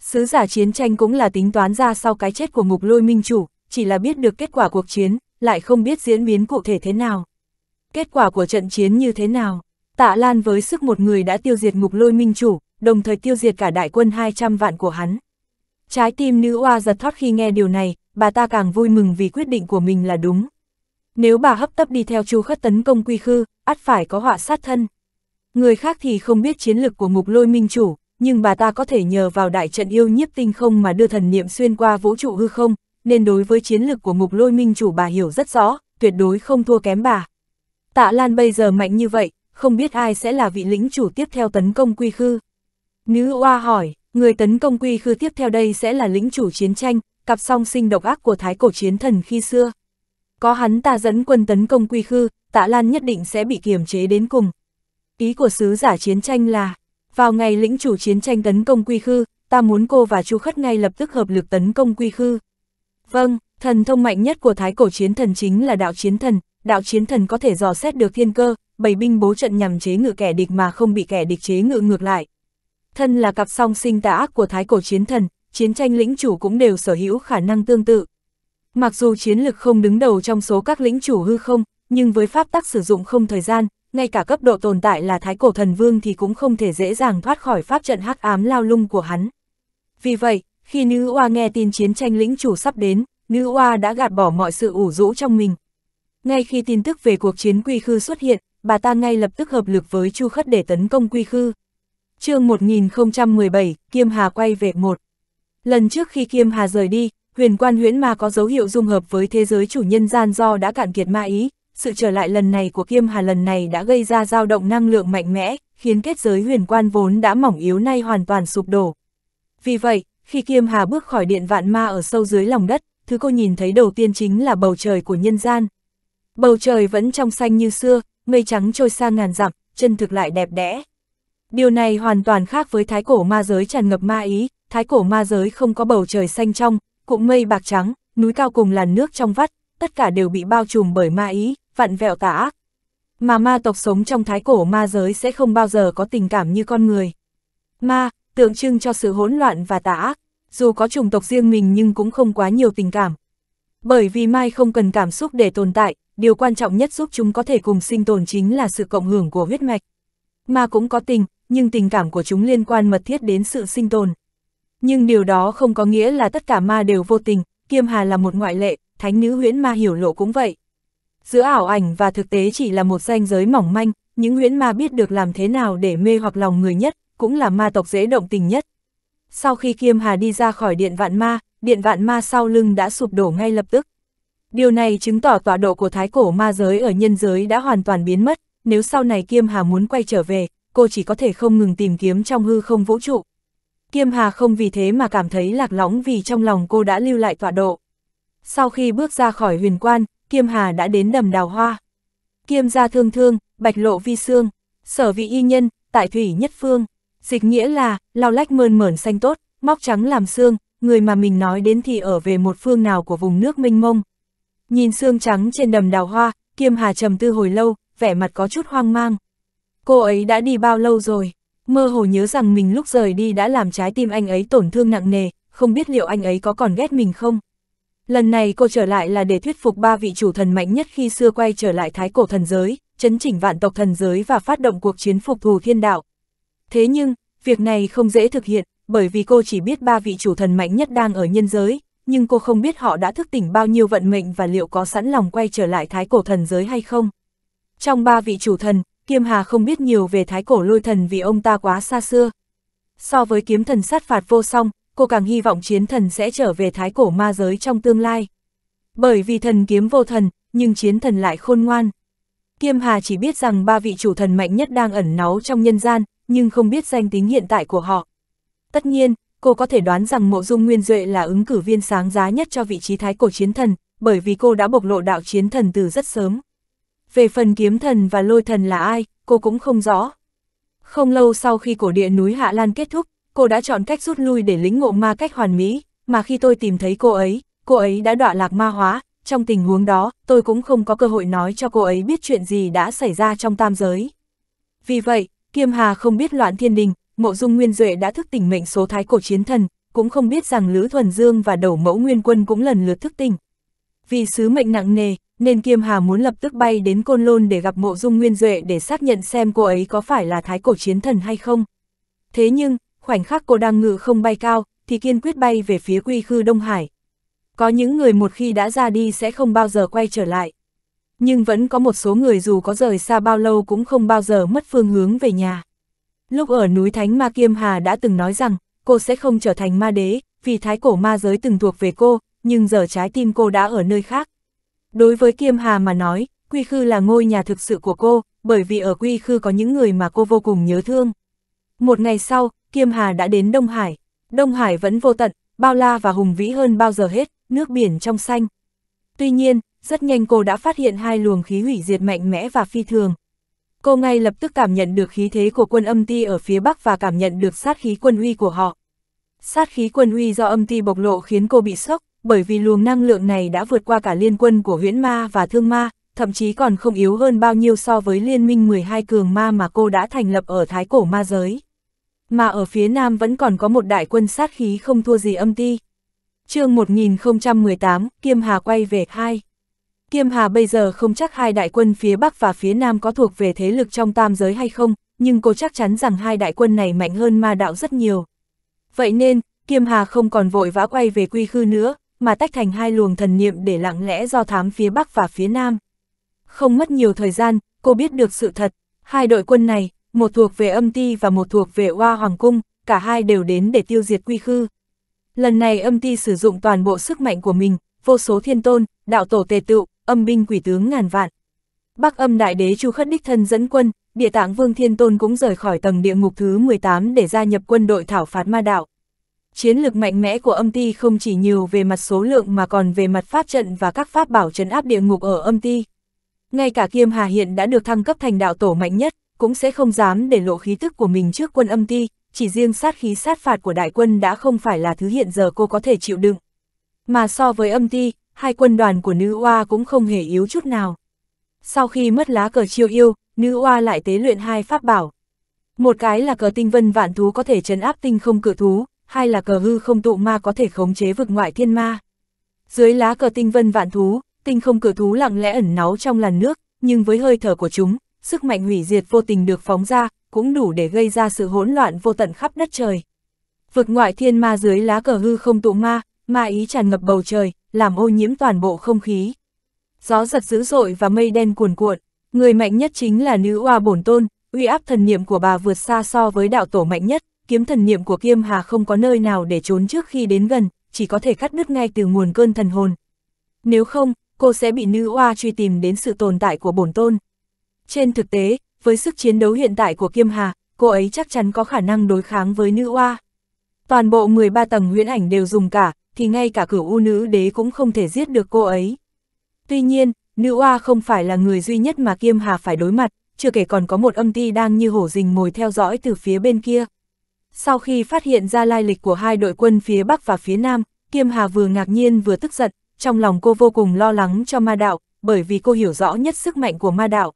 Sứ giả chiến tranh cũng là tính toán ra sau cái chết của ngục lôi minh chủ, chỉ là biết được kết quả cuộc chiến, lại không biết diễn biến cụ thể thế nào. Kết quả của trận chiến như thế nào? Tạ Lan với sức một người đã tiêu diệt ngục lôi minh chủ, đồng thời tiêu diệt cả đại quân 200 vạn của hắn. Trái tim nữ oa giật thót khi nghe điều này, bà ta càng vui mừng vì quyết định của mình là đúng. Nếu bà hấp tấp đi theo chu khất tấn công quy khư, ắt phải có họa sát thân. Người khác thì không biết chiến lực của ngục lôi minh chủ, nhưng bà ta có thể nhờ vào đại trận yêu nhiếp tinh không mà đưa thần niệm xuyên qua vũ trụ hư không, nên đối với chiến lực của ngục lôi minh chủ bà hiểu rất rõ, tuyệt đối không thua kém bà. Tạ Lan bây giờ mạnh như vậy, không biết ai sẽ là vị lĩnh chủ tiếp theo tấn công quy khư. Nữ oa hỏi, người tấn công quy khư tiếp theo đây sẽ là lĩnh chủ chiến tranh, cặp song sinh độc ác của thái cổ chiến thần khi xưa. Có hắn ta dẫn quân tấn công quy khư, tạ Lan nhất định sẽ bị kiềm chế đến cùng. Ý của sứ giả chiến tranh là, vào ngày lĩnh chủ chiến tranh tấn công quy khư, ta muốn cô và chu khất ngay lập tức hợp lực tấn công quy khư. Vâng, thần thông mạnh nhất của thái cổ chiến thần chính là đạo chiến thần, đạo chiến thần có thể dò xét được thiên cơ, bày binh bố trận nhằm chế ngự kẻ địch mà không bị kẻ địch chế ngự ngược lại. Thân là cặp song sinh tà ác của thái cổ chiến thần, chiến tranh lĩnh chủ cũng đều sở hữu khả năng tương tự. Mặc dù chiến lực không đứng đầu trong số các lĩnh chủ hư không, nhưng với pháp tắc sử dụng không thời gian, ngay cả cấp độ tồn tại là thái cổ thần vương thì cũng không thể dễ dàng thoát khỏi pháp trận hắc ám lao lung của hắn. Vì vậy, khi nữ oa nghe tin chiến tranh lĩnh chủ sắp đến, nữ oa đã gạt bỏ mọi sự ủ rũ trong mình. Ngay khi tin tức về cuộc chiến quy khư xuất hiện, bà ta ngay lập tức hợp lực với Chu Khất để tấn công quy khư. chương 1017, Kiêm Hà quay về một. Lần trước khi Kiêm Hà rời đi, huyền quan huyễn ma có dấu hiệu dung hợp với thế giới chủ nhân gian do đã cạn kiệt ma ý, sự trở lại lần này của Kiêm Hà lần này đã gây ra dao động năng lượng mạnh mẽ, khiến kết giới huyền quan vốn đã mỏng yếu nay hoàn toàn sụp đổ. Vì vậy, khi Kiêm Hà bước khỏi điện vạn ma ở sâu dưới lòng đất, thứ cô nhìn thấy đầu tiên chính là bầu trời của nhân gian. Bầu trời vẫn trong xanh như xưa, mây trắng trôi xa ngàn dặm, chân thực lại đẹp đẽ. Điều này hoàn toàn khác với thái cổ ma giới tràn ngập ma ý, thái cổ ma giới không có bầu trời xanh trong, cũng mây bạc trắng, núi cao cùng làn nước trong vắt, tất cả đều bị bao trùm bởi ma ý, vặn vẹo tà ác. Mà ma tộc sống trong thái cổ ma giới sẽ không bao giờ có tình cảm như con người. Ma, tượng trưng cho sự hỗn loạn và tà ác, dù có chủng tộc riêng mình nhưng cũng không quá nhiều tình cảm. Bởi vì mai không cần cảm xúc để tồn tại, điều quan trọng nhất giúp chúng có thể cùng sinh tồn chính là sự cộng hưởng của huyết mạch. Ma cũng có tình, nhưng tình cảm của chúng liên quan mật thiết đến sự sinh tồn. Nhưng điều đó không có nghĩa là tất cả ma đều vô tình, Kiêm Hà là một ngoại lệ, thánh nữ huyễn ma hiểu lộ cũng vậy. Giữa ảo ảnh và thực tế chỉ là một ranh giới mỏng manh, những huyễn ma biết được làm thế nào để mê hoặc lòng người nhất, cũng là ma tộc dễ động tình nhất. Sau khi Kiêm Hà đi ra khỏi điện vạn ma, điện vạn ma sau lưng đã sụp đổ ngay lập tức. Điều này chứng tỏ tọa độ của thái cổ ma giới ở nhân giới đã hoàn toàn biến mất, nếu sau này Kiêm Hà muốn quay trở về, cô chỉ có thể không ngừng tìm kiếm trong hư không vũ trụ. Kiêm Hà không vì thế mà cảm thấy lạc lõng vì trong lòng cô đã lưu lại tọa độ. Sau khi bước ra khỏi huyền quan, Kiêm Hà đã đến đầm đào hoa. Kiêm gia thương thương, bạch lộ vi xương, sở vị y nhân, tại thủy nhất phương. Dịch nghĩa là, lau lách mơn mởn xanh tốt, móc trắng làm xương, người mà mình nói đến thì ở về một phương nào của vùng nước mênh mông. Nhìn xương trắng trên đầm đào hoa, Kiêm Hà trầm tư hồi lâu, vẻ mặt có chút hoang mang. Cô ấy đã đi bao lâu rồi? Mơ hồ nhớ rằng mình lúc rời đi đã làm trái tim anh ấy tổn thương nặng nề, không biết liệu anh ấy có còn ghét mình không? Lần này cô trở lại là để thuyết phục ba vị chủ thần mạnh nhất khi xưa quay trở lại thái cổ thần giới, chấn chỉnh vạn tộc thần giới và phát động cuộc chiến phục thù thiên đạo. Thế nhưng, việc này không dễ thực hiện, bởi vì cô chỉ biết ba vị chủ thần mạnh nhất đang ở nhân giới, nhưng cô không biết họ đã thức tỉnh bao nhiêu vận mệnh và liệu có sẵn lòng quay trở lại thái cổ thần giới hay không. Trong ba vị chủ thần, Kiêm Hà không biết nhiều về thái cổ lôi thần vì ông ta quá xa xưa. So với kiếm thần sát phạt vô song, cô càng hy vọng chiến thần sẽ trở về thái cổ ma giới trong tương lai. Bởi vì thần kiếm vô thần, nhưng chiến thần lại khôn ngoan. Kiêm Hà chỉ biết rằng ba vị chủ thần mạnh nhất đang ẩn náu trong nhân gian, nhưng không biết danh tính hiện tại của họ. Tất nhiên, cô có thể đoán rằng mộ dung nguyên Duệ là ứng cử viên sáng giá nhất cho vị trí thái cổ chiến thần, bởi vì cô đã bộc lộ đạo chiến thần từ rất sớm. Về phần kiếm thần và lôi thần là ai, cô cũng không rõ. Không lâu sau khi cổ địa núi Hạ Lan kết thúc, cô đã chọn cách rút lui để lĩnh ngộ ma cách hoàn mỹ, mà khi tôi tìm thấy cô ấy, cô ấy đã đọa lạc ma hóa, trong tình huống đó, tôi cũng không có cơ hội nói cho cô ấy biết chuyện gì đã xảy ra trong tam giới. Vì vậy, Kiêm Hà không biết loạn thiên đình, mộ dung nguyên duệ đã thức tỉnh mệnh số thái cổ chiến thần, cũng không biết rằng Lữ Thuần Dương và đầu mẫu nguyên quân cũng lần lượt thức tỉnh. Vì sứ mệnh nặng nề, nên Kiêm Hà muốn lập tức bay đến Côn Lôn để gặp mộ dung nguyên duệ để xác nhận xem cô ấy có phải là thái cổ chiến thần hay không. Thế nhưng, khoảnh khắc cô đang ngự không bay cao, thì kiên quyết bay về phía quy khư Đông Hải. Có những người một khi đã ra đi sẽ không bao giờ quay trở lại. Nhưng vẫn có một số người dù có rời xa bao lâu cũng không bao giờ mất phương hướng về nhà. Lúc ở núi Thánh Ma Kiêm Hà đã từng nói rằng, cô sẽ không trở thành ma đế, vì thái cổ ma giới từng thuộc về cô, nhưng giờ trái tim cô đã ở nơi khác. Đối với Kiêm Hà mà nói, Quy Khư là ngôi nhà thực sự của cô, bởi vì ở Quy Khư có những người mà cô vô cùng nhớ thương. Một ngày sau, Kiêm Hà đã đến Đông Hải. Đông Hải vẫn vô tận, bao la và hùng vĩ hơn bao giờ hết, nước biển trong xanh. Tuy nhiên, rất nhanh cô đã phát hiện hai luồng khí hủy diệt mạnh mẽ và phi thường. Cô ngay lập tức cảm nhận được khí thế của quân âm ti ở phía bắc và cảm nhận được sát khí quân uy của họ. Sát khí quân uy do âm ti bộc lộ khiến cô bị sốc, bởi vì luồng năng lượng này đã vượt qua cả liên quân của huyễn ma và thương ma, thậm chí còn không yếu hơn bao nhiêu so với liên minh 12 cường ma mà cô đã thành lập ở thái cổ ma giới. Mà ở phía nam vẫn còn có một đại quân sát khí không thua gì âm ti. chương 1018, Kiêm Hà quay về 2. Kiêm Hà bây giờ không chắc hai đại quân phía Bắc và phía Nam có thuộc về thế lực trong tam giới hay không, nhưng cô chắc chắn rằng hai đại quân này mạnh hơn ma đạo rất nhiều. Vậy nên, Kiêm Hà không còn vội vã quay về quy khư nữa, mà tách thành hai luồng thần niệm để lặng lẽ do thám phía Bắc và phía Nam. Không mất nhiều thời gian, cô biết được sự thật, hai đội quân này, một thuộc về âm ti và một thuộc về Hoa Hoàng Cung, cả hai đều đến để tiêu diệt quy khư. Lần này âm ti sử dụng toàn bộ sức mạnh của mình, vô số thiên tôn, đạo tổ tề tựu, âm binh quỷ tướng ngàn vạn. Bắc âm đại đế Chu Khất đích thân dẫn quân, địa tạng vương thiên tôn cũng rời khỏi tầng địa ngục thứ 18 để gia nhập quân đội thảo phạt ma đạo. Chiến lực mạnh mẽ của âm ti không chỉ nhiều về mặt số lượng mà còn về mặt pháp trận và các pháp bảo trấn áp địa ngục ở âm ti. Ngay cả Kiêm Hà hiện đã được thăng cấp thành đạo tổ mạnh nhất, cũng sẽ không dám để lộ khí tức của mình trước quân âm ti, chỉ riêng sát khí sát phạt của đại quân đã không phải là thứ hiện giờ cô có thể chịu đựng. Mà so với âm ti, hai quân đoàn của nữ oa cũng không hề yếu chút nào. Sau khi mất lá cờ chiêu yêu, nữ oa lại tế luyện hai pháp bảo. Một cái là cờ tinh vân vạn thú có thể trấn áp tinh không cự thú, hai là cờ hư không tụ ma có thể khống chế vực ngoại thiên ma. Dưới lá cờ tinh vân vạn thú, tinh không cự thú lặng lẽ ẩn náu trong làn nước, nhưng với hơi thở của chúng, sức mạnh hủy diệt vô tình được phóng ra, cũng đủ để gây ra sự hỗn loạn vô tận khắp đất trời. Vực ngoại thiên ma dưới lá cờ hư không tụ ma, ma ý tràn ngập bầu trời, làm ô nhiễm toàn bộ không khí. Gió giật dữ dội và mây đen cuồn cuộn, người mạnh nhất chính là nữ oa bổn tôn, uy áp thần niệm của bà vượt xa so với đạo tổ mạnh nhất, kiếm thần niệm của Kiêm Hà không có nơi nào để trốn trước khi đến gần, chỉ có thể cắt đứt ngay từ nguồn cơn thần hồn. Nếu không, cô sẽ bị nữ oa truy tìm đến sự tồn tại của bổn tôn. Trên thực tế, với sức chiến đấu hiện tại của Kiêm Hà, cô ấy chắc chắn có khả năng đối kháng với nữ oa. Toàn bộ 13 tầng huyễn ảnh đều dùng cả, thì ngay cả cửu u nữ đế cũng không thể giết được cô ấy. Tuy nhiên, nữ oa không phải là người duy nhất mà Kiêm Hà phải đối mặt, chưa kể còn có một âm ti đang như hổ rình mồi theo dõi từ phía bên kia. Sau khi phát hiện ra lai lịch của hai đội quân phía Bắc và phía Nam, Kiêm Hà vừa ngạc nhiên vừa tức giận, trong lòng cô vô cùng lo lắng cho ma đạo, bởi vì cô hiểu rõ nhất sức mạnh của ma đạo.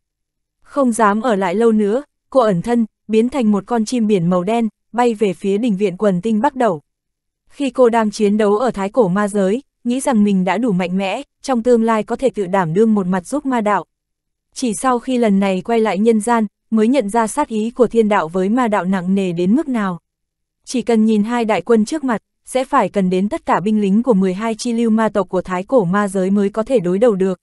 Không dám ở lại lâu nữa, cô ẩn thân, biến thành một con chim biển màu đen, bay về phía đỉnh viện quần tinh bắt đầu. Khi cô đang chiến đấu ở thái cổ ma giới, nghĩ rằng mình đã đủ mạnh mẽ, trong tương lai có thể tự đảm đương một mặt giúp ma đạo. Chỉ sau khi lần này quay lại nhân gian, mới nhận ra sát ý của thiên đạo với ma đạo nặng nề đến mức nào. Chỉ cần nhìn hai đại quân trước mặt, sẽ phải cần đến tất cả binh lính của 12 chi lưu ma tộc của thái cổ ma giới mới có thể đối đầu được.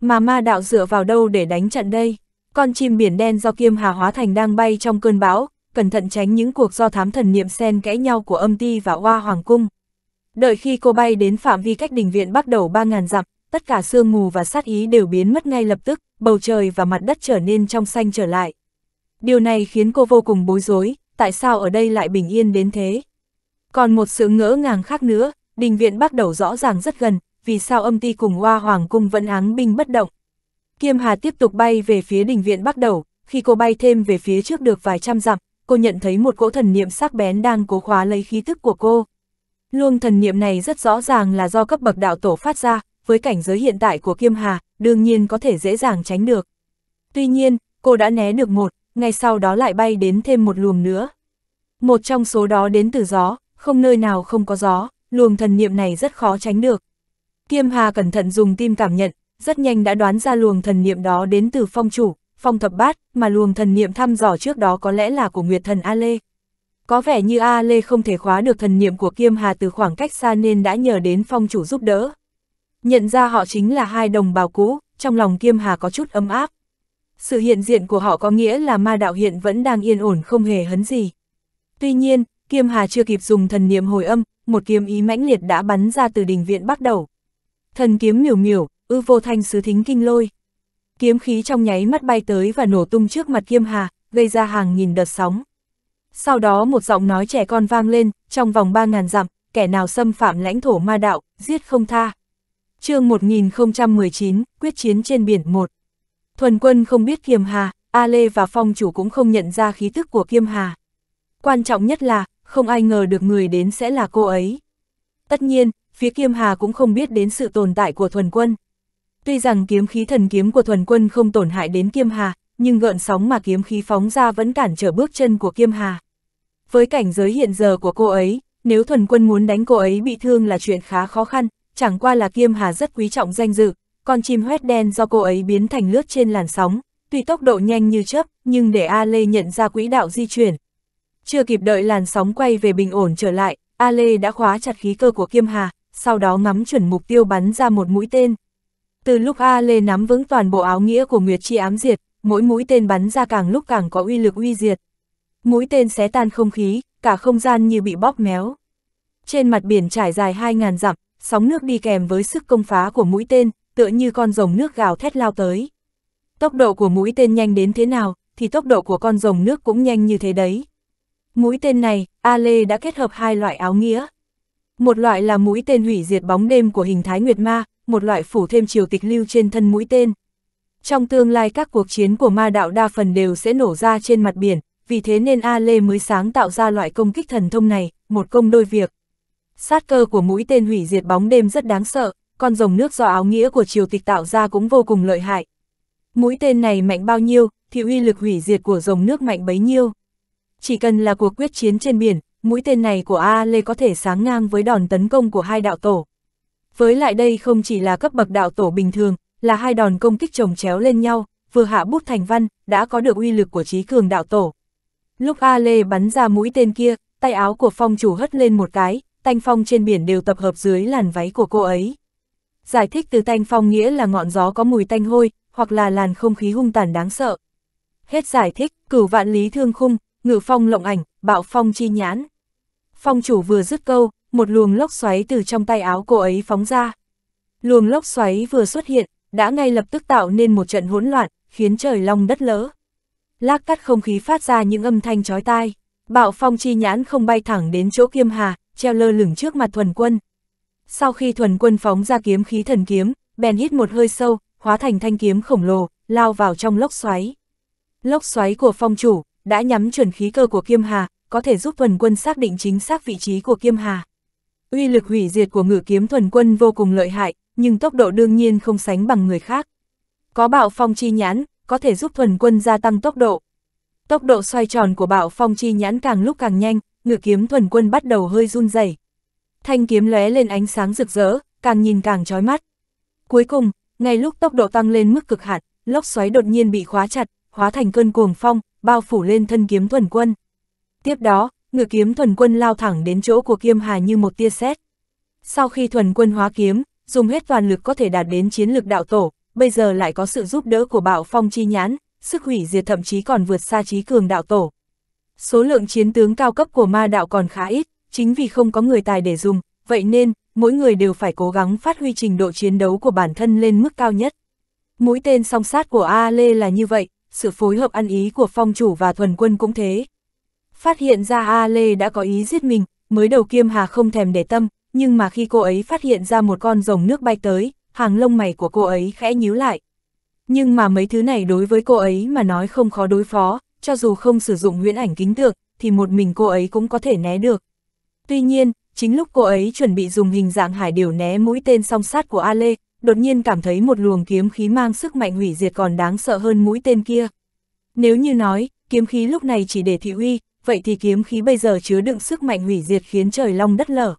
Mà ma đạo dựa vào đâu để đánh trận đây? Con chim biển đen do kiêm hà hóa thành đang bay trong cơn bão, cẩn thận tránh những cuộc do thám thần niệm xen kẽ nhau của âm ti và hoa hoàng cung. Đợi khi cô bay đến phạm vi cách đình viện bắt đầu 3.000 dặm, tất cả sương mù và sát ý đều biến mất ngay lập tức, bầu trời và mặt đất trở nên trong xanh trở lại. Điều này khiến cô vô cùng bối rối, tại sao ở đây lại bình yên đến thế? Còn một sự ngỡ ngàng khác nữa, đình viện bắt đầu rõ ràng rất gần, vì sao âm ti cùng hoa hoàng cung vẫn áng binh bất động. Kiêm Hà tiếp tục bay về phía đình viện bắt đầu, khi cô bay thêm về phía trước được vài trăm dặm, cô nhận thấy một cỗ thần niệm sắc bén đang cố khóa lấy khí thức của cô. Luông thần niệm này rất rõ ràng là do cấp bậc đạo tổ phát ra, với cảnh giới hiện tại của Kiêm Hà, đương nhiên có thể dễ dàng tránh được. Tuy nhiên, cô đã né được một, ngay sau đó lại bay đến thêm một luồng nữa. Một trong số đó đến từ gió, không nơi nào không có gió, luồng thần niệm này rất khó tránh được. Kiêm Hà cẩn thận dùng tim cảm nhận, rất nhanh đã đoán ra luồng thần niệm đó đến từ phong chủ, phong thập bát, mà luồng thần niệm thăm dò trước đó có lẽ là của Nguyệt thần A Lê. Có vẻ như A Lê không thể khóa được thần niệm của Kiêm Hà từ khoảng cách xa nên đã nhờ đến phong chủ giúp đỡ. Nhận ra họ chính là hai đồng bào cũ, trong lòng Kiêm Hà có chút ấm áp. Sự hiện diện của họ có nghĩa là ma đạo hiện vẫn đang yên ổn không hề hấn gì. Tuy nhiên, Kiêm Hà chưa kịp dùng thần niệm hồi âm, một kiếm ý mãnh liệt đã bắn ra từ đình viện bắt đầu. Thần kiếm miểu miểu, ư vô thanh sứ thính kinh lôi. Kiếm khí trong nháy mắt bay tới và nổ tung trước mặt Kiêm Hà, gây ra hàng nghìn đợt sóng. Sau đó một giọng nói trẻ con vang lên, trong vòng 3.000 dặm, kẻ nào xâm phạm lãnh thổ ma đạo, giết không tha. chương 1019, quyết chiến trên biển 1. Thuần quân không biết Kiêm Hà, A Lê và Phong chủ cũng không nhận ra khí thức của Kiêm Hà. Quan trọng nhất là, không ai ngờ được người đến sẽ là cô ấy. Tất nhiên, phía Kiêm Hà cũng không biết đến sự tồn tại của thuần quân. Tuy rằng kiếm khí thần kiếm của thuần quân không tổn hại đến Kiêm Hà, nhưng gợn sóng mà kiếm khí phóng ra vẫn cản trở bước chân của Kiêm Hà. Với cảnh giới hiện giờ của cô ấy, nếu thuần quân muốn đánh cô ấy bị thương là chuyện khá khó khăn, chẳng qua là Kiêm Hà rất quý trọng danh dự, con chim hoét đen do cô ấy biến thành lướt trên làn sóng, tuy tốc độ nhanh như chớp, nhưng để A Lê nhận ra quỹ đạo di chuyển. Chưa kịp đợi làn sóng quay về bình ổn trở lại, A Lê đã khóa chặt khí cơ của Kiêm Hà, sau đó ngắm chuẩn mục tiêu bắn ra một mũi tên. Từ lúc A Lê nắm vững toàn bộ áo nghĩa của Nguyệt Chi ám diệt, mỗi mũi tên bắn ra càng lúc càng có uy lực uy diệt. Mũi tên xé tan không khí, cả không gian như bị bóp méo. Trên mặt biển trải dài 2.000 dặm, sóng nước đi kèm với sức công phá của mũi tên, tựa như con rồng nước gào thét lao tới. Tốc độ của mũi tên nhanh đến thế nào, thì tốc độ của con rồng nước cũng nhanh như thế đấy. Mũi tên này, A Lê đã kết hợp hai loại áo nghĩa. Một loại là mũi tên hủy diệt bóng đêm của hình thái Nguyệt Ma, một loại phủ thêm chiều tịch lưu trên thân mũi tên. Trong tương lai các cuộc chiến của ma đạo đa phần đều sẽ nổ ra trên mặt biển, vì thế nên A Lê mới sáng tạo ra loại công kích thần thông này, một công đôi việc. Sát cơ của mũi tên hủy diệt bóng đêm rất đáng sợ, con rồng nước do áo nghĩa của triều tịch tạo ra cũng vô cùng lợi hại. Mũi tên này mạnh bao nhiêu, thì uy lực hủy diệt của rồng nước mạnh bấy nhiêu. Chỉ cần là cuộc quyết chiến trên biển, mũi tên này của A Lê có thể sáng ngang với đòn tấn công của hai đạo tổ. Với lại đây không chỉ là cấp bậc đạo tổ bình thường, là hai đòn công kích chồng chéo lên nhau, vừa hạ bút thành văn, đã có được uy lực của trí cường đạo tổ. Lúc A Lê bắn ra mũi tên kia, tay áo của phong chủ hất lên một cái, tanh phong trên biển đều tập hợp dưới làn váy của cô ấy. Giải thích từ tanh phong nghĩa là ngọn gió có mùi tanh hôi, hoặc là làn không khí hung tàn đáng sợ. Hết giải thích, cửu vạn lý thương khung, ngự phong lộng ảnh, bạo phong chi nhãn. Phong chủ vừa dứt câu, một luồng lốc xoáy từ trong tay áo cô ấy phóng ra. Luồng lốc xoáy vừa xuất hiện, đã ngay lập tức tạo nên một trận hỗn loạn, khiến trời long đất lỡ. Lác cắt không khí phát ra những âm thanh chói tai. Bạo phong chi nhãn không bay thẳng đến chỗ kiêm hà, treo lơ lửng trước mặt thuần quân. Sau khi thuần quân phóng ra kiếm khí thần kiếm, bèn hít một hơi sâu, hóa thành thanh kiếm khổng lồ, lao vào trong lốc xoáy. Lốc xoáy của phong chủ, đã nhắm chuẩn khí cơ của Kiêm Hà, có thể giúp thuần quân xác định chính xác vị trí của Kiêm Hà. Uy lực hủy diệt của ngự kiếm thuần quân vô cùng lợi hại, nhưng tốc độ đương nhiên không sánh bằng người khác. Có bạo phong chi nhãn, có thể giúp thuần quân gia tăng tốc độ. Tốc độ xoay tròn của bạo phong chi nhãn càng lúc càng nhanh, ngự kiếm thuần quân bắt đầu hơi run rẩy. Thanh kiếm lóe lên ánh sáng rực rỡ, càng nhìn càng chói mắt. Cuối cùng, ngay lúc tốc độ tăng lên mức cực hạn, lốc xoáy đột nhiên bị khóa chặt, hóa thành cơn cuồng phong, bao phủ lên thân kiếm thuần quân. Tiếp đó, ngự kiếm thuần quân lao thẳng đến chỗ của Kiêm Hà như một tia sét. Sau khi thuần quân hóa kiếm, dùng hết toàn lực có thể đạt đến chiến lực đạo tổ, bây giờ lại có sự giúp đỡ của bạo phong chi nhãn, sức hủy diệt thậm chí còn vượt xa trí cường đạo tổ. Số lượng chiến tướng cao cấp của ma đạo còn khá ít, chính vì không có người tài để dùng, vậy nên, mỗi người đều phải cố gắng phát huy trình độ chiến đấu của bản thân lên mức cao nhất. Mũi tên song sát của A Lê là như vậy, sự phối hợp ăn ý của phong chủ và thuần quân cũng thế. Phát hiện ra A Lê đã có ý giết mình, mới đầu Kiêm Hà không thèm để tâm, nhưng mà khi cô ấy phát hiện ra một con rồng nước bay tới, hàng lông mày của cô ấy khẽ nhíu lại. Nhưng mà mấy thứ này đối với cô ấy mà nói không khó đối phó, cho dù không sử dụng huyễn ảnh kính tượng, thì một mình cô ấy cũng có thể né được. Tuy nhiên, chính lúc cô ấy chuẩn bị dùng hình dạng hải điều né mũi tên song sát của A Lê, đột nhiên cảm thấy một luồng kiếm khí mang sức mạnh hủy diệt còn đáng sợ hơn mũi tên kia. Nếu như nói, kiếm khí lúc này chỉ để thị uy, vậy thì kiếm khí bây giờ chứa đựng sức mạnh hủy diệt khiến trời long đất lở.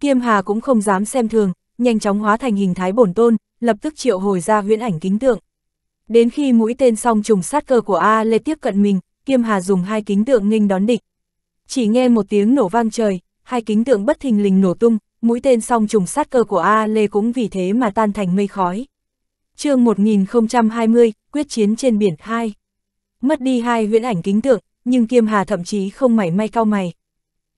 Kiêm Hà cũng không dám xem thường, nhanh chóng hóa thành hình thái bổn tôn, lập tức triệu hồi ra huyễn ảnh kính tượng. Đến khi mũi tên song trùng sát cơ của A Lê tiếp cận mình, Kiêm Hà dùng hai kính tượng nghênh đón địch. Chỉ nghe một tiếng nổ vang trời, hai kính tượng bất thình lình nổ tung, mũi tên song trùng sát cơ của A Lê cũng vì thế mà tan thành mây khói. chương 1020, quyết chiến trên biển 2. Mất đi hai huyễn ảnh kính tượng, nhưng Kiêm Hà thậm chí không mảy may cao mày.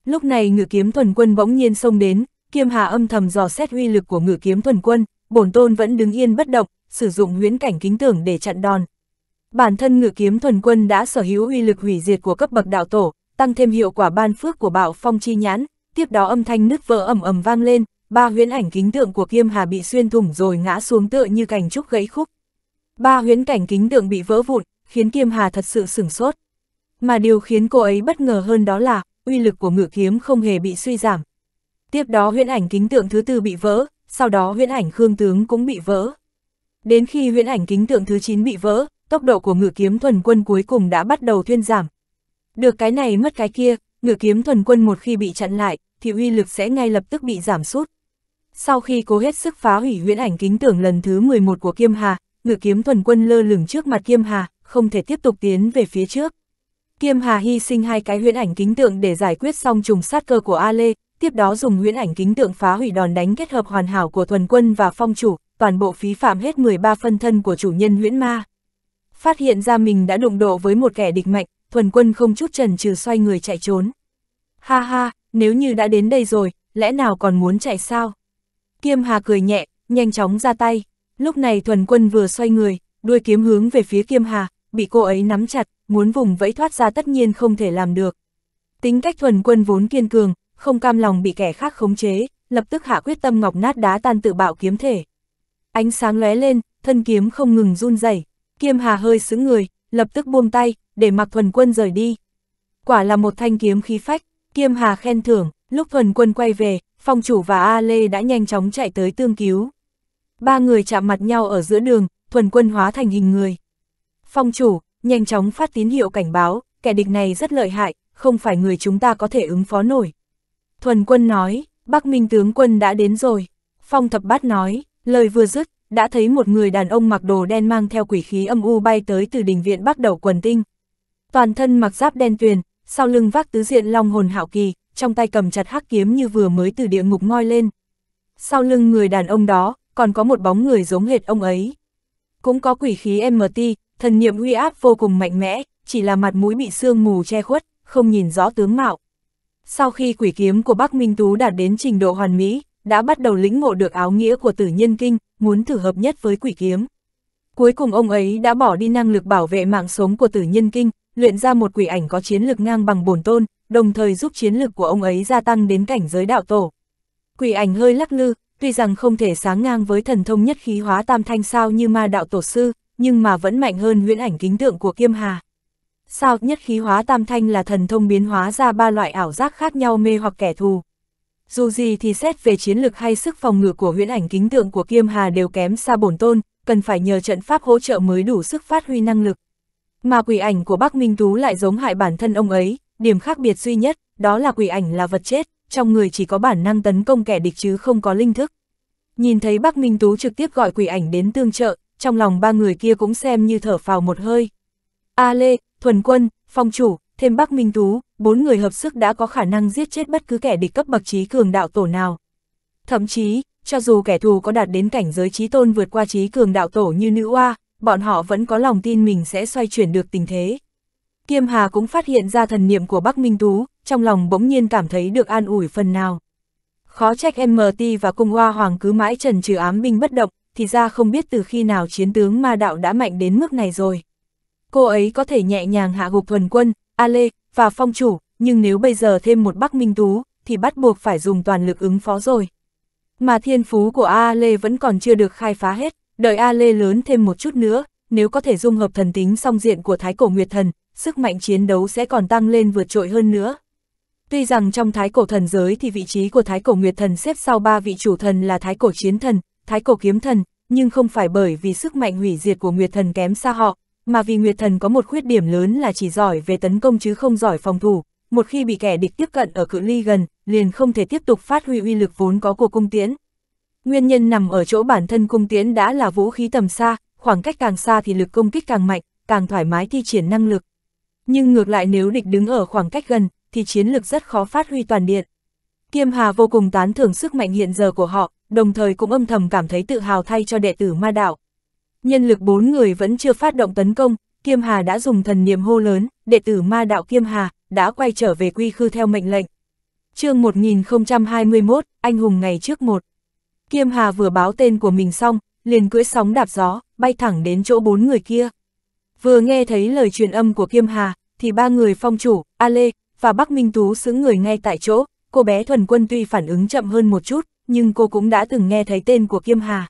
Lúc này ngự kiếm thuần quân bỗng nhiên xông đến, Kiêm Hà âm thầm dò xét uy lực của ngự kiếm thuần quân, bổn tôn vẫn đứng yên bất động, sử dụng huyễn cảnh kính tưởng để chặn đòn. Bản thân ngự kiếm thuần quân đã sở hữu uy lực hủy diệt của cấp bậc đạo tổ, tăng thêm hiệu quả ban phước của bạo phong chi nhãn, tiếp đó âm thanh nứt vỡ ầm ầm vang lên, ba huyễn ảnh kính tượng của Kiêm Hà bị xuyên thủng rồi ngã xuống tựa như cành trúc gãy khúc. Ba huyễn cảnh kính tượng bị vỡ vụn, khiến Kiêm Hà thật sự sửng sốt. Mà điều khiến cô ấy bất ngờ hơn đó là, uy lực của ngự kiếm không hề bị suy giảm. Tiếp đó huyễn ảnh kính tượng thứ tư bị vỡ, sau đó huyễn ảnh khương tướng cũng bị vỡ. Đến khi huyễn ảnh kính tượng thứ 9 bị vỡ, tốc độ của ngự kiếm thuần quân cuối cùng đã bắt đầu thuyên giảm. Được cái này mất cái kia, ngự kiếm thuần quân một khi bị chặn lại, thì uy lực sẽ ngay lập tức bị giảm sút. Sau khi cố hết sức phá hủy huyễn ảnh kính tưởng lần thứ 11 của Kiêm Hà, ngự kiếm thuần quân lơ lửng trước mặt Kiêm Hà, không thể tiếp tục tiến về phía trước. Kiêm Hà hy sinh hai cái huyễn ảnh kính tượng để giải quyết xong trùng sát cơ của A Lê, tiếp đó dùng huyễn ảnh kính tượng phá hủy đòn đánh kết hợp hoàn hảo của thuần quân và phong chủ, toàn bộ phí phạm hết 13 phân thân của chủ nhân huyễn ma. Phát hiện ra mình đã đụng độ với một kẻ địch mạnh, thuần quân không chút trần trừ xoay người chạy trốn. Ha ha, nếu như đã đến đây rồi, lẽ nào còn muốn chạy sao? Kiêm Hà cười nhẹ, nhanh chóng ra tay. Lúc này thuần quân vừa xoay người, đuôi kiếm hướng về phía Kiêm Hà, bị cô ấy nắm chặt, muốn vùng vẫy thoát ra tất nhiên không thể làm được. Tính cách thuần quân vốn kiên cường, không cam lòng bị kẻ khác khống chế, lập tức hạ quyết tâm ngọc nát đá tan tự bạo kiếm thể. Ánh sáng lóe lên, thân kiếm không ngừng run rẩy. Kiêm Hà hơi sững người, lập tức buông tay, để mặc thuần quân rời đi. Quả là một thanh kiếm khí phách, Kiêm Hà khen thưởng, lúc thuần quân quay về, phong chủ và A Lê đã nhanh chóng chạy tới tương cứu. Ba người chạm mặt nhau ở giữa đường, thuần quân hóa thành hình người. Phong chủ, nhanh chóng phát tín hiệu cảnh báo, kẻ địch này rất lợi hại, không phải người chúng ta có thể ứng phó nổi. Thuần quân nói, Bắc Minh tướng quân đã đến rồi. Phong thập bát nói, lời vừa dứt, đã thấy một người đàn ông mặc đồ đen mang theo quỷ khí âm u bay tới từ đình viện bắt đầu quần tinh. Toàn thân mặc giáp đen tuyền, sau lưng vác tứ diện long hồn hạo kỳ, trong tay cầm chặt hắc kiếm như vừa mới từ địa ngục ngoi lên. Sau lưng người đàn ông đó, còn có một bóng người giống hệt ông ấy. Cũng có quỷ khí MT, thần niệm uy áp vô cùng mạnh mẽ, chỉ là mặt mũi bị sương mù che khuất, không nhìn rõ tướng mạo. Sau khi quỷ kiếm của Bắc Minh Tú đạt đến trình độ hoàn mỹ, đã bắt đầu lĩnh ngộ được áo nghĩa của tử nhân kinh, muốn thử hợp nhất với quỷ kiếm. Cuối cùng ông ấy đã bỏ đi năng lực bảo vệ mạng sống của tử nhân kinh, luyện ra một quỷ ảnh có chiến lực ngang bằng bổn tôn, đồng thời giúp chiến lực của ông ấy gia tăng đến cảnh giới đạo tổ. Quỷ ảnh hơi lắc lư, tuy rằng không thể sáng ngang với thần thông nhất khí hóa tam thanh sao như ma đạo tổ sư, nhưng mà vẫn mạnh hơn huyễn ảnh kính tượng của Kiêm Hà. Sao nhất khí hóa tam thanh là thần thông biến hóa ra ba loại ảo giác khác nhau mê hoặc kẻ thù. Dù gì thì xét về chiến lực hay sức phòng ngự của huyễn ảnh kính tượng của Kiêm Hà đều kém xa bổn tôn, cần phải nhờ trận pháp hỗ trợ mới đủ sức phát huy năng lực. Mà quỷ ảnh của Bắc Minh Tú lại giống hại bản thân ông ấy, điểm khác biệt duy nhất, đó là quỷ ảnh là vật chết, trong người chỉ có bản năng tấn công kẻ địch chứ không có linh thức. Nhìn thấy Bắc Minh Tú trực tiếp gọi quỷ ảnh đến tương trợ, trong lòng ba người kia cũng xem như thở phào một hơi. A Lê, Thuần Quân, Phong Chủ, thêm Bắc Minh Tú, bốn người hợp sức đã có khả năng giết chết bất cứ kẻ địch cấp bậc trí cường đạo tổ nào. Thậm chí, cho dù kẻ thù có đạt đến cảnh giới trí tôn vượt qua trí cường đạo tổ như nữ oa, bọn họ vẫn có lòng tin mình sẽ xoay chuyển được tình thế. Kiêm Hà cũng phát hiện ra thần niệm của Bắc Minh Tú, trong lòng bỗng nhiên cảm thấy được an ủi phần nào. Khó trách MT và cung hoa hoàng cứ mãi trần trừ ám binh bất động, thì ra không biết từ khi nào chiến tướng ma đạo đã mạnh đến mức này rồi. Cô ấy có thể nhẹ nhàng hạ gục thuần quân, A Lê, và phong chủ, nhưng nếu bây giờ thêm một Bắc Minh Tú, thì bắt buộc phải dùng toàn lực ứng phó rồi. Mà thiên phú của A Lê vẫn còn chưa được khai phá hết, đợi A Lê lớn thêm một chút nữa, nếu có thể dung hợp thần tính song diện của Thái Cổ Nguyệt Thần, sức mạnh chiến đấu sẽ còn tăng lên vượt trội hơn nữa. Tuy rằng trong Thái Cổ Thần giới thì vị trí của Thái Cổ Nguyệt Thần xếp sau ba vị chủ thần là Thái Cổ Chiến Thần, Thái Cổ Kiếm Thần, nhưng không phải bởi vì sức mạnh hủy diệt của Nguyệt Thần kém xa họ, mà vì Nguyệt Thần có một khuyết điểm lớn là chỉ giỏi về tấn công chứ không giỏi phòng thủ, một khi bị kẻ địch tiếp cận ở cự ly gần, liền không thể tiếp tục phát huy uy lực vốn có của cung tiễn. Nguyên nhân nằm ở chỗ bản thân cung tiễn đã là vũ khí tầm xa, khoảng cách càng xa thì lực công kích càng mạnh, càng thoải mái thi triển năng lực. Nhưng ngược lại nếu địch đứng ở khoảng cách gần, thì chiến lực rất khó phát huy toàn điện. Kiêm Hà vô cùng tán thưởng sức mạnh hiện giờ của họ, đồng thời cũng âm thầm cảm thấy tự hào thay cho đệ tử ma đạo. Nhân lực bốn người vẫn chưa phát động tấn công, Kiêm Hà đã dùng thần niệm hô lớn, đệ tử ma đạo Kiêm Hà, đã quay trở về quy khư theo mệnh lệnh. chương 1021, anh hùng ngày trước một. Kiêm Hà vừa báo tên của mình xong, liền cưỡi sóng đạp gió, bay thẳng đến chỗ bốn người kia. Vừa nghe thấy lời truyền âm của Kiêm Hà, thì ba người phong chủ, A Lê, và Bắc Minh Tú xứng người ngay tại chỗ, cô bé thuần quân tuy phản ứng chậm hơn một chút, nhưng cô cũng đã từng nghe thấy tên của Kiêm Hà.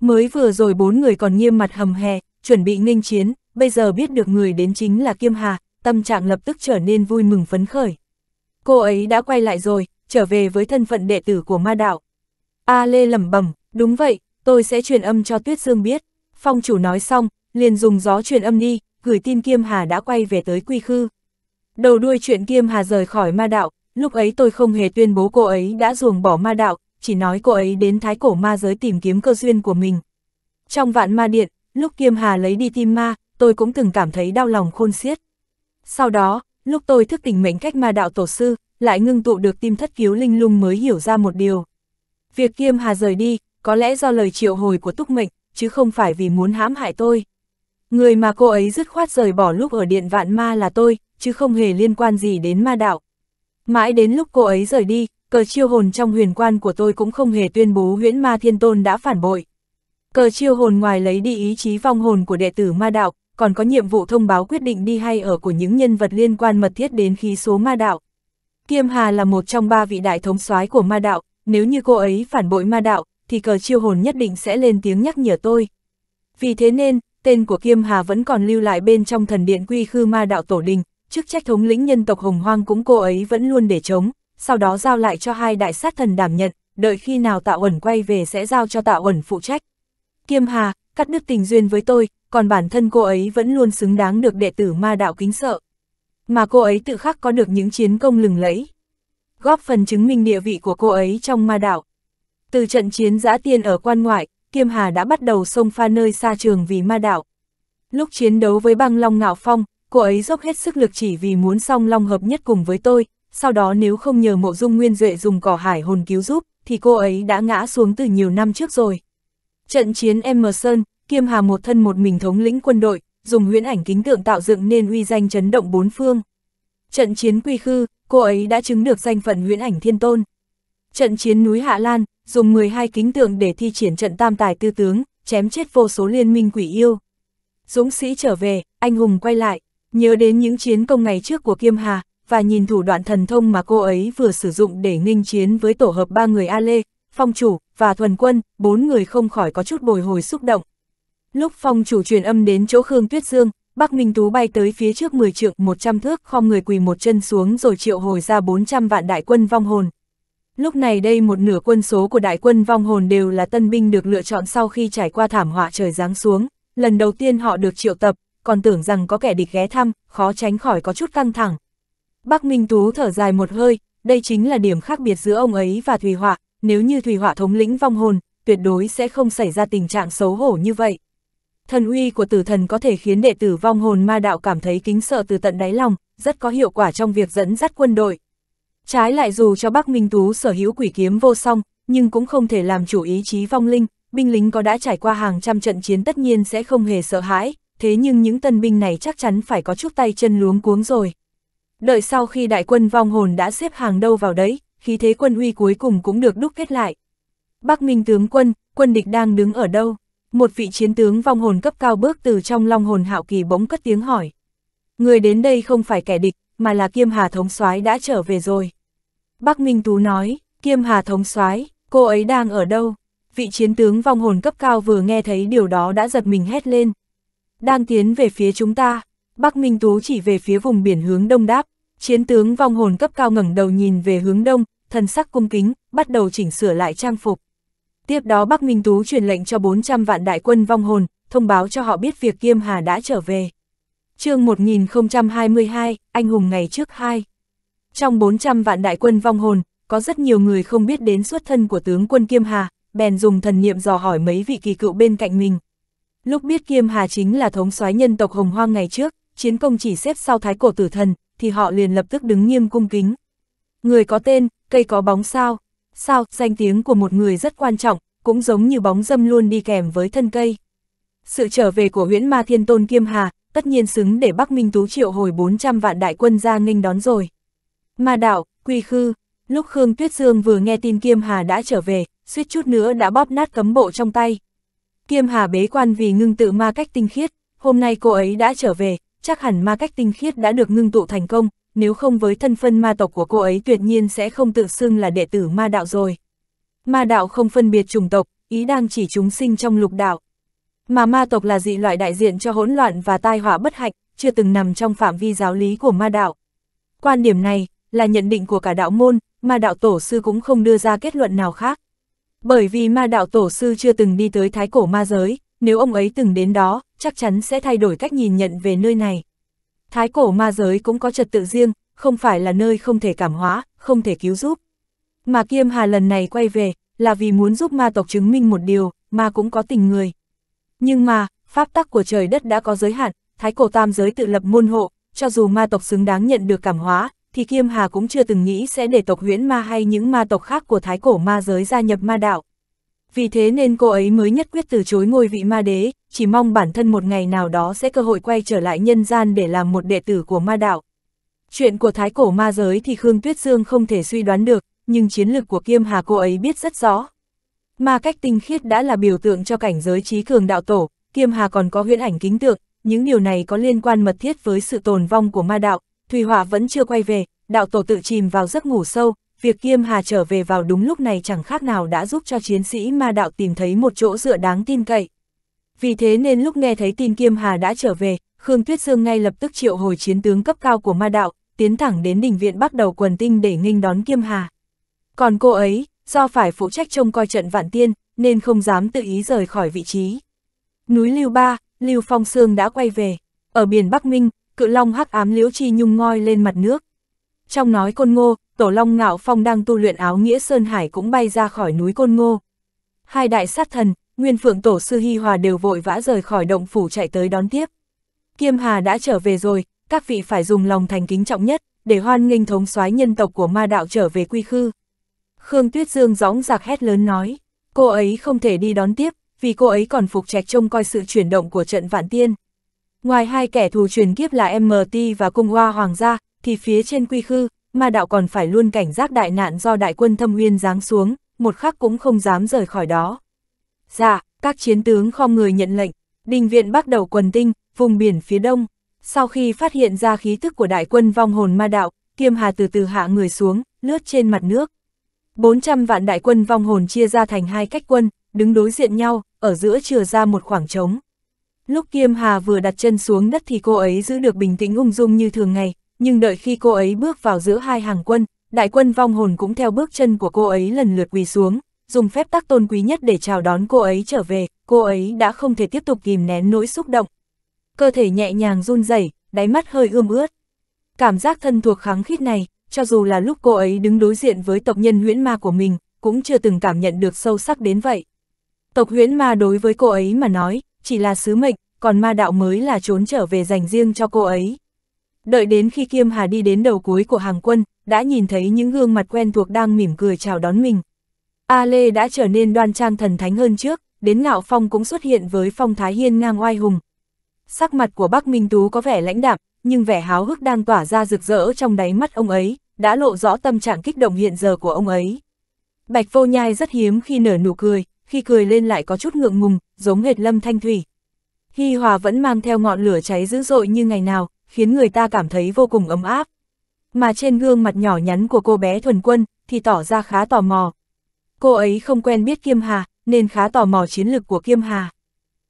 Mới vừa rồi bốn người còn nghiêm mặt hầm hè, chuẩn bị nghênh chiến, bây giờ biết được người đến chính là Kiêm Hà, tâm trạng lập tức trở nên vui mừng phấn khởi. Cô ấy đã quay lại rồi, trở về với thân phận đệ tử của ma đạo. A Lê lẩm bẩm, đúng vậy, tôi sẽ truyền âm cho Tuyết Dương biết. Phong chủ nói xong, liền dùng gió truyền âm đi, gửi tin Kiêm Hà đã quay về tới Quy Khư. Đầu đuôi chuyện Kiêm Hà rời khỏi ma đạo, lúc ấy tôi không hề tuyên bố cô ấy đã ruồng bỏ ma đạo, chỉ nói cô ấy đến thái cổ ma giới tìm kiếm cơ duyên của mình. Trong vạn ma điện, lúc Kiêm Hà lấy đi tim ma, tôi cũng từng cảm thấy đau lòng khôn xiết. Sau đó, lúc tôi thức tỉnh mệnh cách ma đạo tổ sư, lại ngưng tụ được tim thất cứu linh lung mới hiểu ra một điều. Việc Kiêm Hà rời đi, có lẽ do lời triệu hồi của túc mệnh, chứ không phải vì muốn hãm hại tôi. Người mà cô ấy dứt khoát rời bỏ lúc ở điện vạn ma là tôi, chứ không hề liên quan gì đến ma đạo. Mãi đến lúc cô ấy rời đi, cờ chiêu hồn trong huyền quan của tôi cũng không hề tuyên bố huyễn ma thiên tôn đã phản bội. Cờ chiêu hồn ngoài lấy đi ý chí vong hồn của đệ tử ma đạo, còn có nhiệm vụ thông báo quyết định đi hay ở của những nhân vật liên quan mật thiết đến khí số ma đạo. Kiêm Hà là một trong ba vị đại thống soái của ma đạo, nếu như cô ấy phản bội ma đạo, thì cờ chiêu hồn nhất định sẽ lên tiếng nhắc nhở tôi. Vì thế nên, tên của Kiêm Hà vẫn còn lưu lại bên trong thần điện quy khư ma đạo tổ đình, chức trách thống lĩnh nhân tộc Hồng Hoang cũng cô ấy vẫn luôn để chống, sau đó giao lại cho hai đại sát thần đảm nhận, đợi khi nào tạo ẩn quay về sẽ giao cho tạo ẩn phụ trách. Kiêm Hà, cắt đứt tình duyên với tôi, còn bản thân cô ấy vẫn luôn xứng đáng được đệ tử ma đạo kính sợ. Mà cô ấy tự khắc có được những chiến công lừng lẫy. Góp phần chứng minh địa vị của cô ấy trong ma đạo. Từ trận chiến giã tiên ở quan ngoại, Kiêm Hà đã bắt đầu xông pha nơi xa trường vì ma đạo. Lúc chiến đấu với băng long ngạo phong, cô ấy dốc hết sức lực chỉ vì muốn song long hợp nhất cùng với tôi, sau đó nếu không nhờ mộ dung nguyên duệ dùng cỏ hải hồn cứu giúp, thì cô ấy đã ngã xuống từ nhiều năm trước rồi. Trận chiến Emerson, Kiêm Hà một thân một mình thống lĩnh quân đội, dùng huyễn ảnh kính tượng tạo dựng nên uy danh chấn động bốn phương. Trận chiến Quy Khư, cô ấy đã chứng được danh phận huyễn ảnh thiên tôn. Trận chiến núi Hạ Lan, dùng 12 kính tượng để thi triển trận tam tài tư tướng, chém chết vô số liên minh quỷ yêu. Dũng sĩ trở về, anh hùng quay lại, nhớ đến những chiến công ngày trước của Kiêm Hà, và nhìn thủ đoạn thần thông mà cô ấy vừa sử dụng để nghênh chiến với tổ hợp ba người A Lê, Phong Chủ, và Thuần Quân, bốn người không khỏi có chút bồi hồi xúc động. Lúc Phong Chủ truyền âm đến chỗ Khương Tuyết Dương, Bắc Minh Tú bay tới phía trước 10 trượng 100 thước khom người quỳ một chân xuống rồi triệu hồi ra 400 vạn đại quân vong hồn. Lúc này đây một nửa quân số của đại quân vong hồn đều là tân binh được lựa chọn sau khi trải qua thảm họa trời giáng xuống, lần đầu tiên họ được triệu tập, còn tưởng rằng có kẻ địch ghé thăm, khó tránh khỏi có chút căng thẳng. Bắc Minh Tú thở dài một hơi, đây chính là điểm khác biệt giữa ông ấy và Thùy Họa, nếu như Thùy Họa thống lĩnh vong hồn, tuyệt đối sẽ không xảy ra tình trạng xấu hổ như vậy. Thần uy của tử thần có thể khiến đệ tử vong hồn ma đạo cảm thấy kính sợ từ tận đáy lòng, rất có hiệu quả trong việc dẫn dắt quân đội. Trái lại dù cho Bắc Minh Tú sở hữu quỷ kiếm vô song, nhưng cũng không thể làm chủ ý chí vong linh, binh lính có đã trải qua hàng trăm trận chiến tất nhiên sẽ không hề sợ hãi, thế nhưng những tân binh này chắc chắn phải có chút tay chân luống cuống rồi. Đợi sau khi đại quân vong hồn đã xếp hàng đâu vào đấy, khí thế quân uy cuối cùng cũng được đúc kết lại. Bắc Minh tướng quân, quân địch đang đứng ở đâu? Một vị chiến tướng vong hồn cấp cao bước từ trong long hồn hạo kỳ bỗng cất tiếng hỏi. Người đến đây không phải kẻ địch, mà là kiêm hà thống soái đã trở về rồi. Bắc Minh Tú nói, Kiêm Hà thống soái cô ấy đang ở đâu? Vị chiến tướng vong hồn cấp cao vừa nghe thấy điều đó đã giật mình hét lên. Đang tiến về phía chúng ta. Bắc Minh Tú chỉ về phía vùng biển hướng đông đáp. Chiến tướng vong hồn cấp cao ngẩng đầu nhìn về hướng đông, thần sắc cung kính, bắt đầu chỉnh sửa lại trang phục. Tiếp đó Bắc Minh Tú truyền lệnh cho 400 vạn đại quân vong hồn, thông báo cho họ biết việc Kiêm Hà đã trở về. chương 1022, Anh hùng ngày trước 2. Trong 400 vạn đại quân vong hồn, có rất nhiều người không biết đến xuất thân của tướng quân Kiêm Hà, bèn dùng thần niệm dò hỏi mấy vị kỳ cựu bên cạnh mình. Lúc biết Kiêm Hà chính là thống soái nhân tộc Hồng Hoang ngày trước, chiến công chỉ xếp sau thái cổ tử thần, thì họ liền lập tức đứng nghiêm cung kính. Người có tên, cây có bóng sao. Sao, danh tiếng của một người rất quan trọng, cũng giống như bóng dâm luôn đi kèm với thân cây. Sự trở về của huyễn ma thiên tôn Kiêm Hà, tất nhiên xứng để Bắc Minh Tú triệu hồi 400 vạn đại quân ra nghênh đón rồi. Ma đạo, quy khư, lúc Khương Tuyết Dương vừa nghe tin Kiêm Hà đã trở về, suýt chút nữa đã bóp nát cấm bộ trong tay. Kiêm Hà bế quan vì ngưng tự ma cách tinh khiết, hôm nay cô ấy đã trở về, chắc hẳn ma cách tinh khiết đã được ngưng tụ thành công, nếu không với thân phân ma tộc của cô ấy tuyệt nhiên sẽ không tự xưng là đệ tử ma đạo rồi. Ma đạo không phân biệt chủng tộc, ý đang chỉ chúng sinh trong lục đạo. Mà ma tộc là dị loại đại diện cho hỗn loạn và tai họa bất hạnh, chưa từng nằm trong phạm vi giáo lý của ma đạo. Quan điểm này, là nhận định của cả đạo môn, ma đạo tổ sư cũng không đưa ra kết luận nào khác. Bởi vì ma đạo tổ sư chưa từng đi tới thái cổ ma giới, nếu ông ấy từng đến đó, chắc chắn sẽ thay đổi cách nhìn nhận về nơi này. Thái cổ ma giới cũng có trật tự riêng, không phải là nơi không thể cảm hóa, không thể cứu giúp. Mà Kiêm Hà lần này quay về, là vì muốn giúp ma tộc chứng minh một điều, ma cũng có tình người. Nhưng mà, pháp tắc của trời đất đã có giới hạn, thái cổ tam giới tự lập môn hộ, cho dù ma tộc xứng đáng nhận được cảm hóa, thì Kiêm Hà cũng chưa từng nghĩ sẽ để tộc huyễn ma hay những ma tộc khác của thái cổ ma giới gia nhập ma đạo. Vì thế nên cô ấy mới nhất quyết từ chối ngôi vị ma đế, chỉ mong bản thân một ngày nào đó sẽ cơ hội quay trở lại nhân gian để làm một đệ tử của ma đạo. Chuyện của thái cổ ma giới thì Khương Tuyết Dương không thể suy đoán được, nhưng chiến lược của Kiêm Hà cô ấy biết rất rõ. Ma cách tinh khiết đã là biểu tượng cho cảnh giới trí cường đạo tổ, Kiêm Hà còn có huyễn ảnh kính tượng, những điều này có liên quan mật thiết với sự tồn vong của ma đạo, Thùy Họa vẫn chưa quay về, đạo tổ tự chìm vào giấc ngủ sâu, việc Kiêm Hà trở về vào đúng lúc này chẳng khác nào đã giúp cho chiến sĩ ma đạo tìm thấy một chỗ dựa đáng tin cậy. Vì thế nên lúc nghe thấy tin Kiêm Hà đã trở về, Khương Tuyết Dương ngay lập tức triệu hồi chiến tướng cấp cao của ma đạo, tiến thẳng đến đỉnh viện bắt đầu quần tinh để nghênh đón Kiêm Hà. Còn cô ấy, do phải phụ trách trông coi trận vạn tiên, nên không dám tự ý rời khỏi vị trí. Núi Lưu Ba, Lưu Phong Sương đã quay về. Ở biển Bắc Minh, cự long hắc ám liễu chi nhung ngoi lên mặt nước. Trong nói côn ngô, tổ long ngạo phong đang tu luyện áo nghĩa Sơn Hải cũng bay ra khỏi núi côn ngô. Hai đại sát thần, nguyên phượng tổ sư Hy Hòa đều vội vã rời khỏi động phủ chạy tới đón tiếp. Kiêm Hà đã trở về rồi, các vị phải dùng lòng thành kính trọng nhất, để hoan nghênh thống soái nhân tộc của ma đạo trở về quy khư. Khương Tuyết Dương gióng giặc hét lớn nói, cô ấy không thể đi đón tiếp, vì cô ấy còn phục trạch trông coi sự chuyển động của trận vạn tiên. Ngoài hai kẻ thù truyền kiếp là MT và Cung Hoa Hoàng gia, thì phía trên quy khư, ma đạo còn phải luôn cảnh giác đại nạn do đại quân thâm uyên giáng xuống, một khắc cũng không dám rời khỏi đó. Dạ, các chiến tướng khom người nhận lệnh, đình viện bắt đầu quần tinh, vùng biển phía đông. Sau khi phát hiện ra khí thức của đại quân vong hồn ma đạo, Kiêm Hà từ từ hạ người xuống, lướt trên mặt nước. 400 vạn đại quân vong hồn chia ra thành hai cách quân, đứng đối diện nhau, ở giữa chừa ra một khoảng trống. Lúc Kiêm Hà vừa đặt chân xuống đất thì cô ấy giữ được bình tĩnh ung dung như thường ngày, nhưng đợi khi cô ấy bước vào giữa hai hàng quân, đại quân vong hồn cũng theo bước chân của cô ấy lần lượt quỳ xuống, dùng phép tắc tôn quý nhất để chào đón cô ấy trở về, cô ấy đã không thể tiếp tục kìm nén nỗi xúc động. Cơ thể nhẹ nhàng run rẩy, đáy mắt hơi ươm ướt. Cảm giác thân thuộc kháng khít này, cho dù là lúc cô ấy đứng đối diện với tộc nhân huyễn ma của mình, cũng chưa từng cảm nhận được sâu sắc đến vậy. Tộc huyễn ma đối với cô ấy mà nói, chỉ là sứ mệnh, còn ma đạo mới là trốn trở về dành riêng cho cô ấy. Đợi đến khi Kiêm Hà đi đến đầu cuối của hàng quân, đã nhìn thấy những gương mặt quen thuộc đang mỉm cười chào đón mình. A Lê đã trở nên đoan trang thần thánh hơn trước, đến ngạo phong cũng xuất hiện với phong thái hiên ngang oai hùng. Sắc mặt của Bắc Minh Tú có vẻ lãnh đạm, nhưng vẻ háo hức đang tỏa ra rực rỡ trong đáy mắt ông ấy, đã lộ rõ tâm trạng kích động hiện giờ của ông ấy. Bạch vô nhai rất hiếm khi nở nụ cười, khi cười lên lại có chút ngượng ngùng, giống hệt lâm thanh thủy. Hy Hòa vẫn mang theo ngọn lửa cháy dữ dội như ngày nào, khiến người ta cảm thấy vô cùng ấm áp. mà trên gương mặt nhỏ nhắn của cô bé thuần quân thì tỏ ra khá tò mò. Cô ấy không quen biết Kiêm Hà, nên khá tò mò chiến lược của Kiêm Hà.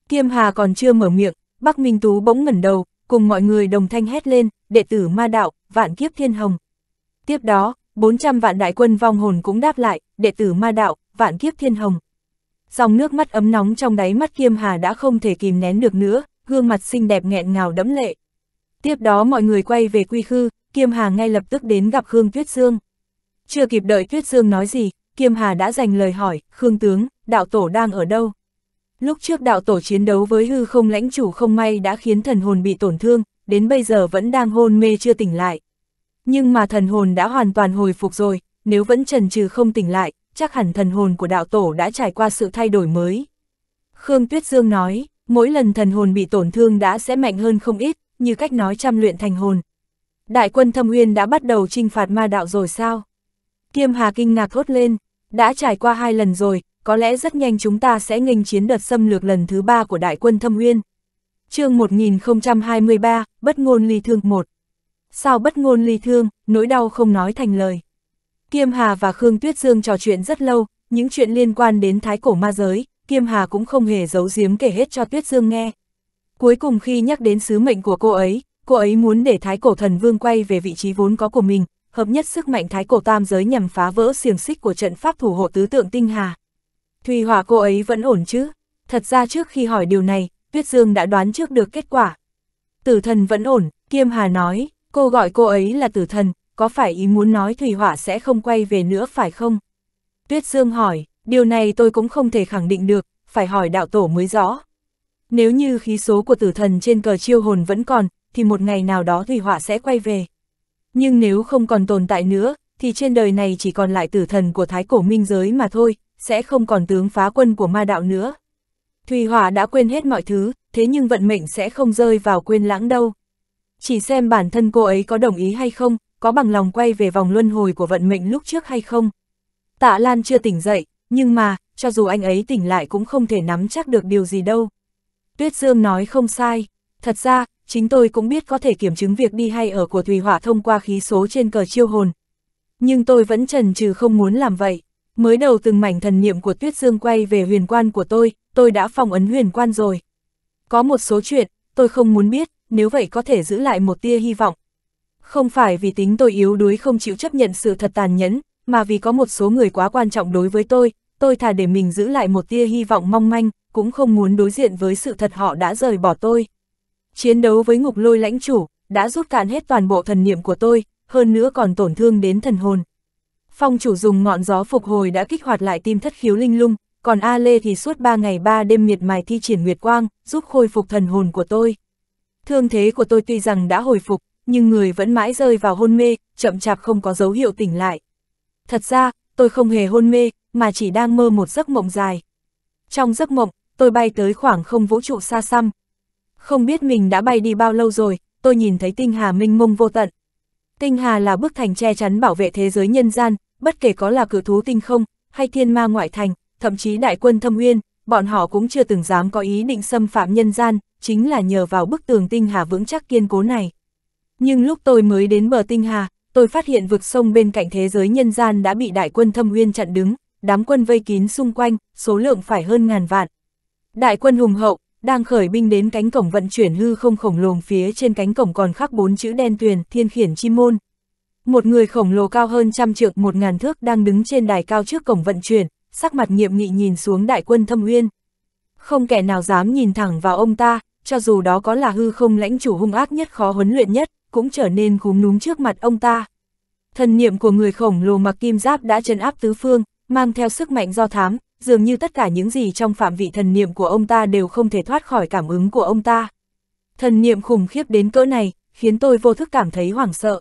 Kiêm Hà còn chưa mở miệng, Bắc Minh Tú bỗng ngẩn đầu, cùng mọi người đồng thanh hét lên, đệ tử ma đạo, vạn kiếp thiên hồng. Tiếp đó, 400 vạn đại quân vong hồn cũng đáp lại, đệ tử ma đạo, vạn kiếp thiên hồng. Dòng nước mắt ấm nóng trong đáy mắt Kiêm Hà đã không thể kìm nén được nữa, gương mặt xinh đẹp nghẹn ngào đẫm lệ. Tiếp đó mọi người quay về quy khư, Kiêm Hà ngay lập tức đến gặp Khương Tuyết Dương. Chưa kịp đợi Tuyết Dương nói gì, Kiêm Hà đã dành lời hỏi, Khương Tướng, đạo tổ đang ở đâu? Lúc trước đạo tổ chiến đấu với hư không lãnh chủ không may đã khiến thần hồn bị tổn thương, đến bây giờ vẫn đang hôn mê chưa tỉnh lại. Nhưng mà thần hồn đã hoàn toàn hồi phục rồi, nếu vẫn trần trừ không tỉnh lại, chắc hẳn thần hồn của đạo tổ đã trải qua sự thay đổi mới. Khương Tuyết Dương nói, mỗi lần thần hồn bị tổn thương đã sẽ mạnh hơn không ít, như cách nói trăm luyện thành hồn. Đại quân thâm uyên đã bắt đầu trinh phạt ma đạo rồi sao? Kiêm Hà kinh ngạc thốt lên, đã trải qua hai lần rồi, có lẽ rất nhanh chúng ta sẽ nghênh chiến đợt xâm lược lần thứ ba của đại quân thâm uyên. chương 1023, bất ngôn ly thương 1. Sao bất ngôn ly thương, nỗi đau không nói thành lời. Kiêm Hà và Khương Tuyết Dương trò chuyện rất lâu, những chuyện liên quan đến thái cổ ma giới, Kiêm Hà cũng không hề giấu giếm kể hết cho Tuyết Dương nghe. Cuối cùng khi nhắc đến sứ mệnh của cô ấy, cô ấy muốn để thái cổ thần vương quay về vị trí vốn có của mình, hợp nhất sức mạnh thái cổ tam giới nhằm phá vỡ xiềng xích của trận pháp thủ hộ tứ tượng tinh hà. Thùy Hỏa cô ấy vẫn ổn chứ? Thật ra trước khi hỏi điều này, Tuyết Dương đã đoán trước được kết quả. Tử thần vẫn ổn, Kiêm Hà nói, cô gọi cô ấy là tử thần, có phải ý muốn nói Thủy Hỏa sẽ không quay về nữa phải không? Tuyết Dương hỏi, điều này tôi cũng không thể khẳng định được, phải hỏi đạo tổ mới rõ. Nếu như khí số của tử thần trên cờ chiêu hồn vẫn còn, thì một ngày nào đó Thủy họa sẽ quay về. Nhưng nếu không còn tồn tại nữa, thì trên đời này chỉ còn lại tử thần của thái cổ minh giới mà thôi, sẽ không còn tướng phá quân của ma đạo nữa. Thủy Hỏa đã quên hết mọi thứ, thế nhưng vận mệnh sẽ không rơi vào quên lãng đâu. Chỉ xem bản thân cô ấy có đồng ý hay không, có bằng lòng quay về vòng luân hồi của vận mệnh lúc trước hay không. Tạ Lan chưa tỉnh dậy, nhưng mà, cho dù anh ấy tỉnh lại cũng không thể nắm chắc được điều gì đâu. Tuyết Dương nói không sai, thật ra, chính tôi cũng biết có thể kiểm chứng việc đi hay ở của Thùy Hỏa thông qua khí số trên cờ chiêu hồn. Nhưng tôi vẫn trần trừ không muốn làm vậy. Mới đầu từng mảnh thần niệm của Tuyết Dương quay về huyền quan của tôi, tôi đã phong ấn huyền quan rồi. Có một số chuyện, tôi không muốn biết, nếu vậy có thể giữ lại một tia hy vọng. Không phải vì tính tôi yếu đuối không chịu chấp nhận sự thật tàn nhẫn, mà vì có một số người quá quan trọng đối với tôi, tôi thà để mình giữ lại một tia hy vọng mong manh, cũng không muốn đối diện với sự thật họ đã rời bỏ tôi. Chiến đấu với ngục lôi lãnh chủ, đã rút cạn hết toàn bộ thần niệm của tôi, hơn nữa còn tổn thương đến thần hồn. Phong chủ dùng ngọn gió phục hồi đã kích hoạt lại tim thất khiếu linh lung, còn A Lê thì suốt 3 ngày 3 đêm miệt mài thi triển nguyệt quang, giúp khôi phục thần hồn của tôi. Thương thế của tôi tuy rằng đã hồi phục, nhưng người vẫn mãi rơi vào hôn mê, chậm chạp không có dấu hiệu tỉnh lại. Thật ra, tôi không hề hôn mê, mà chỉ đang mơ một giấc mộng dài. Trong giấc mộng, tôi bay tới khoảng không vũ trụ xa xăm. Không biết mình đã bay đi bao lâu rồi, tôi nhìn thấy tinh hà minh mông vô tận. Tinh hà là bức thành che chắn bảo vệ thế giới nhân gian, bất kể có là cử thú tinh không, hay thiên ma ngoại thành, thậm chí đại quân thâm uyên, bọn họ cũng chưa từng dám có ý định xâm phạm nhân gian, chính là nhờ vào bức tường tinh hà vững chắc kiên cố này. Nhưng lúc tôi mới đến bờ tinh hà, tôi phát hiện vực sông bên cạnh thế giới nhân gian đã bị đại quân thâm uyên chặn đứng, đám quân vây kín xung quanh, số lượng phải hơn ngàn vạn. Đại quân hùng hậu, đang khởi binh đến cánh cổng vận chuyển hư không khổng lồ phía trên cánh cổng còn khắc bốn chữ đen tuyền, thiên khiển chi môn. Một người khổng lồ cao hơn trăm trượng một ngàn thước đang đứng trên đài cao trước cổng vận chuyển, sắc mặt nghiệm nghị nhìn xuống đại quân thâm uyên. Không kẻ nào dám nhìn thẳng vào ông ta, cho dù đó có là hư không lãnh chủ hung ác nhất khó huấn luyện nhất, cũng trở nên cúm núm trước mặt ông ta. Thần niệm của người khổng lồ mặc kim giáp đã chân áp tứ phương, mang theo sức mạnh do thám, dường như tất cả những gì trong phạm vị thần niệm của ông ta đều không thể thoát khỏi cảm ứng của ông ta. Thần niệm khủng khiếp đến cỡ này, khiến tôi vô thức cảm thấy hoảng sợ.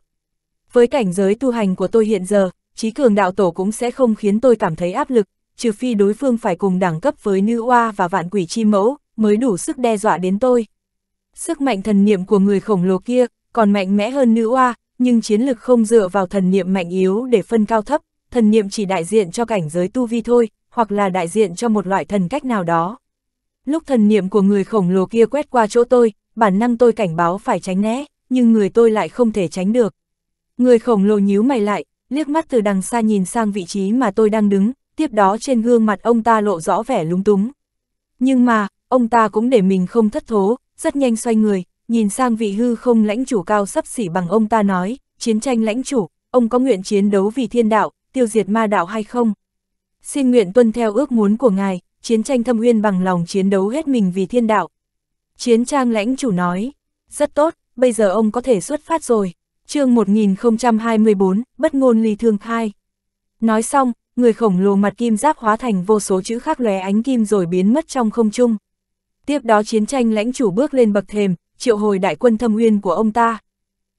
Với cảnh giới tu hành của tôi hiện giờ, trí cường đạo tổ cũng sẽ không khiến tôi cảm thấy áp lực, trừ phi đối phương phải cùng đẳng cấp với nữ oa và vạn quỷ chi mẫu, mới đủ sức đe dọa đến tôi. Sức mạnh thần niệm của người khổng lồ kia, còn mạnh mẽ hơn nữ oa, nhưng chiến lực không dựa vào thần niệm mạnh yếu để phân cao thấp, thần niệm chỉ đại diện cho cảnh giới tu vi thôi, hoặc là đại diện cho một loại thần cách nào đó. Lúc thần niệm của người khổng lồ kia quét qua chỗ tôi, bản năng tôi cảnh báo phải tránh né, nhưng người tôi lại không thể tránh được. Người khổng lồ nhíu mày lại, liếc mắt từ đằng xa nhìn sang vị trí mà tôi đang đứng, tiếp đó trên gương mặt ông ta lộ rõ vẻ lúng túng. Nhưng mà, ông ta cũng để mình không thất thố, rất nhanh xoay người, nhìn sang vị hư không lãnh chủ cao sắp xỉ bằng ông ta nói, chiến tranh lãnh chủ, ông có nguyện chiến đấu vì thiên đạo, tiêu diệt ma đạo hay không? Xin nguyện tuân theo ước muốn của ngài, chiến tranh thâm uyên bằng lòng chiến đấu hết mình vì thiên đạo. Chiến trang lãnh chủ nói, rất tốt, bây giờ ông có thể xuất phát rồi. chương 1024, bất ngôn ly thương khai. Nói xong, người khổng lồ mặt kim giáp hóa thành vô số chữ khác lóe ánh kim rồi biến mất trong không trung. Tiếp đó chiến tranh lãnh chủ bước lên bậc thềm, triệu hồi đại quân thâm uyên của ông ta.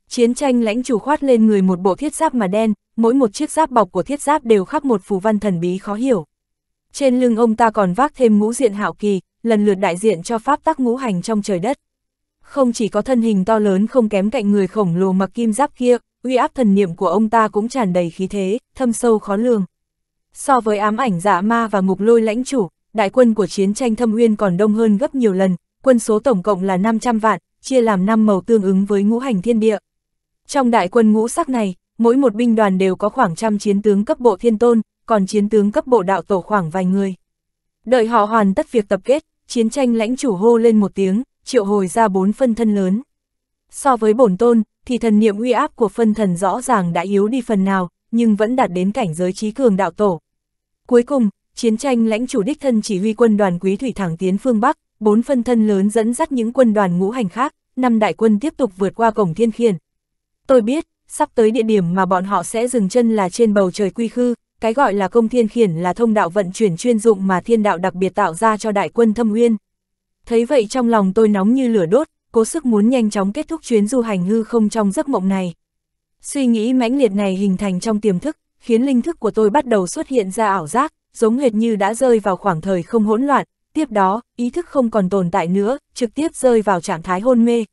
Chiến tranh lãnh chủ khoát lên người một bộ thiết giáp mà đen, mỗi một chiếc giáp bọc của thiết giáp đều khắc một phù văn thần bí khó hiểu. Trên lưng ông ta còn vác thêm ngũ diện hạo kỳ, lần lượt đại diện cho pháp tắc ngũ hành trong trời đất. Không chỉ có thân hình to lớn không kém cạnh người khổng lồ mặc kim giáp kia, uy áp thần niệm của ông ta cũng tràn đầy khí thế, thâm sâu khó lường. So với ám ảnh dạ ma và ngục lôi lãnh chủ, đại quân của chiến tranh thâm uyên còn đông hơn gấp nhiều lần, quân số tổng cộng là 500 vạn, chia làm 5 màu tương ứng với ngũ hành thiên địa. Trong đại quân ngũ sắc này, mỗi một binh đoàn đều có khoảng trăm chiến tướng cấp bộ thiên tôn, còn chiến tướng cấp bộ đạo tổ khoảng vài người. Đợi họ hoàn tất việc tập kết, chiến tranh lãnh chủ hô lên một tiếng, triệu hồi ra bốn phân thân lớn. So với bổn tôn, thì thần niệm uy áp của phân thần rõ ràng đã yếu đi phần nào, nhưng vẫn đạt đến cảnh giới trí cường đạo tổ. Cuối cùng, chiến tranh lãnh chủ đích thân chỉ huy quân đoàn quý thủy thẳng tiến phương Bắc, bốn phân thân lớn dẫn dắt những quân đoàn ngũ hành khác, năm đại quân tiếp tục vượt qua cổng thiên khiển. Tôi biết, sắp tới địa điểm mà bọn họ sẽ dừng chân là trên bầu trời quy khư, cái gọi là công thiên khiển là thông đạo vận chuyển chuyên dụng mà thiên đạo đặc biệt tạo ra cho đại quân thâm nguyên. Thấy vậy trong lòng tôi nóng như lửa đốt, cố sức muốn nhanh chóng kết thúc chuyến du hành hư không trong giấc mộng này. Suy nghĩ mãnh liệt này hình thành trong tiềm thức, khiến linh thức của tôi bắt đầu xuất hiện ra ảo giác, giống hệt như đã rơi vào khoảng thời không hỗn loạn, tiếp đó, ý thức không còn tồn tại nữa, trực tiếp rơi vào trạng thái hôn mê.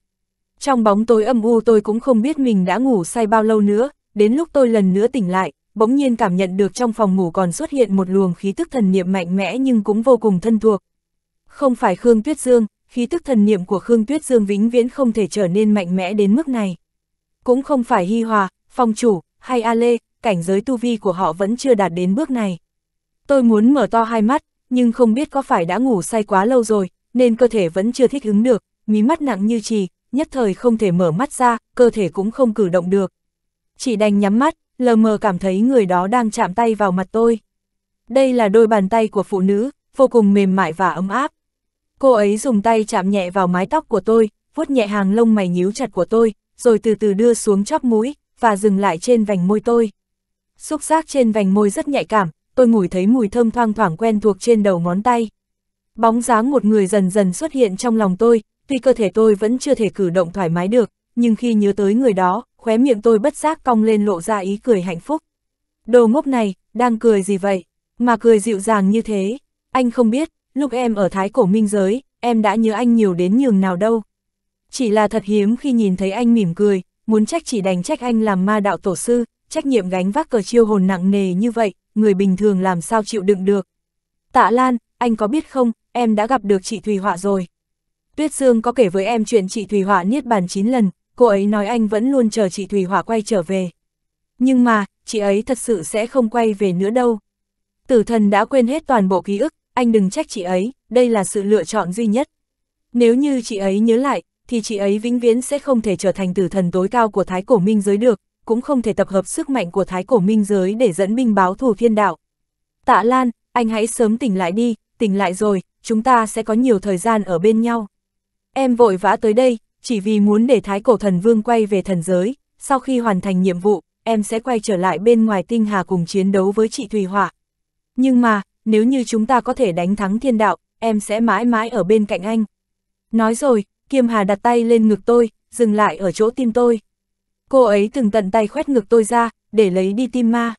Trong bóng tối âm u tôi cũng không biết mình đã ngủ say bao lâu nữa, đến lúc tôi lần nữa tỉnh lại, bỗng nhiên cảm nhận được trong phòng ngủ còn xuất hiện một luồng khí tức thần niệm mạnh mẽ nhưng cũng vô cùng thân thuộc. Không phải Khương Tuyết Dương, khí tức thần niệm của Khương Tuyết Dương vĩnh viễn không thể trở nên mạnh mẽ đến mức này. Cũng không phải Hy Hòa, Phong Chủ, hay A Lê, cảnh giới tu vi của họ vẫn chưa đạt đến bước này. Tôi muốn mở to hai mắt, nhưng không biết có phải đã ngủ say quá lâu rồi, nên cơ thể vẫn chưa thích ứng được, mí mắt nặng như trì, nhất thời không thể mở mắt ra, cơ thể cũng không cử động được. Chỉ đành nhắm mắt, lờ mờ cảm thấy người đó đang chạm tay vào mặt tôi. Đây là đôi bàn tay của phụ nữ, vô cùng mềm mại và ấm áp. Cô ấy dùng tay chạm nhẹ vào mái tóc của tôi, vuốt nhẹ hàng lông mày nhíu chặt của tôi, rồi từ từ đưa xuống chóp mũi, và dừng lại trên vành môi tôi. Xúc giác trên vành môi rất nhạy cảm, tôi ngửi thấy mùi thơm thoang thoảng quen thuộc trên đầu ngón tay. Bóng dáng một người dần dần xuất hiện trong lòng tôi, tuy cơ thể tôi vẫn chưa thể cử động thoải mái được, nhưng khi nhớ tới người đó, khóe miệng tôi bất giác cong lên lộ ra ý cười hạnh phúc. Đồ ngốc này, đang cười gì vậy? Mà cười dịu dàng như thế. Anh không biết, lúc em ở Thái Cổ Minh Giới, em đã nhớ anh nhiều đến nhường nào đâu. Chỉ là thật hiếm khi nhìn thấy anh mỉm cười, muốn trách chỉ đành trách anh làm ma đạo tổ sư, trách nhiệm gánh vác cờ chiêu hồn nặng nề như vậy, người bình thường làm sao chịu đựng được. Tạ Lan, anh có biết không, em đã gặp được chị Thùy Họa rồi. Tuyết Dương có kể với em chuyện chị Thùy Hỏa niết bàn 9 lần, cô ấy nói anh vẫn luôn chờ chị Thùy Hỏa quay trở về. Nhưng mà, chị ấy thật sự sẽ không quay về nữa đâu. Tử thần đã quên hết toàn bộ ký ức, anh đừng trách chị ấy, đây là sự lựa chọn duy nhất. Nếu như chị ấy nhớ lại, thì chị ấy vĩnh viễn sẽ không thể trở thành tử thần tối cao của Thái Cổ Minh giới được, cũng không thể tập hợp sức mạnh của Thái Cổ Minh giới để dẫn binh báo thù thiên đạo. Tạ Lan, anh hãy sớm tỉnh lại đi, tỉnh lại rồi, chúng ta sẽ có nhiều thời gian ở bên nhau. Em vội vã tới đây, chỉ vì muốn để Thái Cổ Thần Vương quay về thần giới, sau khi hoàn thành nhiệm vụ, em sẽ quay trở lại bên ngoài tinh hà cùng chiến đấu với chị Thùy Họa. Nhưng mà, nếu như chúng ta có thể đánh thắng thiên đạo, em sẽ mãi mãi ở bên cạnh anh. Nói rồi, Kiêm Hà đặt tay lên ngực tôi, dừng lại ở chỗ tim tôi. Cô ấy từng tận tay khoét ngực tôi ra, để lấy đi tim ma.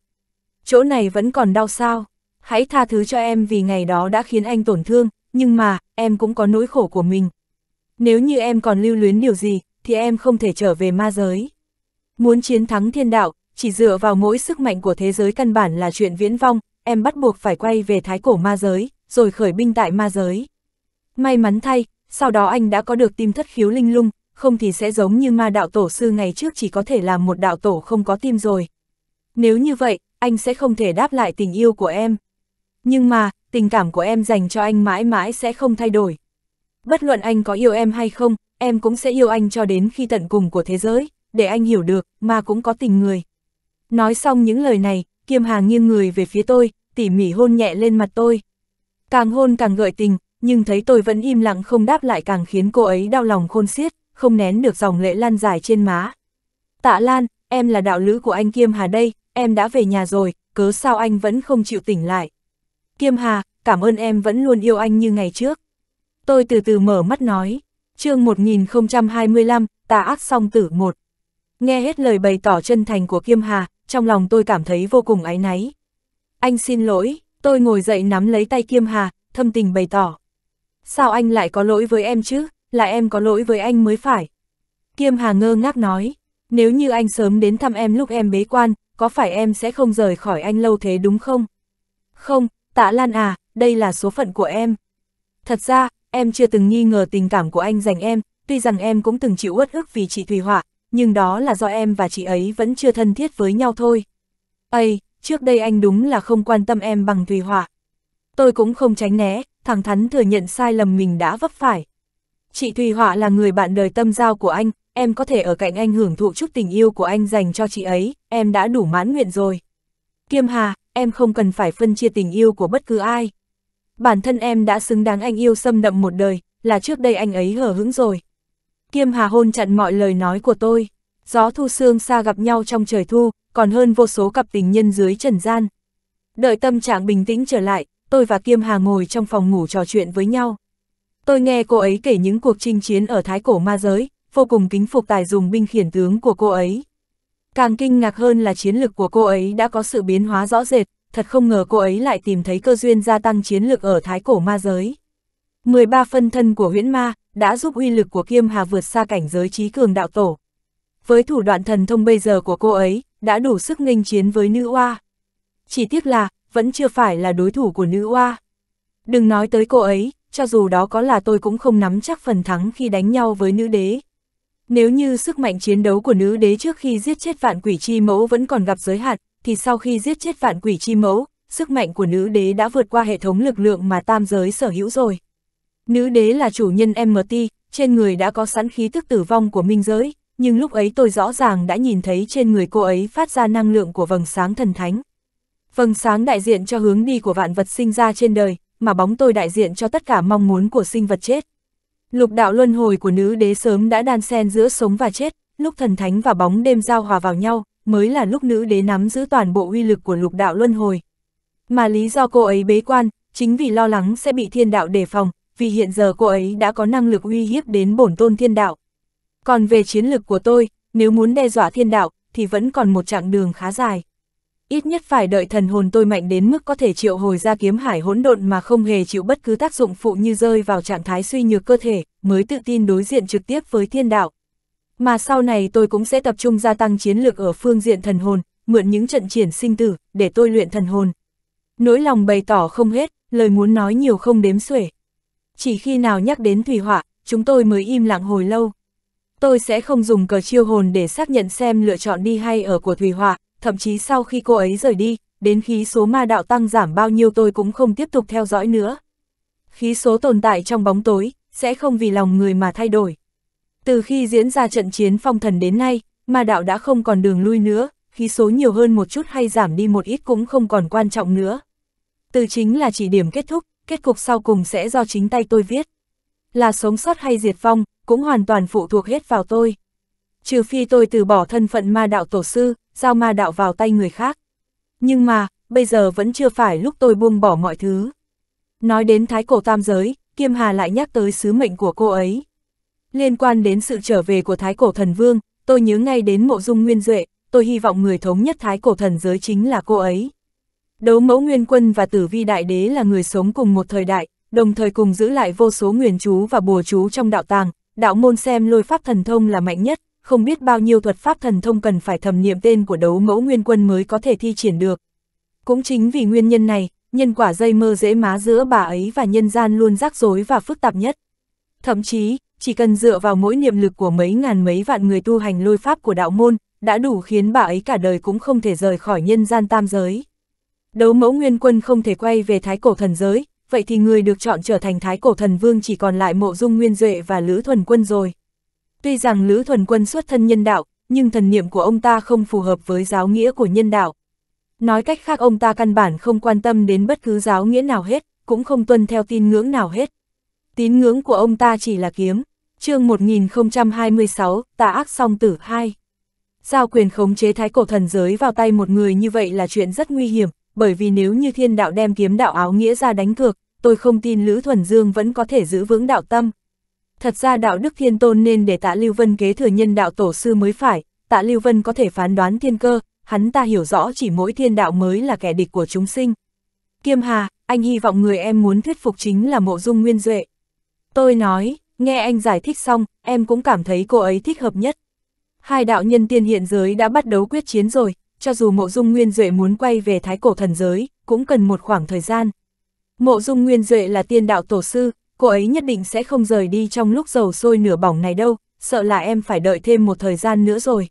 Chỗ này vẫn còn đau sao? Hãy tha thứ cho em vì ngày đó đã khiến anh tổn thương, nhưng mà, em cũng có nỗi khổ của mình. Nếu như em còn lưu luyến điều gì, thì em không thể trở về ma giới. Muốn chiến thắng thiên đạo, chỉ dựa vào mỗi sức mạnh của thế giới căn bản là chuyện viễn vong, em bắt buộc phải quay về thái cổ ma giới, rồi khởi binh tại ma giới. May mắn thay, sau đó anh đã có được tim thất khiếu linh lung, không thì sẽ giống như ma đạo tổ sư ngày trước chỉ có thể làm một đạo tổ không có tim rồi. Nếu như vậy, anh sẽ không thể đáp lại tình yêu của em. Nhưng mà, tình cảm của em dành cho anh mãi mãi sẽ không thay đổi. Bất luận anh có yêu em hay không, em cũng sẽ yêu anh cho đến khi tận cùng của thế giới, để anh hiểu được, mà cũng có tình người. Nói xong những lời này, Kiêm Hà nghiêng người về phía tôi, tỉ mỉ hôn nhẹ lên mặt tôi. Càng hôn càng gợi tình, nhưng thấy tôi vẫn im lặng không đáp lại càng khiến cô ấy đau lòng khôn xiết, không nén được dòng lệ lan dài trên má. Tạ Lan, em là đạo lữ của anh Kiêm Hà đây, em đã về nhà rồi, cớ sao anh vẫn không chịu tỉnh lại. Kiêm Hà, cảm ơn em vẫn luôn yêu anh như ngày trước. Tôi từ từ mở mắt nói, chương 1025, tà ác song tử một. Nghe hết lời bày tỏ chân thành của Kiêm Hà, trong lòng tôi cảm thấy vô cùng áy náy. Anh xin lỗi, tôi ngồi dậy nắm lấy tay Kiêm Hà, thâm tình bày tỏ. Sao anh lại có lỗi với em chứ, là em có lỗi với anh mới phải. Kiêm Hà ngơ ngác nói, nếu như anh sớm đến thăm em lúc em bế quan, có phải em sẽ không rời khỏi anh lâu thế đúng không? Không, tạ Lan à, đây là số phận của em. Thật ra, em chưa từng nghi ngờ tình cảm của anh dành em, tuy rằng em cũng từng chịu uất ức vì chị Thùy Họa, nhưng đó là do em và chị ấy vẫn chưa thân thiết với nhau thôi. Ây, trước đây anh đúng là không quan tâm em bằng Thùy Họa. Tôi cũng không tránh né, thẳng thắn thừa nhận sai lầm mình đã vấp phải. Chị Thùy Họa là người bạn đời tâm giao của anh, em có thể ở cạnh anh hưởng thụ chút tình yêu của anh dành cho chị ấy, em đã đủ mãn nguyện rồi. Kiêm Hà, em không cần phải phân chia tình yêu của bất cứ ai. Bản thân em đã xứng đáng anh yêu xâm đậm một đời, là trước đây anh ấy hở hững rồi. Kiêm Hà hôn chặn mọi lời nói của tôi. Gió thu sương xa gặp nhau trong trời thu, còn hơn vô số cặp tình nhân dưới trần gian. Đợi tâm trạng bình tĩnh trở lại, tôi và Kiêm Hà ngồi trong phòng ngủ trò chuyện với nhau. Tôi nghe cô ấy kể những cuộc chinh chiến ở Thái Cổ Ma Giới, vô cùng kính phục tài dùng binh khiển tướng của cô ấy. Càng kinh ngạc hơn là chiến lực của cô ấy đã có sự biến hóa rõ rệt, thật không ngờ cô ấy lại tìm thấy cơ duyên gia tăng chiến lực ở Thái Cổ Ma Giới. 13 phân thân của huyễn ma, đã giúp uy lực của Kiêm Hà vượt xa cảnh giới trí cường đạo tổ. Với thủ đoạn thần thông bây giờ của cô ấy, đã đủ sức nghênh chiến với nữ oa. Chỉ tiếc là, vẫn chưa phải là đối thủ của nữ oa. Đừng nói tới cô ấy, cho dù đó có là tôi cũng không nắm chắc phần thắng khi đánh nhau với nữ đế. Nếu như sức mạnh chiến đấu của nữ đế trước khi giết chết vạn quỷ chi mẫu vẫn còn gặp giới hạn, thì sau khi giết chết vạn quỷ chi mẫu, sức mạnh của nữ đế đã vượt qua hệ thống lực lượng mà tam giới sở hữu rồi. Nữ đế là chủ nhân MT, trên người đã có sẵn khí tức tử vong của minh giới, nhưng lúc ấy tôi rõ ràng đã nhìn thấy trên người cô ấy phát ra năng lượng của vầng sáng thần thánh. Vầng sáng đại diện cho hướng đi của vạn vật sinh ra trên đời, mà bóng tôi đại diện cho tất cả mong muốn của sinh vật chết. Lục đạo luân hồi của nữ đế sớm đã đan xen giữa sống và chết, lúc thần thánh và bóng đêm giao hòa vào nhau, mới là lúc nữ đế nắm giữ toàn bộ uy lực của lục đạo luân hồi. Mà lý do cô ấy bế quan, chính vì lo lắng sẽ bị thiên đạo đề phòng, vì hiện giờ cô ấy đã có năng lực uy hiếp đến bổn tôn thiên đạo. Còn về chiến lực của tôi, nếu muốn đe dọa thiên đạo, thì vẫn còn một chặng đường khá dài. Ít nhất phải đợi thần hồn tôi mạnh đến mức có thể triệu hồi ra kiếm hải hỗn độn mà không hề chịu bất cứ tác dụng phụ như rơi vào trạng thái suy nhược cơ thể, mới tự tin đối diện trực tiếp với thiên đạo. Mà sau này tôi cũng sẽ tập trung gia tăng chiến lược ở phương diện thần hồn, mượn những trận triển sinh tử, để tôi luyện thần hồn. Nỗi lòng bày tỏ không hết, lời muốn nói nhiều không đếm xuể. Chỉ khi nào nhắc đến thủy họa, chúng tôi mới im lặng hồi lâu. Tôi sẽ không dùng cờ chiêu hồn để xác nhận xem lựa chọn đi hay ở của thủy họa, thậm chí sau khi cô ấy rời đi, đến khí số ma đạo tăng giảm bao nhiêu tôi cũng không tiếp tục theo dõi nữa. Khí số tồn tại trong bóng tối, sẽ không vì lòng người mà thay đổi. Từ khi diễn ra trận chiến phong thần đến nay, ma đạo đã không còn đường lui nữa, khí số nhiều hơn một chút hay giảm đi một ít cũng không còn quan trọng nữa. Từ chính là chỉ điểm kết thúc, kết cục sau cùng sẽ do chính tay tôi viết. Là sống sót hay diệt vong, cũng hoàn toàn phụ thuộc hết vào tôi. Trừ phi tôi từ bỏ thân phận ma đạo tổ sư, giao ma đạo vào tay người khác. Nhưng mà, bây giờ vẫn chưa phải lúc tôi buông bỏ mọi thứ. Nói đến thái cổ tam giới, Kiêm Hà lại nhắc tới sứ mệnh của cô ấy. Liên quan đến sự trở về của thái cổ thần vương, tôi nhớ ngay đến mộ dung nguyên duệ, tôi hy vọng người thống nhất thái cổ thần giới chính là cô ấy. Đấu mẫu nguyên quân và tử vi đại đế là người sống cùng một thời đại, đồng thời cùng giữ lại vô số nguyền chú và bùa chú trong đạo tàng, đạo môn xem lôi pháp thần thông là mạnh nhất, không biết bao nhiêu thuật pháp thần thông cần phải thầm niệm tên của đấu mẫu nguyên quân mới có thể thi triển được. Cũng chính vì nguyên nhân này, nhân quả dây mơ dễ má giữa bà ấy và nhân gian luôn rắc rối và phức tạp nhất. Thậm chí, chỉ cần dựa vào mỗi niệm lực của mấy ngàn mấy vạn người tu hành lôi pháp của đạo môn, đã đủ khiến bà ấy cả đời cũng không thể rời khỏi nhân gian tam giới. Đấu mẫu nguyên quân không thể quay về thái cổ thần giới, vậy thì người được chọn trở thành thái cổ thần vương chỉ còn lại mộ dung nguyên duệ và lữ thuần quân rồi. Tuy rằng lữ thuần quân xuất thân nhân đạo, nhưng thần niệm của ông ta không phù hợp với giáo nghĩa của nhân đạo. Nói cách khác ông ta căn bản không quan tâm đến bất cứ giáo nghĩa nào hết, cũng không tuân theo tin ngưỡng nào hết. Tín ngưỡng của ông ta chỉ là kiếm chương 1026, tà ác song tử 2. Giao quyền khống chế thái cổ thần giới vào tay một người như vậy là chuyện rất nguy hiểm, bởi vì nếu như thiên đạo đem kiếm đạo áo nghĩa ra đánh cược, tôi không tin Lữ Thuần Dương vẫn có thể giữ vững đạo tâm. Thật ra đạo đức thiên tôn nên để tạ Lưu Vân kế thừa nhân đạo tổ sư mới phải, tạ Lưu Vân có thể phán đoán thiên cơ, hắn ta hiểu rõ chỉ mỗi thiên đạo mới là kẻ địch của chúng sinh. Kiêm Hà, anh hy vọng người em muốn thuyết phục chính là mộ dung nguyên duệ. Tôi nói, nghe anh giải thích xong, em cũng cảm thấy cô ấy thích hợp nhất. Hai đạo nhân tiên hiện giới đã bắt đấu quyết chiến rồi, cho dù mộ dung nguyên duệ muốn quay về thái cổ thần giới, cũng cần một khoảng thời gian. Mộ dung nguyên duệ là tiên đạo tổ sư, cô ấy nhất định sẽ không rời đi trong lúc dầu sôi nửa bỏng này đâu, sợ là em phải đợi thêm một thời gian nữa rồi.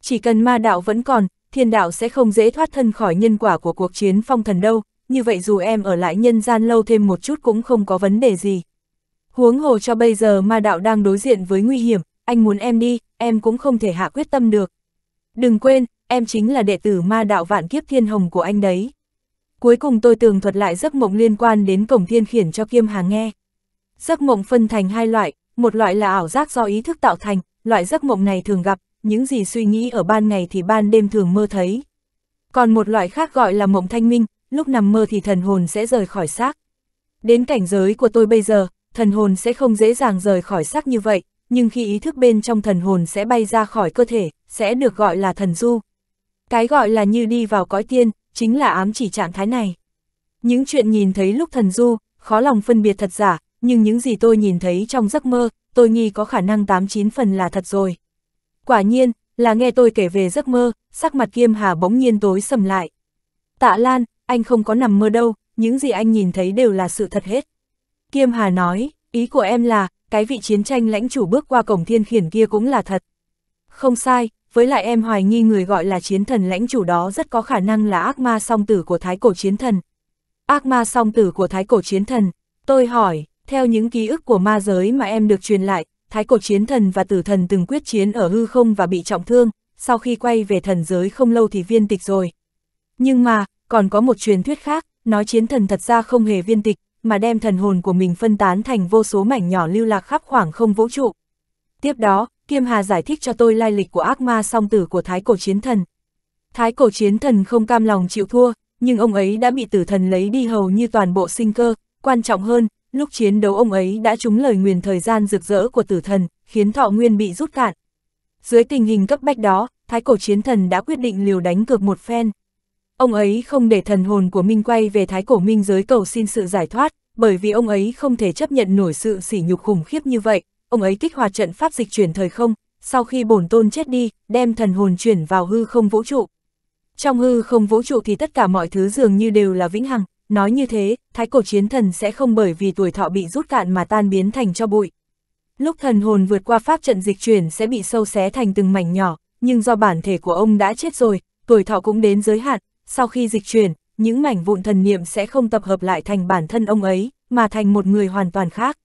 Chỉ cần ma đạo vẫn còn, thiên đạo sẽ không dễ thoát thân khỏi nhân quả của cuộc chiến phong thần đâu, như vậy dù em ở lại nhân gian lâu thêm một chút cũng không có vấn đề gì. Huống hồ cho bây giờ ma đạo đang đối diện với nguy hiểm, anh muốn em đi, em cũng không thể hạ quyết tâm được. Đừng quên, em chính là đệ tử ma đạo vạn kiếp thiên hồng của anh đấy. Cuối cùng tôi tường thuật lại giấc mộng liên quan đến cổng thiên khiển cho Kiêm Hà nghe. Giấc mộng phân thành hai loại, một loại là ảo giác do ý thức tạo thành, loại giấc mộng này thường gặp, những gì suy nghĩ ở ban ngày thì ban đêm thường mơ thấy. Còn một loại khác gọi là mộng thanh minh, lúc nằm mơ thì thần hồn sẽ rời khỏi xác. Đến cảnh giới của tôi bây giờ, thần hồn sẽ không dễ dàng rời khỏi xác như vậy, nhưng khi ý thức bên trong thần hồn sẽ bay ra khỏi cơ thể, sẽ được gọi là thần du. Cái gọi là như đi vào cõi tiên, chính là ám chỉ trạng thái này. Những chuyện nhìn thấy lúc thần du, khó lòng phân biệt thật giả, nhưng những gì tôi nhìn thấy trong giấc mơ, tôi nghi có khả năng 89 phần là thật rồi. Quả nhiên, là nghe tôi kể về giấc mơ, sắc mặt Kiêm Hà bỗng nhiên tối sầm lại. Tạ Lan, anh không có nằm mơ đâu, những gì anh nhìn thấy đều là sự thật hết. Kiêm Hà nói, ý của em là, cái vị chiến tranh lãnh chủ bước qua cổng thiên khiển kia cũng là thật. Không sai, với lại em hoài nghi người gọi là chiến thần lãnh chủ đó rất có khả năng là ác ma song tử của thái cổ chiến thần. Ác ma song tử của thái cổ chiến thần, tôi hỏi, theo những ký ức của ma giới mà em được truyền lại, thái cổ chiến thần và tử thần từng quyết chiến ở hư không và bị trọng thương, sau khi quay về thần giới không lâu thì viên tịch rồi. Nhưng mà, còn có một truyền thuyết khác, nói chiến thần thật ra không hề viên tịch, mà đem thần hồn của mình phân tán thành vô số mảnh nhỏ lưu lạc khắp khoảng không vũ trụ. Tiếp đó, Kiêm Hà giải thích cho tôi lai lịch của ác ma song tử của Thái Cổ Chiến Thần. Thái Cổ Chiến Thần không cam lòng chịu thua, nhưng ông ấy đã bị tử thần lấy đi hầu như toàn bộ sinh cơ, quan trọng hơn, lúc chiến đấu ông ấy đã trúng lời nguyền thời gian rực rỡ của tử thần, khiến thọ nguyên bị rút cạn. Dưới tình hình cấp bách đó, Thái Cổ Chiến Thần đã quyết định liều đánh cược một phen. Ông ấy không để thần hồn của Minh quay về Thái Cổ Minh giới cầu xin sự giải thoát, bởi vì ông ấy không thể chấp nhận nổi sự sỉ nhục khủng khiếp như vậy, ông ấy kích hoạt trận pháp dịch chuyển thời không, sau khi bổn tôn chết đi, đem thần hồn chuyển vào hư không vũ trụ. Trong hư không vũ trụ thì tất cả mọi thứ dường như đều là vĩnh hằng, nói như thế, thái cổ chiến thần sẽ không bởi vì tuổi thọ bị rút cạn mà tan biến thành cho bụi. Lúc thần hồn vượt qua pháp trận dịch chuyển sẽ bị sâu xé thành từng mảnh nhỏ, nhưng do bản thể của ông đã chết rồi, tuổi thọ cũng đến giới hạn, sau khi dịch chuyển, những mảnh vụn thần niệm sẽ không tập hợp lại thành bản thân ông ấy, mà thành một người hoàn toàn khác.